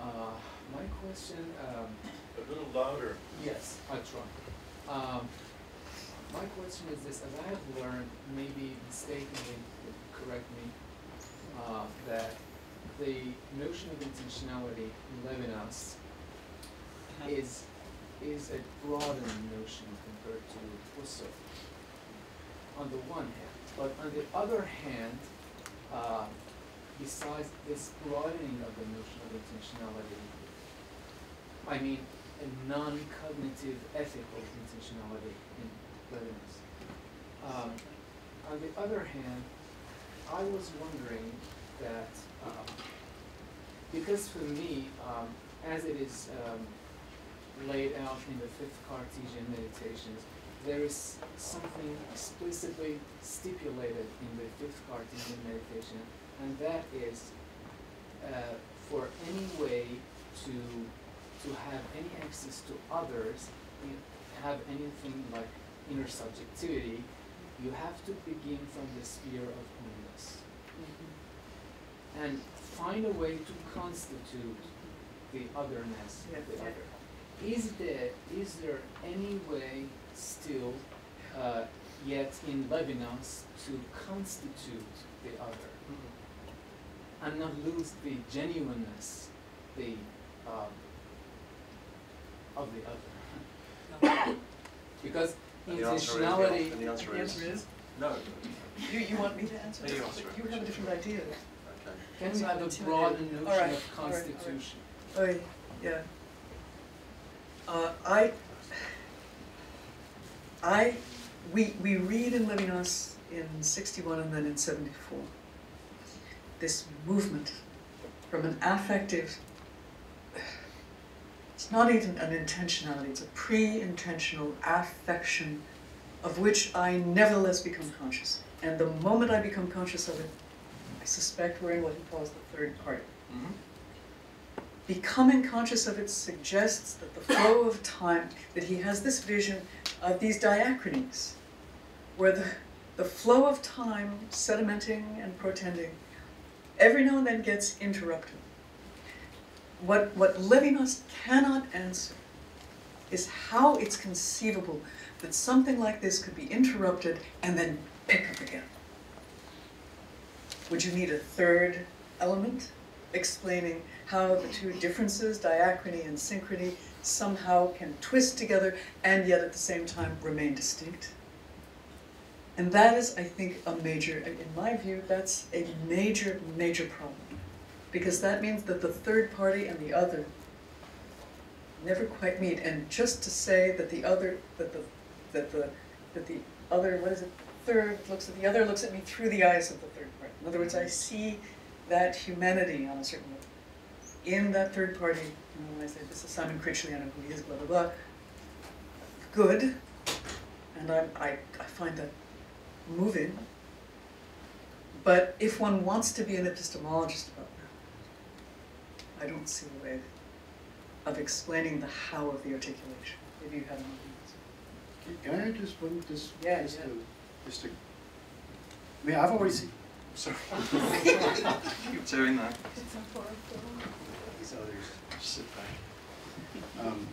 Uh, my question, um, A little louder. yes, I try. Um, my question is this: as I have learned, maybe mistakenly, correct me, uh, that the notion of intentionality in Levinas is is a broader notion compared to Husserl. On the one hand, but on the other hand, uh, besides this broadening of the notion of intentionality, I mean a non-cognitive ethical intentionality in Levinas. Um, on the other hand, I was wondering that um, because for me, um, as it is um, laid out in the fifth Cartesian meditations, there is something explicitly stipulated in the fifth Cartesian meditation, and that is uh, for any way to to have any access to others, have anything like inner subjectivity, you have to begin from the sphere of ownness. And find a way to constitute the otherness Yeah, of the other. Is there is there any way still uh, yet in Levinas to constitute the other and not lose the genuineness the um, of the other? because And the answer is- intentionality. The answer The is? answer is, No. you, you want me to answer? You answer. You have a different idea. Okay. Can we have a intimidated. broader All notion right, of all right, all right. constitution? Oh, yeah. Uh, I, I, we, we read in Levinas in sixty-one and then in seventy-four, this movement from an affective, it's not even an intentionality, it's a pre-intentional affection of which I nevertheless become conscious. And the moment I become conscious of it, I suspect we're in what he calls the third part mm-hmm. Becoming conscious of it suggests that the flow of time, that he has this vision of these diachronies, where the, the flow of time, sedimenting and protending, every now and then gets interrupted. What, what Levinas cannot answer is how it's conceivable that something like this could be interrupted and then pick up again. Would you need a third element explaining how the two differences, diachrony and synchrony, somehow can twist together and yet at the same time remain distinct. And that is, I think, a major, in my view, that's a major, major problem. Because that means that the third party and the other never quite meet. And just to say that the other, that the, that the, that the other, what is it, third looks at the other, looks at me through the eyes of the third party. In other words, I see that humanity on a certain. In that third party, you know, I say, this is Simon Critchley, I don't know who he is, blah, blah, blah. Good. And I, I, I find that moving. But if one wants to be an epistemologist about that, I don't see a way of explaining the how of the articulation. Maybe you have an answer. Can I just one, just, Yeah, just yeah. to, just to, I mean, I've already seen, sorry. Keep doing that. These others, sit. Um,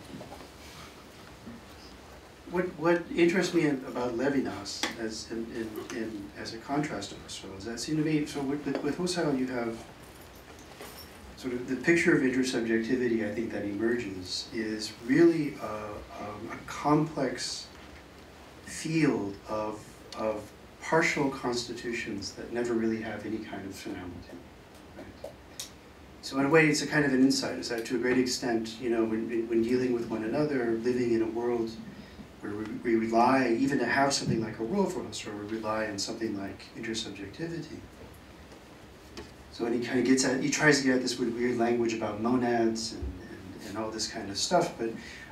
What, what interests me about Levinas as, in, in, in, as a contrast to Husserl is that seem to me, so with, with- Husserl you have sort of the picture of intersubjectivity I think that emerges is really a, um, a complex field of, of partial constitutions that never really have any kind of finality. So in a way, it's a kind of an insight, is that uh, to a great extent, you know, when, when dealing with one another, living in a world where we, rely, even to have something like a role for us, or we rely on something like intersubjectivity. So when he kind of gets at, he tries to get at this weird language about monads and, and, and all this kind of stuff, but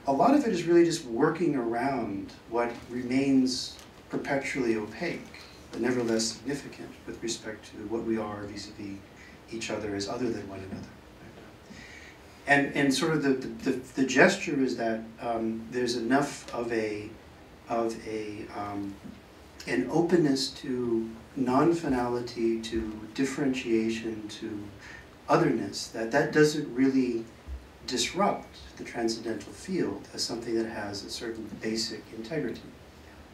a lot of it is really just working around what remains perpetually opaque, but nevertheless significant with respect to what we are vis-a-vis each other as other than one another. And, and sort of the, the, the gesture is that um, there's enough of a, of a, um, an openness to non-finality, to differentiation, to otherness, that that doesn't really disrupt the transcendental field as something that has a certain basic integrity,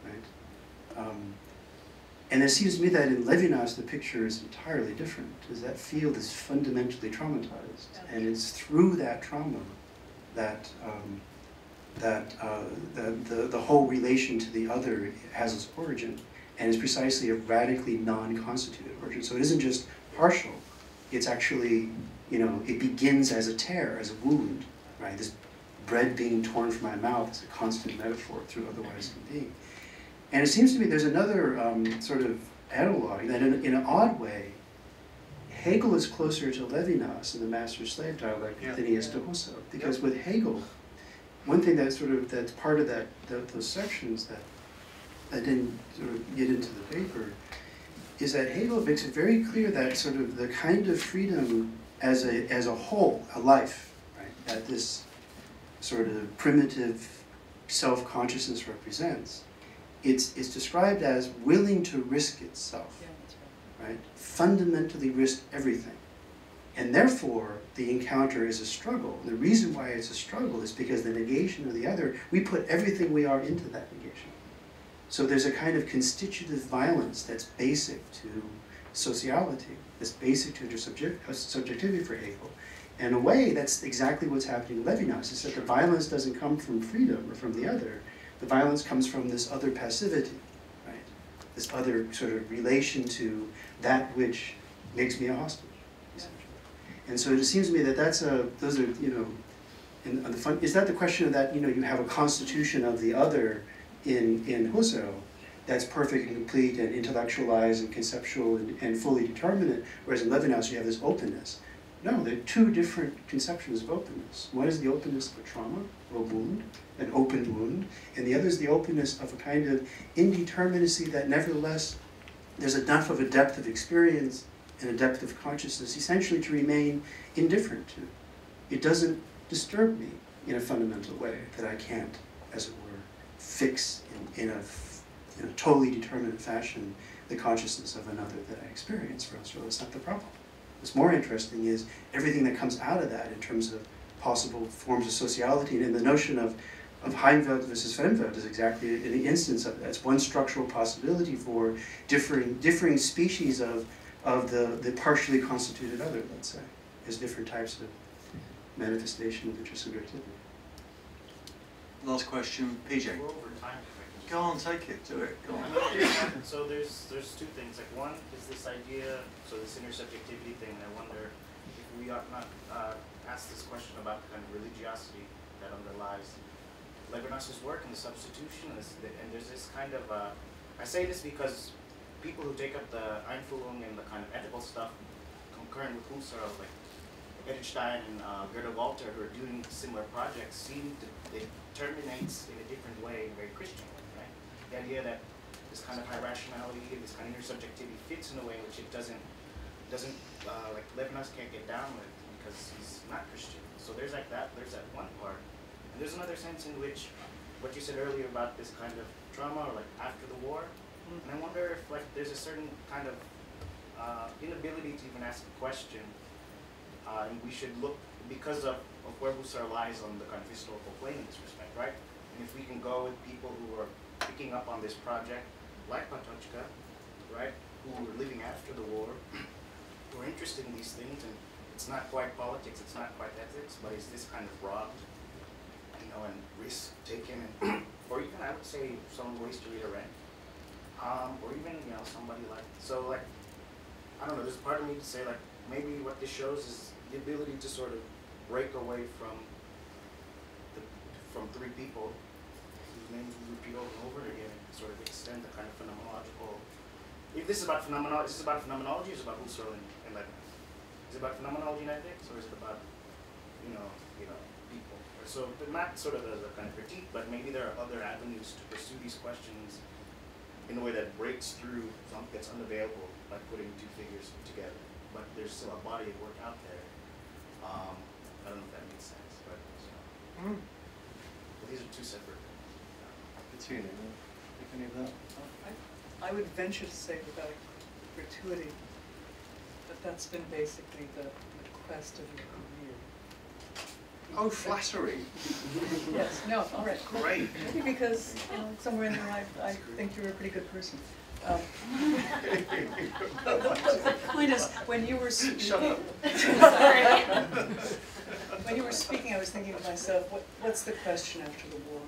right? Um, and it seems to me that in Levinas the picture is entirely different, is that field is fundamentally traumatized, and it's through that trauma that um, that uh, the, the the whole relation to the other has its origin, and is precisely a radically non-constituted origin. So it isn't just partial; it's actually, you know, it begins as a tear, as a wound, right? This bread being torn from my mouth is a constant metaphor through otherwise being. And it seems to me there's another um, sort of analog that, in, in an odd way, Hegel is closer to Levinas in the master-slave dialectic Yeah. than he is to Husserl. Because with Hegel, one thing that sort of that's part of that, that those sections that I didn't sort of get into the paper is that Hegel makes it very clear that sort of the kind of freedom as a as a whole, a life, right, that this sort of primitive self-consciousness represents, it's, it's described as willing to risk itself, right? Fundamentally risk everything. And therefore, the encounter is a struggle. The reason why it's a struggle is because the negation of the other, we put everything we are into that negation. So there's a kind of constitutive violence that's basic to sociality, that's basic to intersubject- uh, subjectivity for Hegel. And in a way, that's exactly what's happening in Levinas, is that the violence doesn't come from freedom or from the other. The violence comes from this other passivity, right? This other sort of relation to that which makes me a hostage, essentially. And so it seems to me that that's a, those are, you know, the fun, is that the question of that, you know, you have a constitution of the other in, in Husserl that's perfect and complete and intellectualized and conceptual and, and fully determinate, whereas in Levinas you have this openness. No, they're two different conceptions of openness. One is the openness of a trauma or a wound, an open wound, and the other is the openness of a kind of indeterminacy that nevertheless there's enough of a depth of experience and a depth of consciousness essentially to remain indifferent to. It doesn't disturb me in a fundamental way that I can't, as it were, fix in, in, a, in a totally determinate fashion the consciousness of another that I experience. For us, well, that's not the problem. What's more interesting is everything that comes out of that in terms of possible forms of sociality and the notion of, of Heimwelt versus Fremdwelt is exactly an instance of that. It's one structural possibility for differing, differing species of, of the, the partially constituted other, let's say, as different types of manifestation of intersubjectivity. last question, PJ. Go on, take it, do it, go on. So there's, there's two things, like one is this idea, so this intersubjectivity thing, I wonder if we ought not, uh, ask this question about the kind of religiosity that underlies Levinas's work and the substitution, and there's this kind of, uh, I say this because people who take up the Einfühlung and the kind of ethical stuff concurrent with Husserl, like Edith Stein and uh, Gerda Walther, who are doing similar projects, seem to, it terminates in a different way, very Christian way? The idea that this kind of high rationality and this kind of intersubjectivity fits in a way which it doesn't, doesn't, uh, like Levinas can't get down with because he's not Christian. So there's like that, there's that one part. And there's another sense in which, what you said earlier about this kind of trauma or like after the war, and I wonder if like there's a certain kind of uh, inability to even ask a question uh, and we should look because of, of where Husserl lies on the kind of historical plane in this respect, right? And if we can go with people who are picking up on this project, like Patočka, right, who were living after the war, who are interested in these things, and it's not quite politics, it's not quite ethics, but it's this kind of robbed, you know, and risk taken, and or even I would say some waits to rent, um, or even you know somebody like so like I don't know. There's part of me to say like maybe what this shows is the ability to sort of break away from the, from three people we repeat over and over again and sort of extend the kind of phenomenological. If this is about phenomenology, is this about phenomenology? Or is it about Husserl and, and Levinas? Is it about phenomenology and ethics, or is it about you know you know people? So not sort of as a kind of critique, but maybe there are other avenues to pursue these questions in a way that breaks through something that's unavailable by putting two figures together. But there's still a body of work out there. Um, I don't know if that makes sense, but so. But these are two separate. Bettina, think any of that? I, I would venture to say without gratuity that that's been basically the, the quest of your career. Oh, flattery. Yes, no, all right. Great. Maybe because, you know, somewhere in there I, I think you're a pretty good person. Um, the, the- the point is, when you were speaking. Shut up. Sorry. When you were speaking, I was thinking to myself, what, what's the question after the war?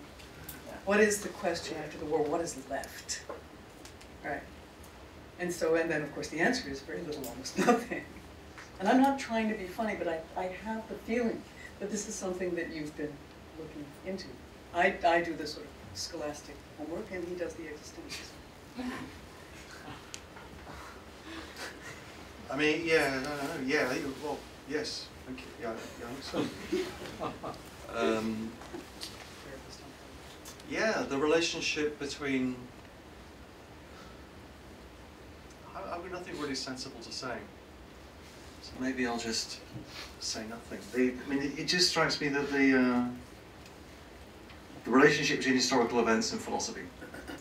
What is the question after the war? What is left? Right. And so, and then of course the answer is very little, almost nothing. And I'm not trying to be funny, but I, I have the feeling that this is something that you've been looking into. I, I do the sort of scholastic homework and he does the existentialism. I mean, yeah, no, no, no, yeah, well, yes, thank you, yeah, yeah, I think so. Um, yeah, the relationship between, I, I've got nothing really sensible to say. So maybe I'll just say nothing. The, I mean, it, it just strikes me that the, uh, the relationship between historical events and philosophy,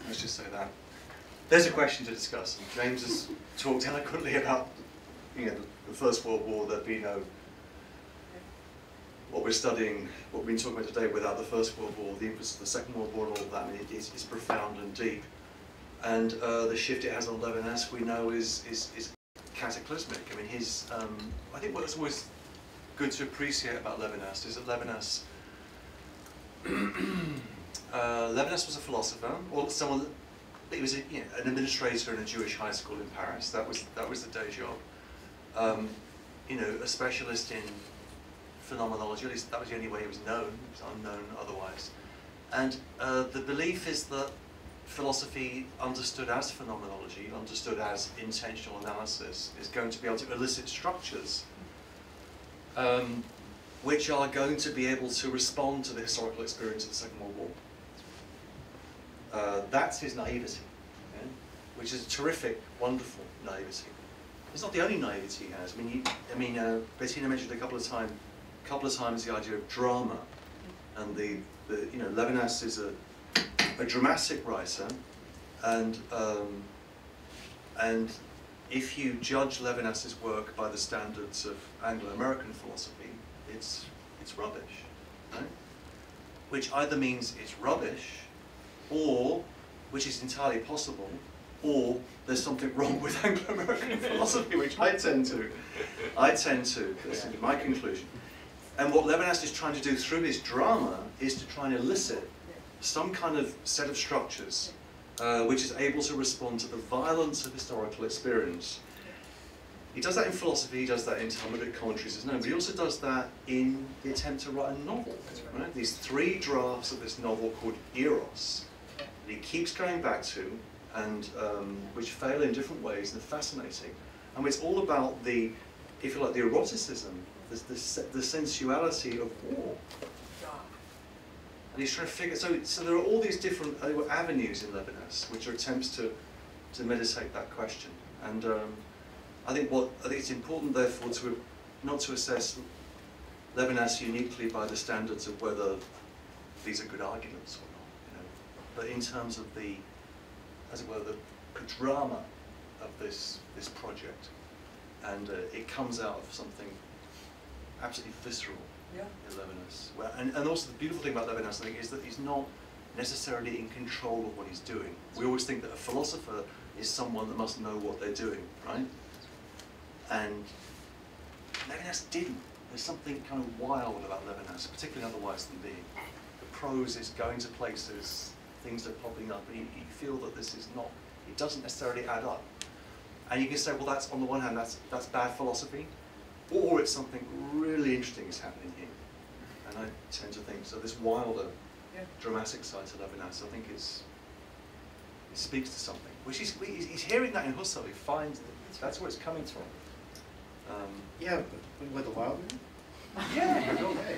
let's just say that. There's a question to discuss, James has talked eloquently about, you know, the First World War, there'd be no, what we're studying, what we've been talking about today without the First World War, the influence of the Second World War and all of that, I mean, it is, profound and deep. And uh, the shift it has on Levinas, we know, is, is, is cataclysmic. I mean, his, um, I think what's always good to appreciate about Levinas is that Levinas, uh, Levinas was a philosopher, or someone, he was a, you know, an administrator in a Jewish high school in Paris. That was, that was the day job. Um, you know, a specialist in phenomenology, at least that was the only way he was known, he was unknown otherwise. And uh, the belief is that philosophy understood as phenomenology, understood as intentional analysis, is going to be able to elicit structures um, which are going to be able to respond to the historical experience of the Second World War. Uh, that's his naivety, which is a terrific, wonderful naivety. It's not the only naivety he has. I mean, I mean, uh, Bettina mentioned a couple of times, couple of times the idea of drama, and the, the you know, Levinas is a, a dramatic writer, and um, and if you judge Levinas's work by the standards of Anglo-American philosophy, it's it's rubbish, right? Which either means it's rubbish, or which is entirely possible, or there's something wrong with Anglo-American philosophy, which I tend to, I tend to. This is my conclusion. And what Levinas is trying to do through his drama is to try and elicit some kind of set of structures uh, which is able to respond to the violence of historical experience. He does that in philosophy, he does that in Talmudic commentaries as known, but he also does that in the attempt to write a novel. Right? These three drafts of this novel called Eros, that he keeps going back to, and um, which fail in different ways and are fascinating. And it's all about the, if you like, the eroticism, the, the, the sensuality of war. And he's trying to figure, so, so there are all these different uh, avenues in Levinas, which are attempts to, to meditate that question. And um, I think what I think it's important, therefore, to not to assess Levinas uniquely by the standards of whether these are good arguments or not, you know, but in terms of the, as it were, the, the drama of this this project, and uh, it comes out of something absolutely visceral Yeah. in Levinas. Well, and, and also the beautiful thing about Levinas, I think, is that he's not necessarily in control of what he's doing. We always think that a philosopher is someone that must know what they're doing, right? And Levinas didn't. There's something kind of wild about Levinas, particularly otherwise than being. The prose is going to places, things are popping up, and you, you feel that this is not, it doesn't necessarily add up. And you can say, well, that's on the one hand, that's, that's bad philosophy, or it's something really interesting is happening here. And I tend to think, so this wilder, Yeah. dramatic side to Levinas, I think is, it speaks to something. Which he's, he's he's hearing that in Husserl, he finds that that's where it's coming from. Um, Yeah, but with the wild man? Yeah. No way.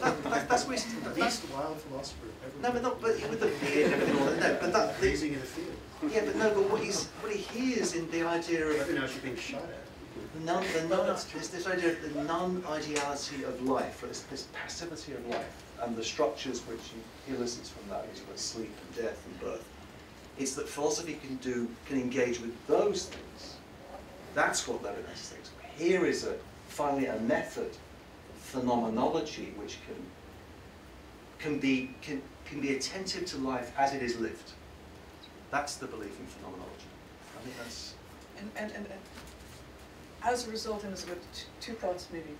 That- that- that's what he's- The least wild philosopher ever. No, but not, but with the beard and everything, all that, no, but that, the, in the field. yeah, but no, but what he's, what he hears in the idea of Every now and then being shot at. Non, the non, this, this idea of the non-ideality of life, or this, this passivity of life, and the structures which he, elicits from that, is with sleep and death and birth. It's that philosophy can do, can engage with those things. That's what Levinas thinks. Here is a, finally a method, phenomenology, which can, can be, can, can be attentive to life as it is lived. That's the belief in phenomenology. I think that's, And, and, and, and as a result, and as with two thoughts maybe,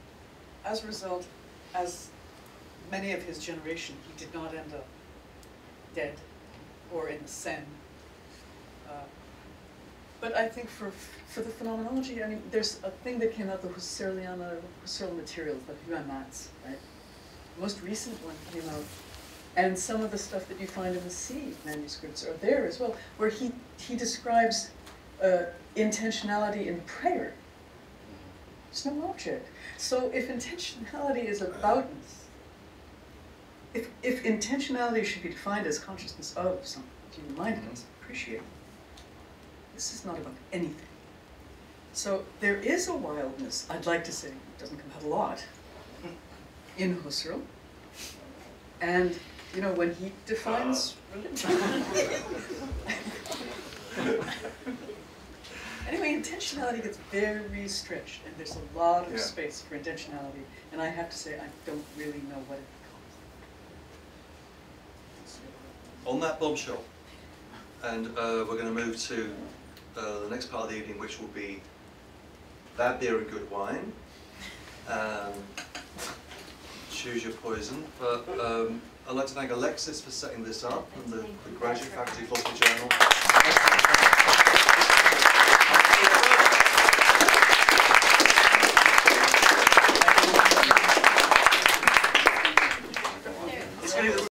as a result, as many of his generation, he did not end up dead or in the Seine. Uh, But I think for, for the phenomenology, I mean, there's a thing that came out, the Husserliana, Husserl materials, the Hua Mats, right? The most recent one came out, and some of the stuff that you find in the C manuscripts are there as well, where he, he describes uh, intentionality in prayer. It's no object. So if intentionality is aboutness, if, if intentionality should be defined as consciousness of something, human mindedness, appreciate, this is not about anything. So there is a wildness, I'd like to say, it doesn't come out a lot, in Husserl. And, you know, when he defines ah. religion. anyway, intentionality gets very stretched, and there's a lot of Yeah. space for intentionality. And I have to say, I don't really know what it becomes. on that bombshell, and uh, we're going to move to uh, the next part of the evening, which will be bad beer and good wine. Um, choose your poison. But um, I'd like to thank Alexis for setting this up and the, the Graduate Faculty Philosophy Journal.